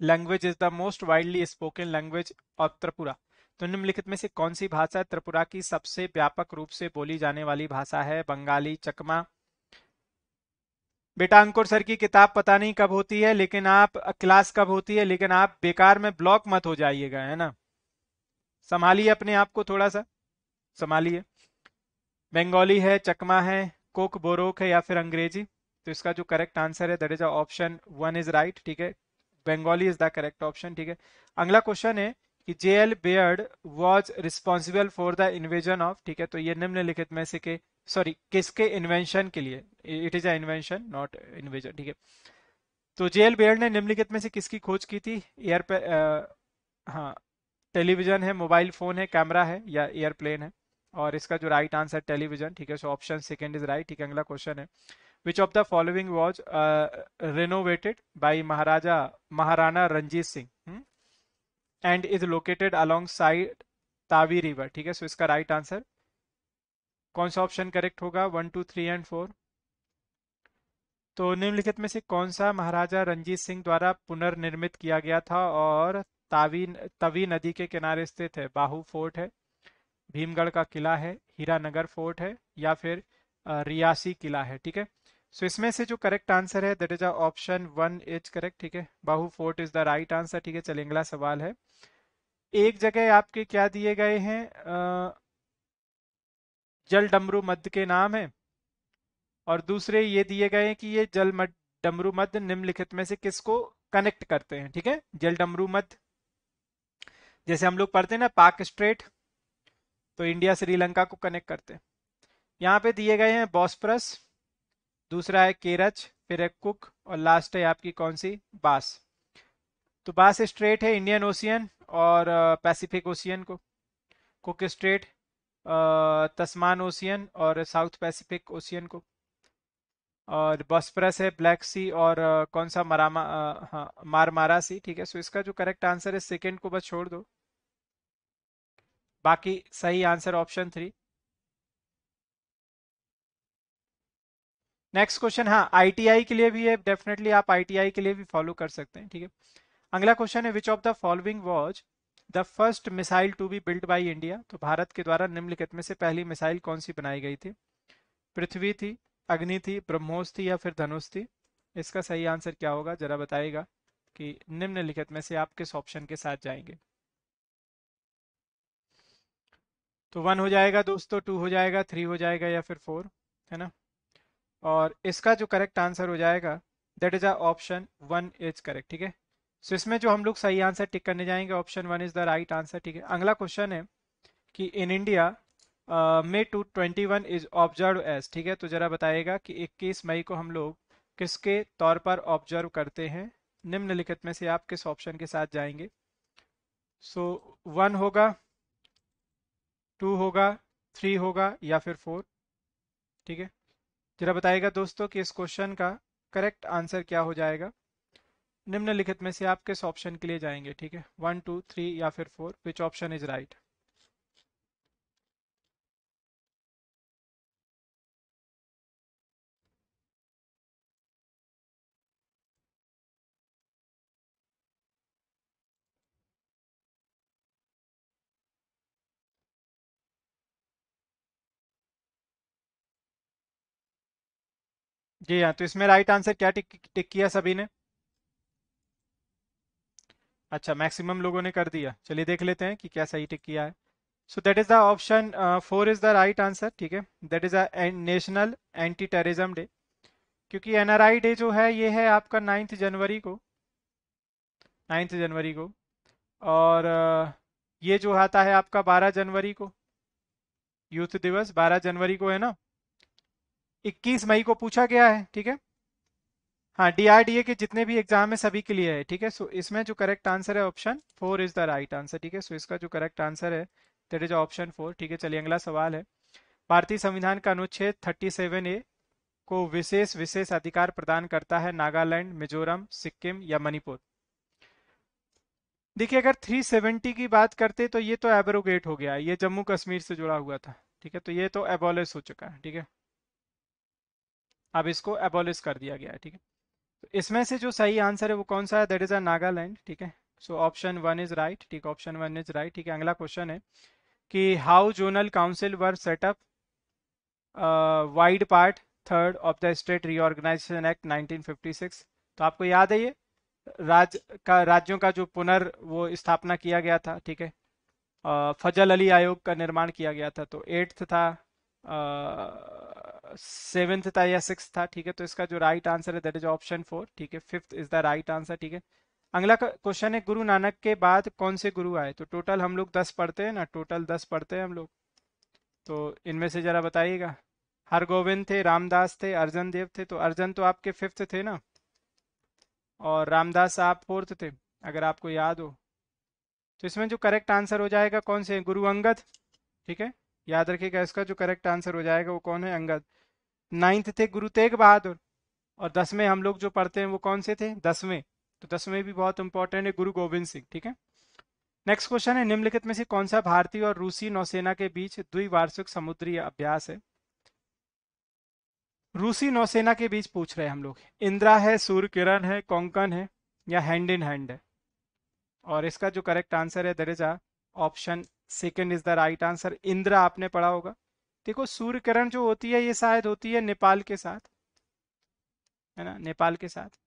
language is the most widely spoken language of Tripura तो निम्नलिखित में से कौन सी भाषा त्रिपुरा की सबसे व्यापक रूप से बोली जाने वाली भाषा है? बंगाली, चकमा। बेटा अंकुर सर की किताब पता नहीं कब होती है, लेकिन आप, क्लास कब होती है, लेकिन आप बेकार में ब्लॉक मत हो जाइएगा, है ना? संभालिए अपने आप को थोड़ा सा। संभालिए। बंगाली है चकमा है कोक बोरोक है या फिर अंग्रेज़ी तो इसका जो करेक्ट आंसर है that is option one is right ठीक है? Bengali is the correct option ठीक है? अगला क्वेश्चन है कि J L Baird was responsible for the invasion of ठीक है? तो ये निम्नलिखित में से के सॉरी किसके इन्वेंशन के लिए? It is a invention not invasion ठीक है? तो जे एल बेयर्ड ने निम्नलिखित में से किसकी खोज की थी? एयर पे आ, हाँ टेलीविज़न है, मोबाइल फ़ोन है, कैमरा है या एयरप्लेन है। और इसका जो राइट आंसर टेलीविज़न, ठीक है। So option second is right ठीक है, अगला क्वेश्चन है। Which of the following was renovated by Maharaja Maharana Ranjit Singh and is located alongside Tawi river ठीक है। सो इसका राइट आंसर कौन सा ऑप्शन करेक्ट होगा? One two three and four तो निम्नलिखित में से कौन सा महाराजा रंजीत सिंह द्वारा पुनर्निर्मित किया गया था? और तावी तवी नदी के किनारे स्थित है। बाहू फोर्ट है, भीमगढ़ का किला है, हीरानगर फोर्ट है, या फिर रियासी किला है, ठीक है? सो इसमें से जो करेक्ट आंसर है that is option one is correct ठीक है? Bahu fort is the right answer ठीक है? चलिए अगला सवाल है। एक जगह आपके क्या दिए गए हैं? जल डमरू मध्य के नाम है, और दूसरे ये दिए गए हैं कि ये जल डमरू मध्य निम्नलिखित में से किसको कनेक्ट करते हैं, ठीक है? जल डमरू मध्य। जैसे हम लोग पढ़ते हैं ना पाक स्ट्रेट तो इंडिया श्रीलंका को कनेक्ट करते हैं। यहाँ पे दिए गए हैं बॉस्परस दूसरा है केरच फिर है कुक और लास्ट है आपकी कौन सी? बास तो बास स्ट्रेट है इंडियन ओशियन और पैसिफिक ओशियन को। कुक स्ट्रेट तस्मान ओशियन और साउथ पैसिफिक ओशियन को। और बॉस्परस है ब्लैक सी और कौन सा मरामा हाँ मारमारा सी ठीक है। सो इसका जो करेक्ट आंसर है सेकेंड को बस छोड़ दो। बाकी सही answer option three. Next question हाँ आईटीआई के लिए भी है डेफिनेटली आप आईटीआई के लिए भी फॉलो कर सकते हैं, ठीक है। अगला क्वेश्चन है which of the following was the first missile to be build by India तो भारत के द्वारा निम्नलिखित में से पहली मिसाइल कौन सी बनाई गई थी? पृथ्वी थी, अग्नि थी, ब्रह्मोस थी या फिर धनुष थी? इसका सही आंसर क्या होगा? जरा बताइएगा कि निम्नलिखित में से आप किस ऑप्शन के साथ जाएँगे। तो वन हो जाएगा दोस्तों टू हो जाएगा थ्री हो जाएगा या फिर फोर है ना? और इसका जो करेक्ट आंसर हो जाएगा that is option one is correct ठीक है? सो इसमें जो हम लोग सही आंसर टिक करने जाएँगे option one is the right answer ठीक है? अगला क्वेश्चन है कि in India May two twenty one is observe as ठीक है? तो जरा बताएगा कि 21 मई को हम लोग किसके तौर पर ऑब्ज़र्व करते हैं? निम्नलिखित में से आप किस ऑप्शन के साथ जाएँगे? सो so, वन होगा टू होगा थ्री होगा या फिर फोर ठीक है? जरा बताएगा दोस्तों कि इस क्वेश्चन का करेक्ट आंसर क्या हो जाएगा? निम्नलिखित में से आप किस ऑप्शन के लिए जाएँगे? ठीक है? वन टू थ्री या फिर four which option is right जी हाँ तो इसमें राइट आंसर क्या टिक टिक किया सभी ने? अच्छा मैक्सिमम लोगों ने कर दिया। चलिए देख लेते हैं कि क्या सही टिक किया है। So that is the option four is the right answer ठीक है? That is a national anti terrorism day क्योंकि एनआरआई डे जो है ये है आपका नाइन्थ जनवरी को। नाइन्थ जनवरी को। और uh, ये जो आता है आपका बारह जनवरी को। यूथ दिवस बारह जनवरी को है ना? 21 मई को पूछा गया है, ठीक है? हाँ डीआरडीए के जितने भी एग्ज़ाम है सभी के लिए है, ठीक है? सो इसमें जो करेक्ट आंसर है option four is the right answer ठीक है? सो इसका जो करेक्ट आंसर है दैट इज़ ऑप्शन फोर ठीक है? चलिए, अगला सवाल है। भारतीय संविधान का अनुच्छेद 37 ए को विशेष विशेष अधिकार प्रदान करता है नागालैंड, मिजोरम, सिक्किम या मणिपुर। देखिए, अगर 370 की बात करते तो ये तो एब्रोगेट हो गया, ये जम्मू कश्मीर से जुड़ा हुआ था, ठीक है? तो ये तो एबोलिस हो चुका है, ठीक है? अब इसको एबोलिश कर दिया गया है, ठीक है? तो इसमें से जो सही आंसर है वो कौन सा है? दैट इज़ अ नागालैंड ठीक है? So option one is right ठीक ऑप्शन वन इज़ राइट ठीक है? अगला क्वेश्चन है कि how zonal council were set up vide part third of the state reorganisation act 1956 तो आपको याद है ये? राज्य का, राज्यों का जो पुनर् वो स्थापना किया गया था, ठीक है? फजल अली आयोग का निर्माण किया गया था तो एट्थ था सेवेंथ था या सिक्स था, ठीक है तो इसका जो राइट आंसर है दैट इज़ ऑप्शन फोर ठीक है fifth is the right answer ठीक है। अगला क्वेश्चन है, गुरु नानक के बाद कौन से गुरु आए? तो टोटल हम लोग दस पढ़ते हैं ना टोटल दस पढ़ते हैं हम लोग। तो इनमें से जरा बताइएगा। हरगोविंद थे, रामदास थे, अर्जन देव थे तो अर्जन तो आपके फिफ्थ थे ना? और रामदास आप फोर्थ थे, अगर आपको याद हो। तो इसमें जो करेक्ट आंसर हो जाएगा कौन से गुरु अंगद, ठीक है? याद रखिएगा, इसका जो करेक्ट आंसर हो जाएगा वो कौन है? अंगद। नाइन्थ थे गुरु तेग बहादुर। और दसवें हम लोग जो पढ़ते हैं वो कौन से थे? दसवें। तो दसवें भी बहुत इंपॉर्टेंट है, गुरु गोविंद सिंह, ठीक है? नेक्स्ट क्वेश्चन है, निम्नलिखित में से कौन सा भारतीय और रूसी नौसेना के बीच द्विवार्षिक समुद्री अभ्यास है? रूसी नौसेना के बीच पूछ रहे हैं हम लोग। इंदिरा है, सूर्य किरण है, कोंकण है, या हैंड इन हैंड है? और इसका जो करेक्ट आंसर है that is option second is the right answer Indira आपने पढ़ा होगा। देखो सूर्य किरण जो होती है, ये शायद होती है नेपाल के साथ, है ना? नेपाल के साथ।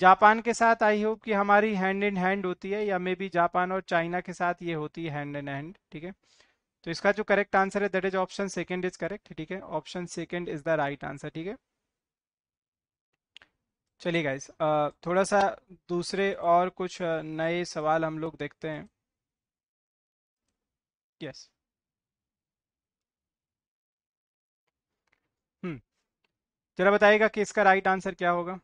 जापान के साथ आई होप कि हमारी हैंड इन हैंड होती है, या मे बी जापान और चाइना के साथ ये होती है हैंड इन हैंड ठीक है? तो इसका जो करेक्ट आंसर है that is option second is correct ठीक है? Option second is the right answer ठीक है? चलिए गाइस थोड़ा सा दूसरे और कुछ नए सवाल हम लोग देखते हैं। Yes yes. हम्म जरा बताइएगा कि इसका राइट आंसर क्या होगा?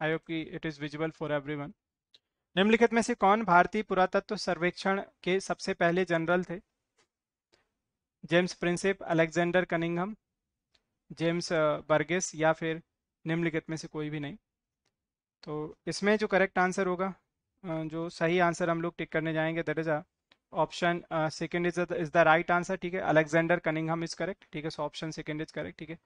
आई होप कि it is visible for everyone निम्नलिखित में से कौन भारतीय पुरातत्व सर्वेक्षण के सबसे पहले जनरल थे? James Prinsep Alexander Cunningham James Burgess या फिर निम्नलिखित में से कोई भी नहीं। तो इसमें जो करेक्ट आंसर होगा जो सही आंसर हम लोग टिक करने जाएँगे that is a option second is is the right answer ठीक है? अलेक्जेंडर कनिंगम इज़ करेक्ट ठीक है? So option second is correct ठीक है?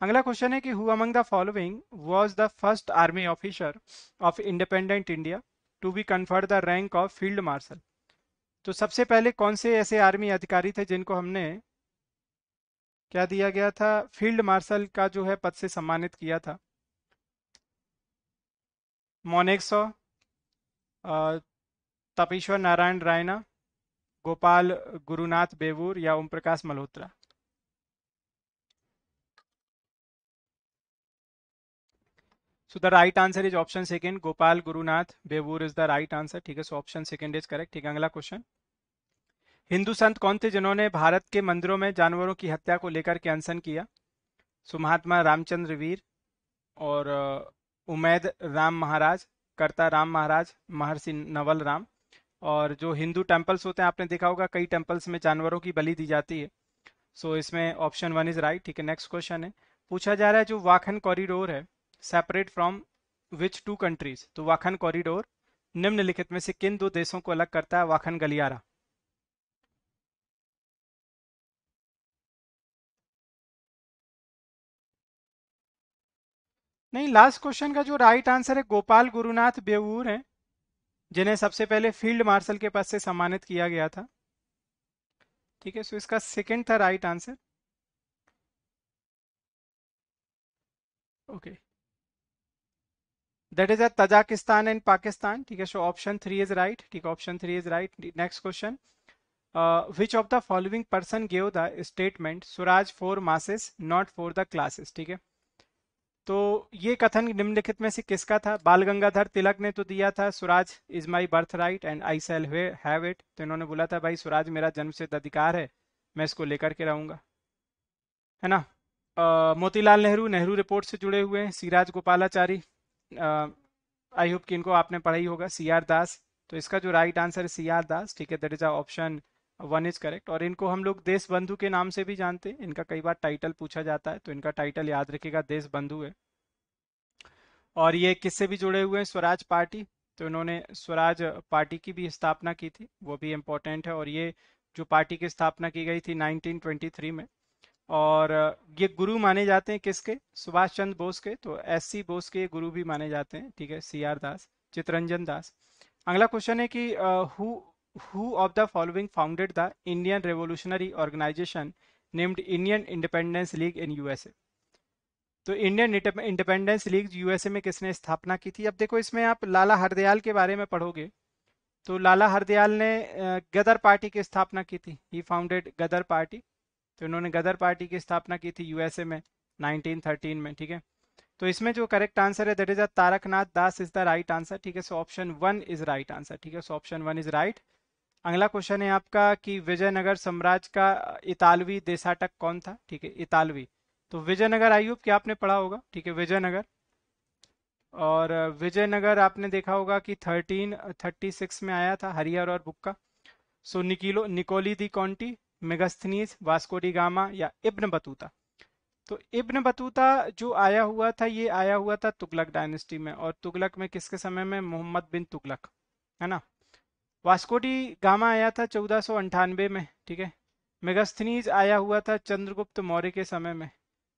अगला क्वेश्चन है कि who among the following was the first army officer of independent India to be conferred the rank of field marshal तो सबसे पहले कौन से ऐसे आर्मी अधिकारी थे जिनको हमने क्या दिया गया था? फ़ील्ड मार्शल का जो है पद से सम्मानित किया था। मोनेक्सो तपेश्वर नारायण रायना, गोपाल गुरुनाथ बेवूर या Om Prakash Malhotra. So the right answer is option second Gopal Gurunath Bewoor is the right answer ठीक है so option second is correct ठीक है अगला क्वेश्चन हिंदू संत कौन थे जिन्होंने भारत के मंदिरों में जानवरों की हत्या को लेकर के अनशन किया? सो महात्मा रामचंद्र वीर और उमैद राम महाराज करता राम महाराज महर्षि नवल राम। और जो हिंदू टेम्पल्स होते हैं आपने देखा होगा कई टेम्पल्स में जानवरों की बलि दी जाती है। सो so, इसमें ऑप्शन वन इज़ राइट ठीक है नेक्स्ट क्वेश्चन है। पूछा जा रहा है जो वाखन कॉरिडोर है separate from which two countries तो वाखन कॉरिडोर निम्नलिखित में से किन दो देशों को अलग करता है वाखन गलियारा? नहीं लास्ट क्वेश्चन का जो राइट आंसर है गोपाल गुरुनाथ बेऊर है, जिन्हें सबसे पहले फ़ील्ड मार्शल के पद से सम्मानित किया गया था। ठीक है सो इसका सेकंड था right answer okay that is a Tajikistan and Pakistan ठीक है so option three is right ठीक है option three is right next question which of the following person gave the statement swaraj for masses not for the classes ठीक है? तो ये कथन निम्नलिखित में से किसका था? बाल गंगाधर तिलक ने तो दिया था swaraj is my birthright and I shall have it तो इन्होंने बोला था, भाई स्वराज मेरा जन्म से अधिकार है, मैं इसको लेकर के रहूँगा। है ना? मोतीलाल नेहरू नेहरू रिपोर्ट से जुड़े हुए हैं, सिराज गोपालाचारी। आई होप कि इनको आपने पढ़ा ही होगा सी आर दास। तो इसका जो राइट आंसर है सी आर दास, ठीक है that is option one is correct और इनको हम लोग देश बंधु के नाम से भी जानते हैं। इनका कई बार टाइटल पूछा जाता है तो इनका टाइटल याद रखिएगा देश बंधु है। और ये किससे भी जुड़े हुए हैं? स्वराज पार्टी। तो इन्होंने स्वराज पार्टी की भी स्थापना की थी, वो भी इम्पोर्टेंट है। और ये जो पार्टी की स्थापना की गई थी 1923 में और, ये गुरु माने जाते हैं किसके? सुभाष चंद्र बोस के। तो एस सी बोस के गुरु भी माने जाते हैं, ठीक है? C R Das, Chittaranjan Das. अगला क्वेश्चन है कि who of the following founded the Indian Revolutionary Organization named Indian Independence League in USA? तो इंडियन इंडिपेंडेंस लीग यूएसए में किसने स्थापना की थी? अब देखो, इसमें आप लाला हरदयाल के बारे में पढ़ोगे। तो लाला हरदयाल ने गदर पार्टी की स्थापना की थी। He founded Ghadar Party. तो इन्होंने गदर पार्टी की स्थापना की थी यूएसए में 1913 में, ठीक है? तो इसमें जो करेक्ट आंसर है that is a Taraknath Das is the right answer ठीक है? So option one is right answer ठीक है? So option one is right अगला क्वेश्चन है आपका कि विजयनगर साम्राज्य का इतालवी देशाटक कौन था? ठीक है, इतालवी। तो विजयनगर आयुब, क्या आपने पढ़ा होगा? ठीक है, विजयनगर। और विजयनगर आपने देखा होगा कि 1336 में आया था, हरिहर और बुक्का। सो निकिलो, निकोली दी कॉन्टी मेगस्थनीज वास्कोडी गामा या इब्न बतूता। तो इब्न बतूता जो आया हुआ था, ये आया हुआ था तुगलक डायनेस्टी में और तुगलक में किसके समय में? मोहम्मद बिन तुगलक, है ना? वास्कोडी गामा आया था चौदह में, ठीक है? मेगस्थनीज आया हुआ था चंद्रगुप्त मौर्य के समय में।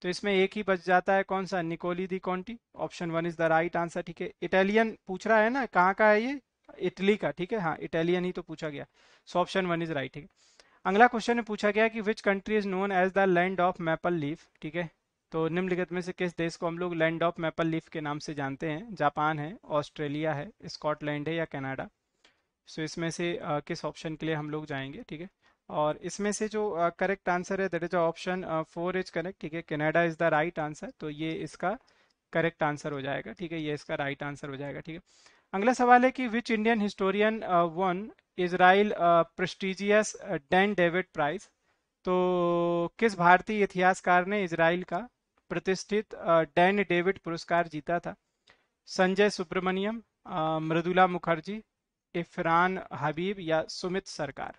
तो इसमें एक ही बच जाता है, कौन सा? Niccolo de Conti. Option one is the right answer, ठीक है? इटालियन पूछ रहा है ना, कहाँ का है ये? इटली का, ठीक है? हाँ इटालियन ही तो पूछा गया। So option one is right, ठीक है? अगला क्वेश्चन में पूछा गया कि which country is known as the land of maple leaf ठीक है? तो निम्नलिखित में से किस देश को हम लोग लैंड ऑफ़ मैपल लीफ के नाम से जानते हैं? जापान है ऑस्ट्रेलिया है स्कॉटलैंड है या कनाडा? सो इसमें से uh, किस ऑप्शन के लिए हम लोग जाएँगे? ठीक है? और इसमें से जो करेक्ट आंसर है that is option four is correct ठीक है? Canada is the right answer तो ये इसका करेक्ट आंसर हो जाएगा ठीक है? ये इसका राइट आंसर हो जाएगा ठीक है? अगला सवाल है कि which Indian historian won Israel prestigious Dan David prize तो किस भारतीय इतिहासकार ने इसराइल का प्रतिष्ठित डैन डेविड पुरस्कार जीता था? संजय सुब्रमण्यम मृदुला मुखर्जी इफरान हबीब या सुमित सरकार?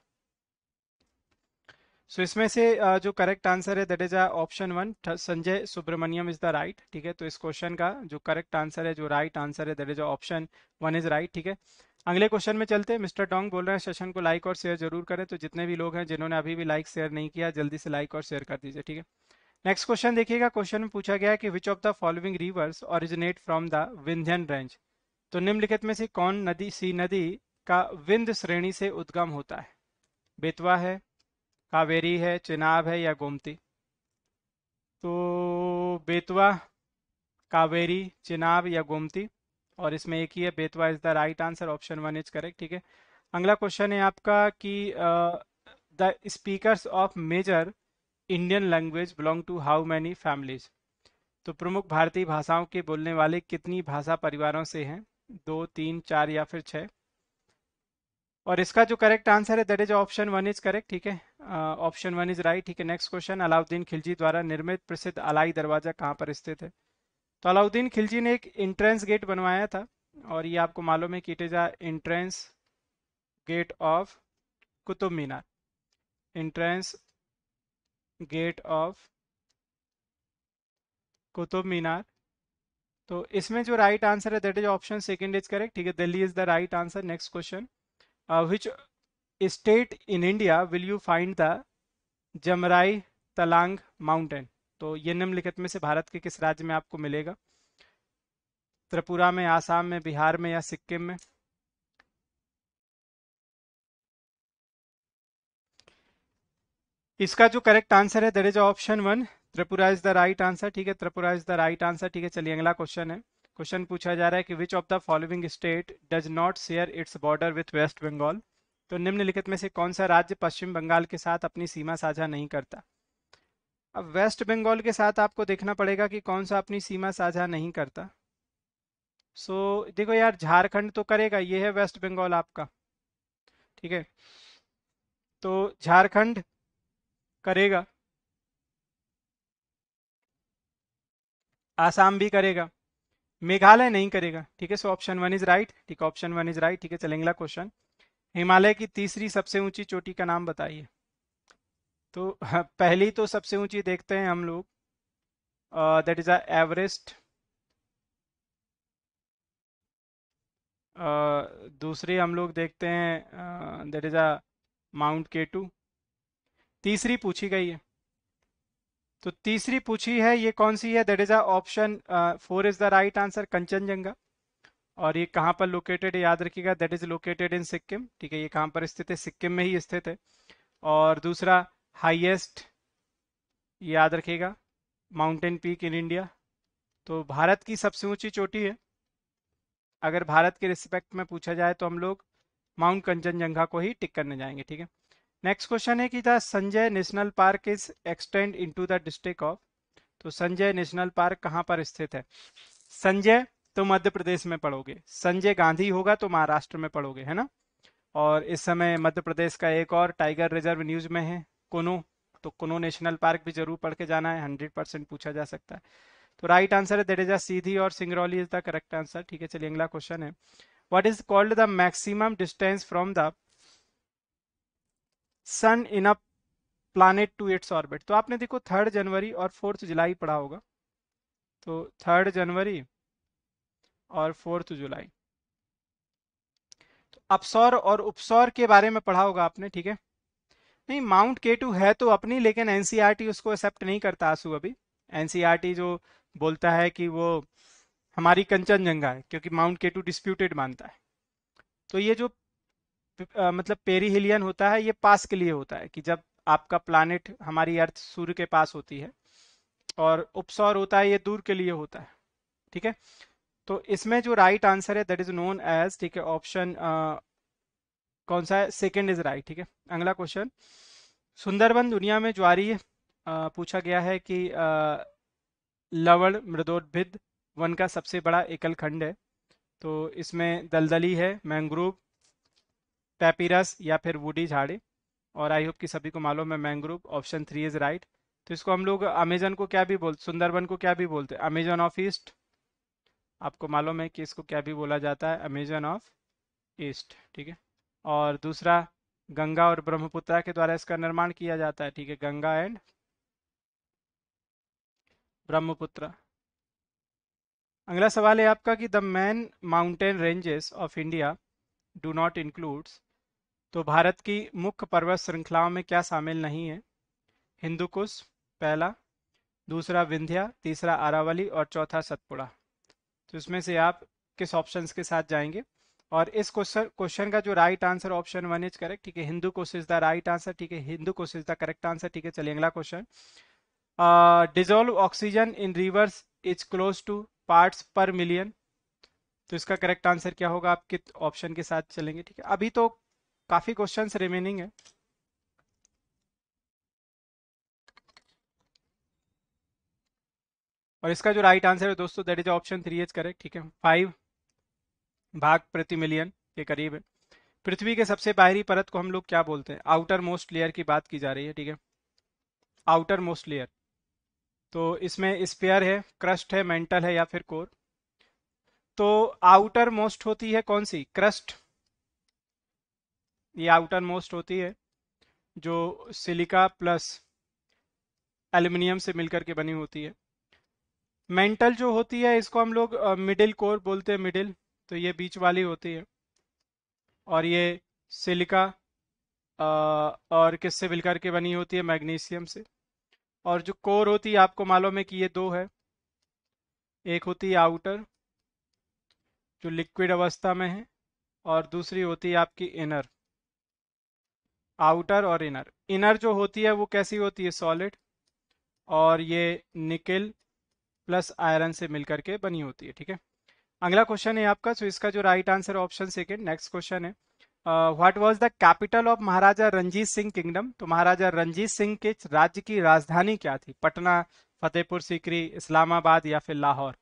सो so, इसमें से जो करेक्ट आंसर है that is option one Sanjay Subrahmanyam is the right ठीक है? तो इस क्वेश्चन का जो करेक्ट आंसर है जो राइट आंसर है that is option one is right ठीक है? अगले क्वेश्चन में चलते हैं। मिस्टर डोंग बोल रहे हैं सेशन को लाइक और शेयर ज़रूर करें। तो जितने भी लोग हैं, जिन्होंने अभी भी लाइक शेयर नहीं किया, जल्दी से लाइक और शेयर कर दीजिए, ठीक है? नेक्स्ट क्वेश्चन देखिएगा। क्वेश्चन में पूछा गया है कि which of the following rivers originate from the Vindhyan range तो निम्नलिखित में से कौन नदी, सी नदी का विंध्य श्रेणी से उद्गम होता है? बेतवा है, कावेरी है, चिनाब है या गोमती? तो बेतवा, कावेरी, चिनाब या गोमती? और इसमें एक ही है Betwa is the right answer option one is correct ठीक है? अगला क्वेश्चन है आपका कि the speakers of major Indian language belong to how many families तो प्रमुख भारतीय भाषाओं के बोलने वाले कितनी भाषा परिवारों से हैं? दो, तीन, चार या फिर छः और इसका जो करेक्ट आंसर है that is option one is correct ठीक है? ऑप्शन वन इज़ राइट ठीक है? नेक्स्ट क्वेश्चन अलाउद्दीन खिलजी द्वारा निर्मित प्रसिद्ध अलाई दरवाज़ा कहाँ पर स्थित है? तो अलाउद्दीन खिलजी ने एक इंट्रेंस गेट बनवाया था और ये आपको मालूम है कि it is a entrance gate of Qutub Minar. Entrance gate of Qutub Minar. तो इसमें जो राइट आंसर है that is option second is correct ठीक है? Delhi is the right answer next question which state in India will you find the Jamrai Tlang mountain तो ये निम्नलिखित में से भारत के किस राज्य में आपको मिलेगा? त्रिपुरा में, आसाम में, बिहार में या सिक्किम में? इसका जो करेक्ट आंसर है that is option one Tripura is the right answer ठीक है? Tripura is the right answer ठीक है? चलिए, अगला क्वेश्चन है। क्वेश्चन पूछा जा रहा है कि which of the following state does not share its border with West Bengal तो निम्नलिखित में से कौन सा राज्य पश्चिम बंगाल के साथ अपनी सीमा साझा नहीं करता? अब वेस्ट बंगाल के साथ आपको देखना पड़ेगा कि कौन सा अपनी सीमा साझा नहीं करता। सो so, देखो यार झारखंड तो करेगा ये है वेस्ट बंगाल आपका। ठीक है? तो झारखंड करेगा। आसाम भी करेगा। मेघालय नहीं करेगा। ठीक है? So option one is right ठीक है? ऑप्शन वन इज़ राइट ठीक है? चलेंगे क्वेश्चन हिमालय की तीसरी सबसे ऊँची चोटी का नाम बताइए। तो पहली तो सबसे ऊँची देखते हैं हम लोग। दैट इज़ एवरेस्ट दूसरी हम लोग देखते हैं that is a mount K two तीसरी पूछी गई है। तो तीसरी पूछी है, ये कौन सी है? That is a option four is the right answer Kanchenjunga और ये कहाँ पर लोकेटेड है, याद रखिएगा that is located in Sikkim ठीक है, ये कहाँ पर स्थित है? सिक्किम में ही स्थित है। और दूसरा हाईएस्ट, याद रखेगा माउंटेन पीक इन इंडिया। तो भारत की सबसे ऊँची चोटी है। अगर भारत के रिस्पेक्ट में पूछा जाए तो हम लोग माउंट कंचनजंगा को ही टिक करने जाएँगे, ठीक है? नेक्स्ट क्वेश्चन है कि the Sanjay national park is extend into the district of. तो संजय नेशनल पार्क कहाँ पर स्थित है? संजय तो मध्य प्रदेश में पढ़ोगे संजय गांधी होगा तो महाराष्ट्र में पढ़ोगे है ना? और इस समय मध्य प्रदेश का एक और टाइगर रिज़र्व न्यूज़ में है। कोनो तो कोनो नेशनल पार्क भी ज़रूर पढ़ के जाना है, हंड्रेड परसेंट पूछा जा सकता है। तो राइट आंसर है दैट इज़ अ सीधी और Singrauli is the correct answer ठीक है, चलिए अगला क्वेश्चन है। What is called the maximum distance from the sun in a planet to its orbit तो आपने देखो थर्ड जनवरी और फोर्थ जुलाई पढ़ा होगा। तो थर्ड जनवरी और फोर्थ जुलाई। तो अपसौर और उपसौर के बारे में पढ़ा होगा आपने, ठीक है? नहीं माउंट के टू है तो अपनी लेकिन एनसीईआरटी उसको एक्सेप्ट नहीं करता आँसू अभी। एनसीईआरटी जो बोलता है कि वो हमारी कंचनजंगा है क्योंकि माउंट के टू डिस्प्यूटेड मानता है। तो ये जो आ, मतलब पेरीहिलियन होता है ये पास के लिए होता है कि जब आपका प्लानिट हमारी अर्थ सूर्य के पास होती है और उपसौर होता है ये दूर के लिए होता है। ठीक है? तो इसमें जो राइट आंसर है दैट इज़ नोन एज ठीक है ऑप्शन कौन सा है? सेकेंड इज़ राइट ठीक है? अगला क्वेश्चन सुंदरबन दुनिया में ज्वारी पूछा गया है कि लवण मृदोद्भिद वन का सबसे बड़ा एकल खंड है। तो इसमें दलदली है, मैंग्रोव, पैपिरस या फिर वुडी झाड़ी। और आई होप कि सभी को मालूम है, mangrove option three is right तो इसको हम लोग अमेजन को क्या भी बोलते सुंदरबन को क्या भी बोलते हैं? अमेजन ऑफ़ ईस्ट आपको मालूम है कि इसको क्या भी बोला जाता है? अमेजन ऑफ़ ईस्ट ठीक है? और दूसरा गंगा और ब्रह्मपुत्रा के द्वारा इसका निर्माण किया जाता है, ठीक है? गंगा एंड ब्रह्मपुत्र। अगला सवाल है आपका कि the main mountain ranges of India do not includes तो भारत की मुख्य पर्वत श्रृंखलाओं में क्या शामिल नहीं है? हिंदू कुश पहला, दूसरा विंध्या, तीसरा अरावली और चौथा सतपुड़ा। तो इसमें से आप किस ऑप्शंस के साथ जाएँगे? और इस क्वेश्चन क्वेश्चन का जो right answer option one is correct ठीक है? हिंदू कोश इज़ द राइट आंसर ठीक है? हिंदू कोश इज़ द करेक्ट आंसर ठीक है? चलिए अगला question dissolved oxygen in rivers is close to parts per million तो इसका करेक्ट आंसर क्या होगा? आप कित ऑप्शन के साथ चलेंगे, ठीक है? अभी तो काफ़ी क्वेश्चंस रिमेनिंग है। और इसका जो राइट आंसर है दोस्तों that is option three is correct ठीक है? फाइव भाग प्रति मिलियन के करीब है। पृथ्वी के सबसे बाहरी परत को हम लोग क्या बोलते हैं? आउटर मोस्ट लेयर की बात की जा रही है, ठीक है? आउटर मोस्ट लेयर तो इसमें स्पेयर है क्रस्ट है मेंटल है या फिर कोर तो आउटर मोस्ट होती है कौन सी? क्रस्ट ये आउटर मोस्ट होती है, जो सिलिका प्लस एल्यूमिनियम से मिलकर के बनी होती है। मेंटल जो होती है, इसको हम लोग मिडिल कोर बोलते हैं मिडिल तो ये बीच वाली होती है। और ये सिलिका और किससे मिलकर के बनी होती है? मैग्नीशियम से। और जो कोर होती है, आपको मालूम है कि ये दो है। एक होती है आउटर, जो लिक्विड अवस्था में है, और दूसरी होती है आपकी इनर। आउटर और इनर। इनर जो होती है, वो कैसी होती है? सॉलिड। और ये निकल प्लस आयरन से मिलकर के बनी होती है, ठीक है? अगला क्वेश्चन है आपका सो इसका जो right answer option second next question है। What was the capital of Maharaja Ranjit Singh kingdom? तो महाराजा रंजीत सिंह के राज्य की राजधानी क्या थी? पटना, फतेहपुर सीकरी, इस्लामाबाद या फिर लाहौर?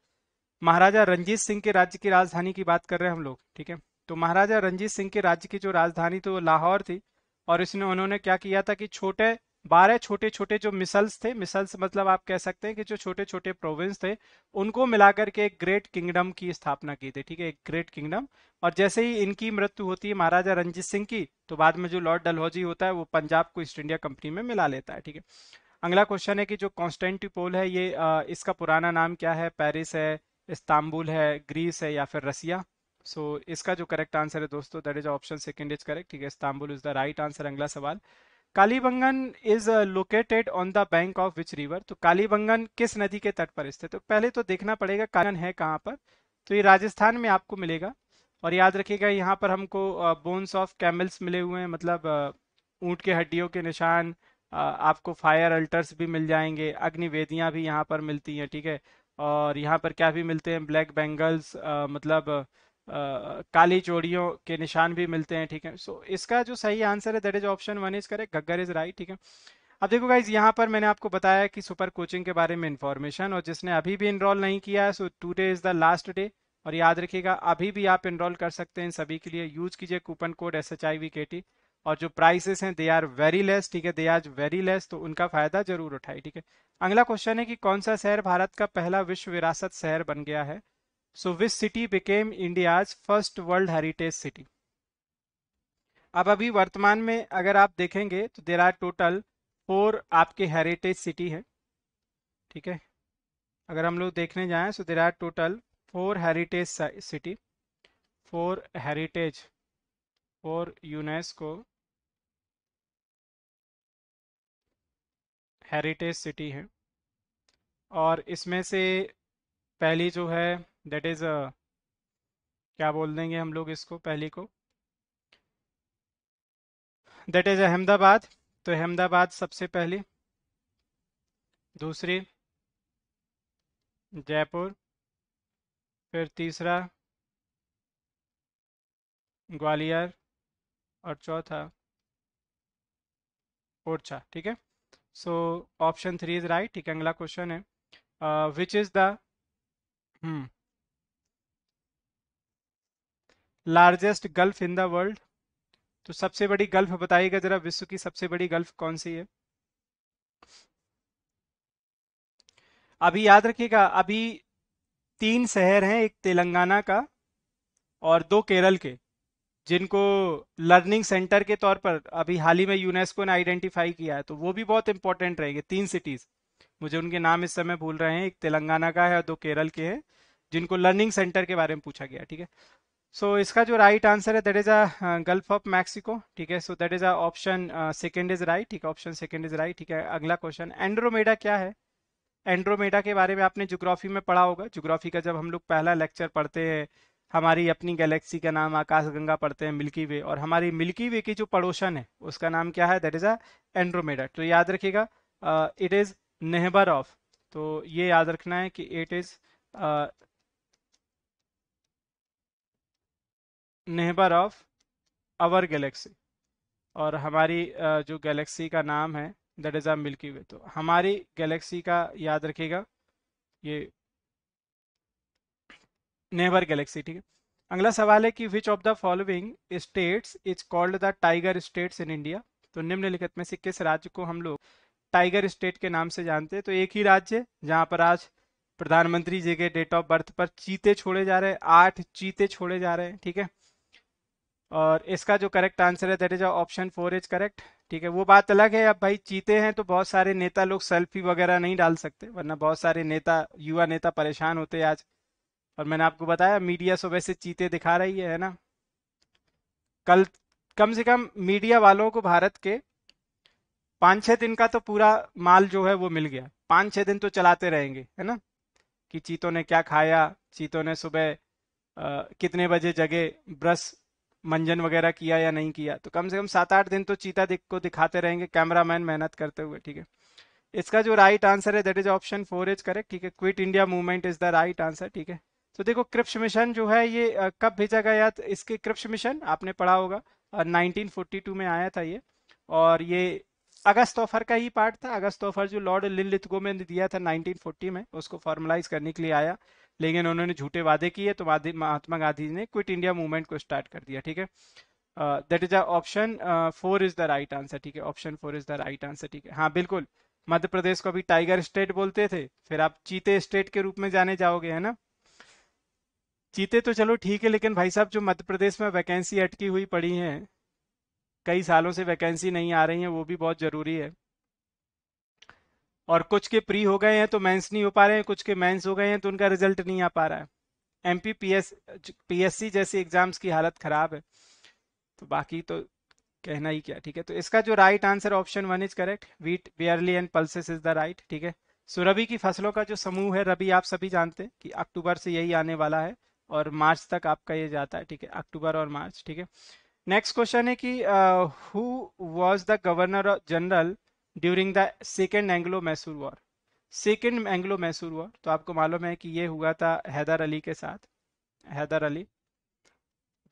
महाराजा रंजीत सिंह के राज्य की राजधानी की बात कर रहे हैं हम लोग, ठीक है? तो महाराजा रंजीत सिंह के राज्य की जो राजधानी थी वो लाहौर थी, और इसने, उन्होंने क्या किया था कि छोटे बारह छोटे छोटे जो मिसल्स थे मिसल्स मतलब आप कह सकते हैं कि जो छोटे छोटे प्रोविंस थे उनको मिलाकर के एक ग्रेट किंगडम की स्थापना की थी ठीक है? एक ग्रेट किंगडम और जैसे ही इनकी मृत्यु होती है महाराजा रंजीत सिंह की तो बाद में जो लॉर्ड डलहौजी होता है वो पंजाब को ईस्ट इंडिया कंपनी में मिला लेता है ठीक है? अगला क्वेश्चन है कि जो कॉन्स्टेंटिपोल है ये आ, इसका पुराना नाम क्या है? पेरिस है इस्तांबुल है ग्रीस है या फिर रसिया सो so, इसका जो करेक्ट आंसर है दोस्तों that is option second is correct ठीक है? Istanbul is the right answer अगला सवाल। Kalibangan is located on the bank of which river तो कालीबंगन किस नदी के तट पर स्थित तो पहले तो देखना पड़ेगा कालीबंगन है कहाँ पर। तो ये राजस्थान में आपको मिलेगा। और याद रखिएगा, यहाँ पर हमको बोन्स ऑफ़ कैमल्स मिले हुए हैं। मतलब ऊँट के हड्डियों के निशान आपको फायर अल्टर्स भी मिल जाएँगे। अग्निवेदियाँ भी यहाँ पर मिलती हैं, ठीक है? और यहाँ पर क्या भी मिलते हैं? ब्लैक बेंगल्स मतलब काली चोड़ियों के निशान भी मिलते हैं ठीक है? सो so, इसका जो सही आंसर है that is option one is correct Ghaggar is right ठीक है? अब देखो गाइज़ यहाँ पर मैंने आपको बताया कि सुपर कोचिंग के बारे में इन्फॉर्मेशन और जिसने अभी भी इनरोल नहीं किया है so today is the last day और याद रखिएगा अभी भी आप इनरोल कर सकते हैं सभी के लिए। यूज़ कीजिए coupon code S H I V K T और जो प्राइसेस हैं दे आर वेरी लेस ठीक है? दे आर वेरी लेस तो उनका फ़ायदा ज़रूर उठाए ठीक है? अगला क्वेश्चन है कि कौन सा शहर भारत का पहला विश्व विरासत शहर बन गया है? So which city became India's first world heritage city अब अभी वर्तमान में अगर आप देखेंगे तो देर आर टोटल फोर आपके हेरिटेज सिटी है। ठीक है? अगर हम लोग देखने जाएँ तो there are total four heritage city four heritage four UNESCO heritage city है। और इसमें से पहली जो है दैट इज़ क्या बोल देंगे हम लोग इसको, पहली को? That is Ahmedabad. तो अहमदाबाद सबसे पहली। दूसरी, जयपुर। फिर तीसरा, ग्वालियर। और चौथा, ओरछा, ठीक है? So option three is right ठीक है अगला क्वेश्चन है। Which is the hmm largest gulf in the world. तो सबसे बड़ी गल्फ बताइएगा जरा, विश्व की सबसे बड़ी गल्फ कौन सी है? अभी याद रखिएगा, अभी तीन शहर हैं, एक तेलंगाना का और दो केरल के, जिनको लर्निंग सेंटर के तौर पर अभी हाल ही में यूनेस्को ने आइडेंटिफाई किया है। तो वो भी बहुत इंपॉर्टेंट रहेंगे, तीन सिटीज़। मुझे उनके नाम इस समय भूल रहे हैं, एक तेलंगाना का है और दो केरल के हैं, जिनको लर्निंग सेंटर के बारे में पूछा गया, ठीक है? सो इसका जो राइट आंसर है that is a gulf of Mexico ठीक है? So that is a option second is right ठीक है? ऑप्शन सेकंड इज़ राइट ठीक है? अगला क्वेश्चन एंड्रोमेडा क्या है? एंड्रोमेडा के बारे में आपने जोग्राफी में पढ़ा होगा। जोग्राफी का जब हम लोग पहला लेक्चर पढ़ते हैं, हमारी अपनी गैलेक्सी का नाम आकाशगंगा पढ़ते हैं मिल्की वे और हमारी मिल्की वे की जो पड़ोसन है, उसका नाम क्या है? दैट इज़ अ एंड्रोमेडा तो याद रखिएगा इट इज़ नेहबर ऑफ़ तो ये याद रखना है कि it is neighbour of our galaxy. और हमारी जो गैलेक्सी का नाम है, that is a milky way. तो हमारी गैलेक्सी का याद रखिएगा, ये नेबर गैलेक्सी, ठीक है? अगला सवाल है कि which of the following states is called the tiger states in India तो निम्नलिखित में से किस राज्य को हम लोग टाइगर स्टेट के नाम से जानते हैं? तो एक ही राज्य जहाँ पर आज प्रधानमंत्री जी के डेट ऑफ़ बर्थ पर चीते छोड़े जा रहे हैं, आठ चीते छोड़े जा रहे हैं, ठीक है? और इसका जो करेक्ट आंसर है that is option four is correct ठीक है वो बात अलग है। अब भाई चीते हैं तो बहुत सारे नेता लोग सेल्फी वगैरह नहीं डाल सकते वरना बहुत सारे नेता युवा नेता परेशान होते आज। और मैंने आपको बताया मीडिया सुबह से चीते दिखा रही है, है ना? कल कम से कम मीडिया वालों को भारत के पाँच छः दिन का तो पूरा माल जो है वो मिल गया। पाँच छः दिन तो चलाते रहेंगे है ना? कि चीतों ने क्या खाया चीतों ने सुबह कितने बजे जगे ब्रश मंजन वगैरह किया या नहीं किया। तो कम से कम सात आठ दिन तो चीता दिख को दिखाते रहेंगे, कैमरामैन मेहनत करते हुए, ठीक है। इसका जो राइट आंसर है that is option four is correct ठीक है। Quit India movement is the right answer ठीक है। तो देखो क्रिप्स मिशन जो है, ये कब भेजा गया इसके क्रिप्स मिशन आपने पढ़ा होगा नाइनटीन में आया था ये। और ये अगस्त ऑफ़र का ही पार्ट था। अगस्त ऑफ़र जो लॉर्ड लिन लिथगो में दिया था 1940 में, उसको फॉर्मलाइज करने के लिए आया। लेकिन उन्होंने झूठे वादे किए तो महात्मा गांधी ने क्विट इंडिया मूवमेंट को स्टार्ट कर दिया, ठीक है? That is option four is the right answer ठीक है? Option four is the right answer ठीक है? हाँ बिल्कुल। मध्य प्रदेश को अभी टाइगर स्टेट बोलते थे, फिर आप चीते स्टेट के रूप में जाने जाओगे, है ना? चीते तो चलो ठीक है, लेकिन भाई साहब, जो मध्य प्रदेश में वैकेंसी अटकी हुई पड़ी है, कई सालों से वैकेंसी नहीं आ रही है, वो भी बहुत ज़रूरी है। और कुछ के प्री हो गए हैं तो मेंस नहीं हो पा रहे हैं, कुछ के मेंस हो गए हैं तो उनका रिज़ल्ट नहीं आ पा रहा है। एम पी पी एस जैसी एग्ज़ाम्स की हालत ख़राब है। तो बाकी तो कहना ही क्या, ठीक है? तो इसका जो right answer option one is correct wheat barley and pulses is the right ठीक है? सो रबी की फ़सलों का जो समूह है रबी आप सभी जानते हैं कि अक्टूबर से यही आने वाला है और मार्च तक आपका ये जाता है, ठीक है? अक्टूबर और मार्च, ठीक है? नेक्स्ट क्वेश्चन है कि who was the governor general during the second Anglo Mysore war second Anglo Mysore war तो आपको मालूम है कि ये हुआ था हैदर अली के साथ। हैदर अली।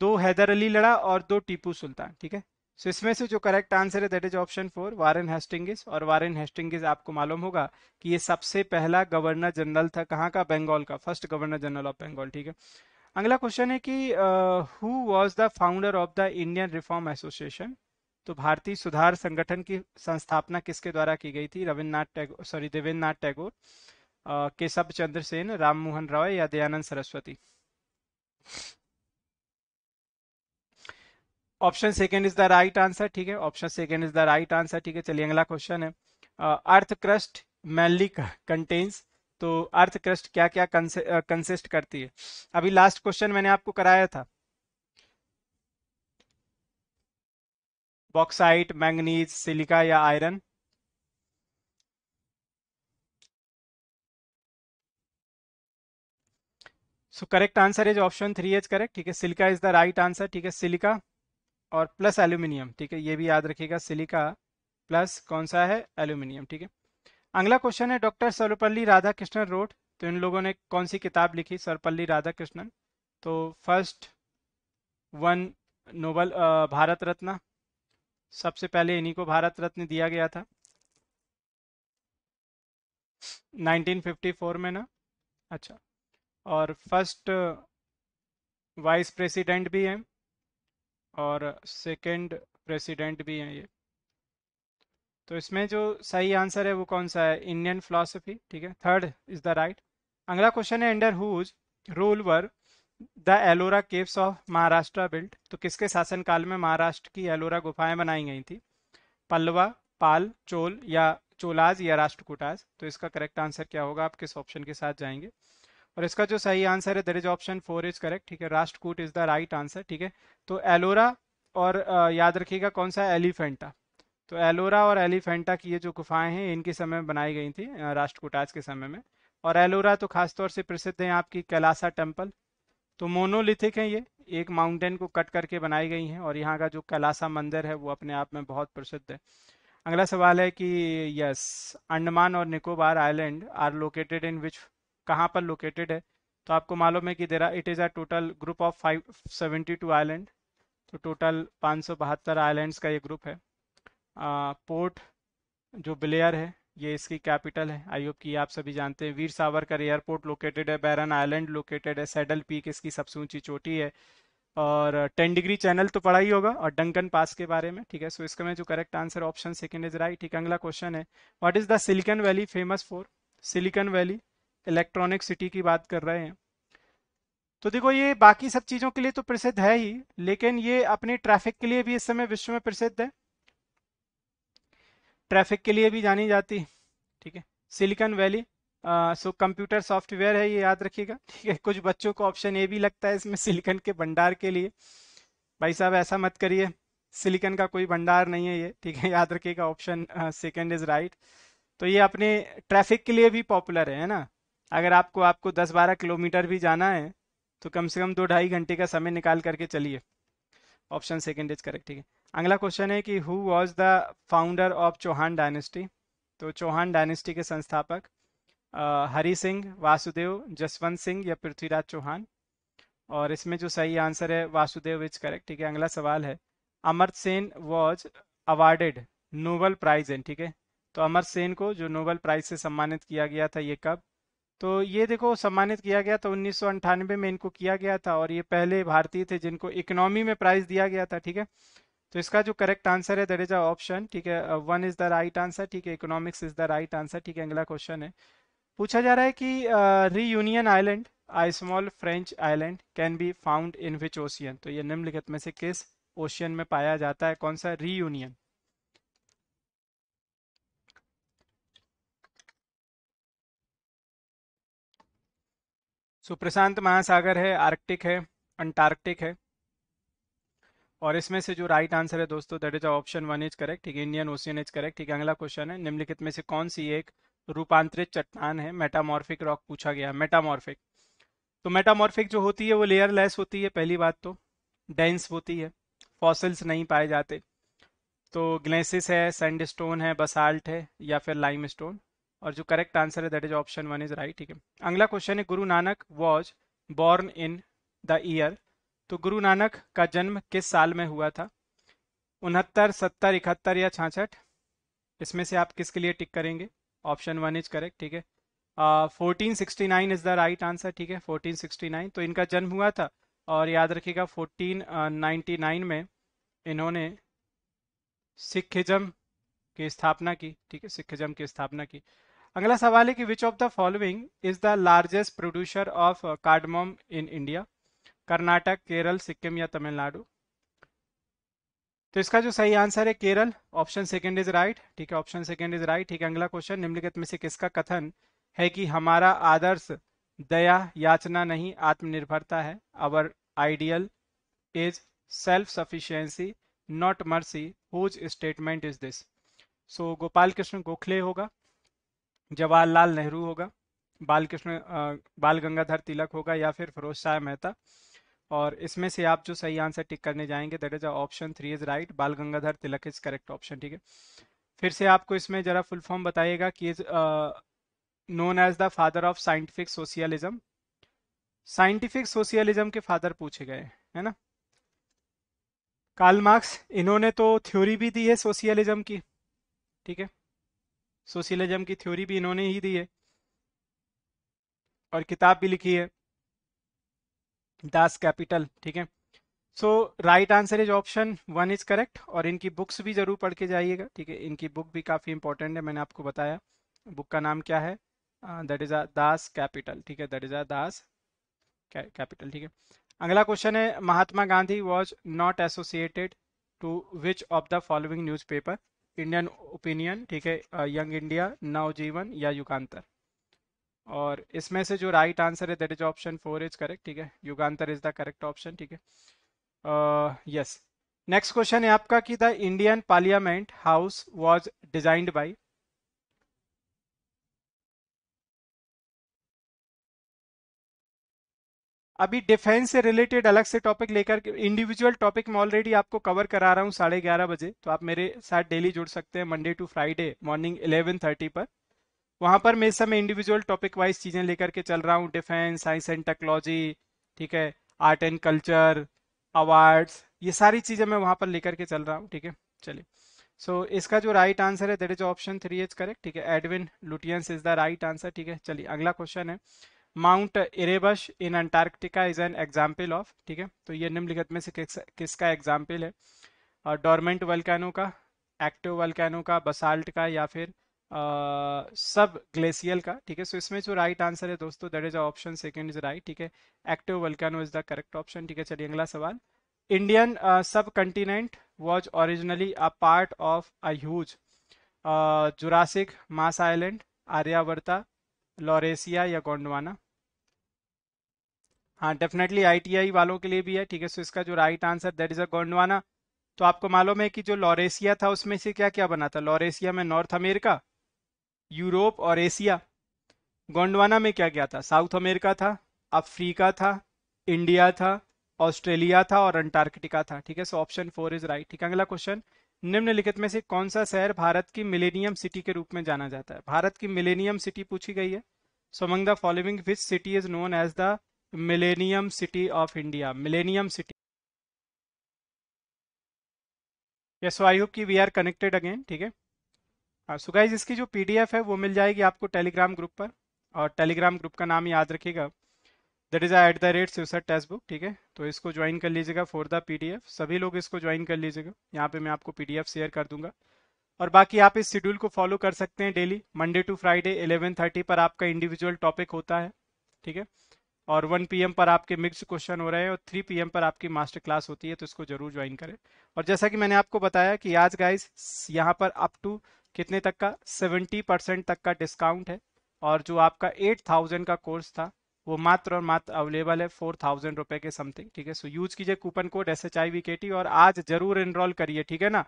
दो हैदर अली लड़ा और दो टीपू सुल्तान, ठीक है? सो इसमें से जो करेक्ट आंसर है that is option four Warren Hastings और वारेन हेस्टिंगिस आपको मालूम होगा कि ये सबसे पहला गवर्नर जनरल था कहाँ का? बंगाल का first governor general of Bengal ठीक है? अगला क्वेश्चन है कि who was the founder of the Indian reform association तो भारतीय सुधार संगठन की संस्थापना किसके द्वारा की गई थी? रविन्द्रनाथ टैगोर सॉरी देवेंद्रनाथ टैगोर केशव चंद्र सेन राम मोहन रॉय या Dayanand Saraswati? Option second is the right answer ठीक है? Option second is the right answer ठीक है? चलिए अगला क्वेश्चन है। अर्थ क्रस्ट मैनली कंटेन्स तो अर्थ क्रस्ट क्या क्या कंसिस्ट करती है? अभी लास्ट क्वेश्चन मैंने आपको कराया था। बॉक्साइट मैंगनीज सिलिका या iron so correct answer is option three is correct ठीक है? Silica is the right answer ठीक है? सिलिका और प्लस एल्यूमिनियम ठीक है? ये भी याद रखिएगा सिलिका प्लस कौन सा है? एल्यूमिनियम ठीक है? अगला क्वेश्चन है डॉक्टर सर्वपल्ली राधाकृष्णन रोड तो इन लोगों ने कौन सी किताब लिखी? सर्वपल्ली राधाकृष्णन। तो first one noble Bharat Ratna. सबसे पहले इन्हीं को भारत रत्न दिया गया था। 1954 में ना? अच्छा। और फ़र्स्ट, वाइस प्रेसिडेंट भी हैं और सेकंड प्रेसिडेंट भी हैं ये। तो इसमें जो सही आंसर है वो कौन सा है? इंडियन फिलोसफी, ठीक है। Third is the right. अगला क्वेश्चन है, under whose rule were the Ellora caves of Maharashtra built. तो किसके शासनकाल में महाराष्ट्र की एलोरा गुफाएँ बनाई गई थी? पल्लवा, पाल, चोल या चोलाज या राष्ट्रकूटाज? तो इसका करेक्ट आंसर क्या होगा? आप किस ऑप्शन के साथ जाएँगे? और इसका जो सही आंसर है that is option four is correct ठीक है? Rashtrakuta is the right answer ठीक है? तो एलोरा और याद रखिएगा कौन सा? एलिफेंटा। तो एलोरा और एलिफेंटा की ये जो गुफाएँ हैं, इनके समय में बनाई गई थी राष्ट्रकूटाज के समय में। और एलोरा तो खासतौर से प्रसिद्ध है आपकी कैलासा टेंपल तो मोनोलिथिक है ये। एक माउंटेन को कट करके बनाई गई हैं और यहाँ का जो कैलासा मंदिर है वो अपने आप में बहुत प्रसिद्ध है। अगला सवाल है कि यस, अंडमान और Nicobar island are located in which, कहाँ पर लोकेटेड है? तो आपको मालूम है कि there are, it is a total group of five, seventy two island. तो टोटल पाँच सौ बहत्तर आइलैंड्स का ये ग्रुप है। पोर्ट, जो ब्लेयर है ये इसकी कैपिटल है। आई होप की आप सभी जानते हैं। वीर सावरकर एयरपोर्ट लोकेटेड है। बैरन आइलैंड लोकेटेड है। सेडल पीक इसकी सबसे ऊँची चोटी है। और टेन डिग्री चैनल तो पढ़ा ही होगा। और डंकन पास के बारे में, ठीक है? सो इसका में जो correct answer option second is right ठीक अगला क्वेश्चन है what is the silicon valley famous for silicon valley electronic city की बात कर रहे हैं। तो देखो, ये बाकी सब चीज़ों के लिए तो प्रसिद्ध है ही, लेकिन ये अपने ट्रैफ़िक के लिए भी इस समय विश्व में प्रसिद्ध है। ट्रैफ़िक के लिए भी जानी जाती है, ठीक है? Silicon valley so computer software है, ये याद रखिएगा, ठीक है? कुछ बच्चों को ऑप्शन ए भी लगता है इसमें सिलिकन के भंडार के लिए। भाई साहब, ऐसा मत करिए, सिलिकन का कोई भंडार नहीं है ये, ठीक है? याद रखिएगा, ऑप्शन सेकंड इज़ राइट तो ये अपने ट्रैफ़िक के लिए भी पॉपुलर है ना? अगर आपको आपको 10-12 किलोमीटर भी जाना है तो कम से कम दो ढाई घंटे का समय निकाल करके चलिए। ऑप्शन सेकंड इज़ करेक्ट ठीक है? अगला क्वेश्चन है कि who was the founder of Chauhan dynasty तो चौहान डायनेस्टी के संस्थापक हरि सिंह, वासुदेव, जसवंत सिंह या पृथ्वीराज चौहान? और इसमें जो सही आंसर है, वासुदेव इज़ करेक्ट ठीक है? अगला सवाल है Amartya Sen was awarded Nobel prize in ठीक है? तो अमर सेन को जो नोबल प्राइज से सम्मानित किया गया था, ये कब? तो ये देखो, सम्मानित किया गया था उन्नीस में, इनको किया गया था और ये पहले भारतीय थे जिनको इकोनॉमी में प्राइज दिया गया था, ठीक है? तो इसका जो करेक्ट आंसर है दैट इज़ ऑप्शन ठीक है? One is the right answer ठीक है? Economics is the right answer ठीक है? अगला क्वेश्चन है। पूछा जा रहा है कि Reunion island I small French island can be found in which ocean तो ये निम्नलिखित में से किस ओशियन में पाया जाता है? कौन सा रीयूनियन सो प्रशांत महासागर है, आर्कटिक है, अंटार्कटिक है। और इसमें से जो राइट आंसर है दोस्तों that is option one is correct ठीक है? इंडियन ओशियन इज़ करेक्ट ठीक है? अगला क्वेश्चन है, निम्नलिखित में से कौन सी एक रूपांतरित चट्टान है? मेटामॉर्फिक रॉक पूछा गया मेटामॉर्फिक तो मेटामॉर्फिक जो होती है, वो लेयर लेस होती है, पहली बात तो। डेंस होती है फॉसिल्स नहीं पाए जाते। तो ग्लेसिस है सैंडस्टोन है बसाल्ट है, या फिर लाइम स्टोन और जो करेक्ट आंसर है that is option one is right ठीक है? अगला क्वेश्चन है, Guru Nanak was born in the year तो गुरु नानक का जन्म किस साल में हुआ था? उनहत्तर, सत्तर, इकहत्तर या छाछठ? इसमें से आप किसके लिए टिक करेंगे? ऑप्शन वन इज़ करेक्ट, ठीक है। Fourteen sixty nine is the right answer ठीक है फोर्टीन सिक्सटी नाइन तो इनका जन्म हुआ था और याद रखिएगा फोर्टीन नाइन्टी नाइन में इन्होंने सिखिज्म की स्थापना की, ठीक है सिखिज्म की स्थापना की। अगला सवाल है कि which of the following is the largest producer of cardamom in India Karnataka, Kerala, Sikkim या तमिलनाडु? तो इसका जो सही आंसर है Kerala option second is right ठीक है ऑप्शन सेकंड इज़ राइट ठीक है, अगला क्वेश्चन निम्नलिखित में से किसका कथन है कि हमारा आदर्श दया याचना नहीं, आत्मनिर्भरता है? Our ideal is self sufficiency not mercy whose statement is this so Gopal Krishna Gokhale होगा, जवाहरलाल नेहरू होगा बाल कृष्ण बाल गंगाधर तिलक होगा या फिर फिरोज शाह मेहता? और इसमें से आप जो सही आंसर टिक करने जाएँगे that is option three is right Bal Gangadhar Tilak is correct option ठीक है? फिर से आपको इसमें जरा फुल फॉर्म बताइएगा कि is known as the father of scientific socialism scientific socialism के फादर पूछे गए, है ना? कार्ल मार्क्स इन्होंने तो थ्योरी भी दी है सोशियलिज्म की, ठीक है? सोशियलिज्म की थ्योरी भी इन्होंने ही दी है। और किताब भी लिखी है। दास कैपिटल, ठीक है? So right answer is option one is correct और इनकी बुक्स भी ज़रूर पढ़ के जाइएगा, ठीक है? इनकी बुक भी काफ़ी इंपॉर्टेंट है, मैंने आपको बताया। बुक का नाम क्या है? That is a Das Kapital, ठीक है? That is a Das Kapital, ठीक है? अगला क्वेश्चन है, Mahatma Gandhi was not associated to which of the following newspaper Indian opinion ठीक है? यंग इंडिया नवजीवन या युगांतर और इसमें से जो राइट आंसर है that is option four is correct ठीक है? Jugantar is the correct option ठीक है? यस नेक्स्ट क्वेश्चन है आपका कि the Indian parliament house was designed by अभी डिफेंस से रिलेटेड अलग से टॉपिक लेकर इंडिविजुअल टॉपिक में ऑलरेडी आपको कवर करा रहा हूँ साढ़े ग्यारह बजे तो आप मेरे साथ डेली जुड़ सकते हैं Monday to Friday morning eleven thirty पर। वहाँ पर मैं इस समय इंडिविजुअल टॉपिक वाइज चीज़ें लेकर के चल रहा हूँ डिफेंस साइंस एंड टेक्नोलॉजी ठीक है आर्ट एंड कल्चर अवार्ड्स ये सारी चीज़ें मैं वहाँ पर लेकर के चल रहा हूँ ठीक है चलिए। सो so, इसका जो राइट आंसर है that is option three is correct ठीक है Edwin Lutyens is the right answer ठीक है चलिए अगला क्वेश्चन है। Mount Erebus in Antarctica is an example of ठीक है तो ये निम्नलिखित में से किस, किसका एग्ज़ाम्पल है? और डोरमेंट वल्कैनो का एक्टिव वल्कैनो का बसाल्ट का या फिर सब ग्लेशियल का, ठीक है? सो इसमें जो राइट आंसर है दोस्तों that is option second is right ठीक है? Active volcano is the correct option ठीक है? चलिए अगला सवाल। Indian subcontinent was originally a part of a huge Jurassic mass island Aryavarta Laurasia या गोंडवाना हाँ डेफिनेटली आईटीआई वालों के लिए भी है, ठीक है? सो इसका जो right answer that is a Gondwana तो आपको मालूम है कि जो लॉरेसिया था, उसमें से क्या क्या बना था? लॉरेसिया में नॉर्थ अमेरिका यूरोप और एशिया। गोंडवाना में क्या क्या था? साउथ अमेरिका था, अफ्रीका था, इंडिया था, ऑस्ट्रेलिया था और अंटार्कटिका था। ठीक है so option four is right ठीक है, अगला क्वेश्चन निम्नलिखित में से कौन सा शहर भारत की मिलेनियम सिटी के रूप में जाना जाता है? भारत की मिलेनियम सिटी पूछी गई है। So among the following which city is known as the millennium city of India millennium city yes I hope कि वी आर कनेक्टेड अगेन ठीक हाँ। सो गाइज़ इसकी जो पीडीएफ है, वो मिल जाएगी आपको टेलीग्राम ग्रुप पर। और टेलीग्राम ग्रुप का नाम याद रखिएगा। That is at the rate सिवसर textbook ठीक है? तो इसको ज्वाइन कर लीजिएगा फॉर द पीडीएफ सभी लोग इसको ज्वाइन कर लीजिएगा। यहाँ पे मैं आपको पीडीएफ शेयर कर दूँगा। और बाकी आप इस शेड्यूल को फॉलो कर सकते हैं daily Monday to Friday eleven thirty पर आपका इंडिविजुअल टॉपिक होता है, ठीक है? और 1 पीएम पर आपके मिक्स क्वेश्चन हो रहे हैं और 3 पीएम पर आपकी मास्टर क्लास होती है तो इसको ज़रूर ज्वाइन करें। और जैसा कि मैंने आपको बताया कि आज गाइस यहाँ पर अप टू कितने तक का? 70 परसेंट तक का डिस्काउंट है। और जो आपका 8000 का कोर्स था, वो मात्र और मात्र अवेलेबल है फोर थाउज़ेंड रुपए के समथिंग ठीक है? सो यूज़ कीजिए coupon code S H I V K T और आज ज़रूर इनरोल करिए, ठीक है ना?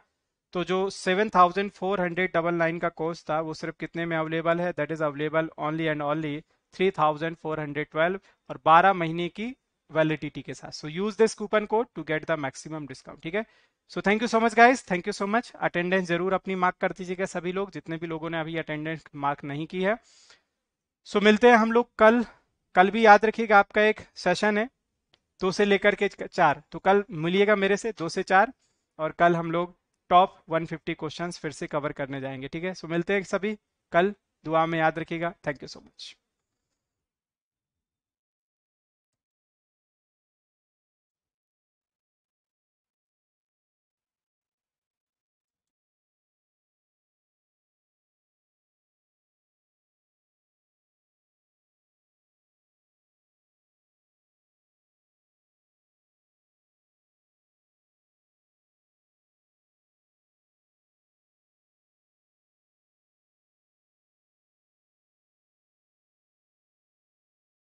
तो जो seven thousand four hundred double nine का कोर्स था, वो सिर्फ़ कितने में अवेलेबल है? That is available only and only three thousand four hundred twelve और बारह महीने की वैलिडिटी के साथ। So use this coupon code to get the maximum discount ठीक है? So thank you so much guys thank you so much attendance ज़रूर अपनी मार्क कर दीजिएगा सभी लोग जितने भी लोगों ने अभी अटेंडेंस मार्क नहीं की है। सो so, मिलते हैं हम लोग कल। कल भी याद रखिएगा आपका एक सेशन है। दो से लेकर के चार। तो कल मिलिएगा मेरे से दो से चार। और कल हम लोग टॉप 150 क्वेश्चंस फिर से कवर करने जाएँगे ठीक है? सो so, मिलते हैं सभी कल। दुआ में याद रखिएगा। Thank you so much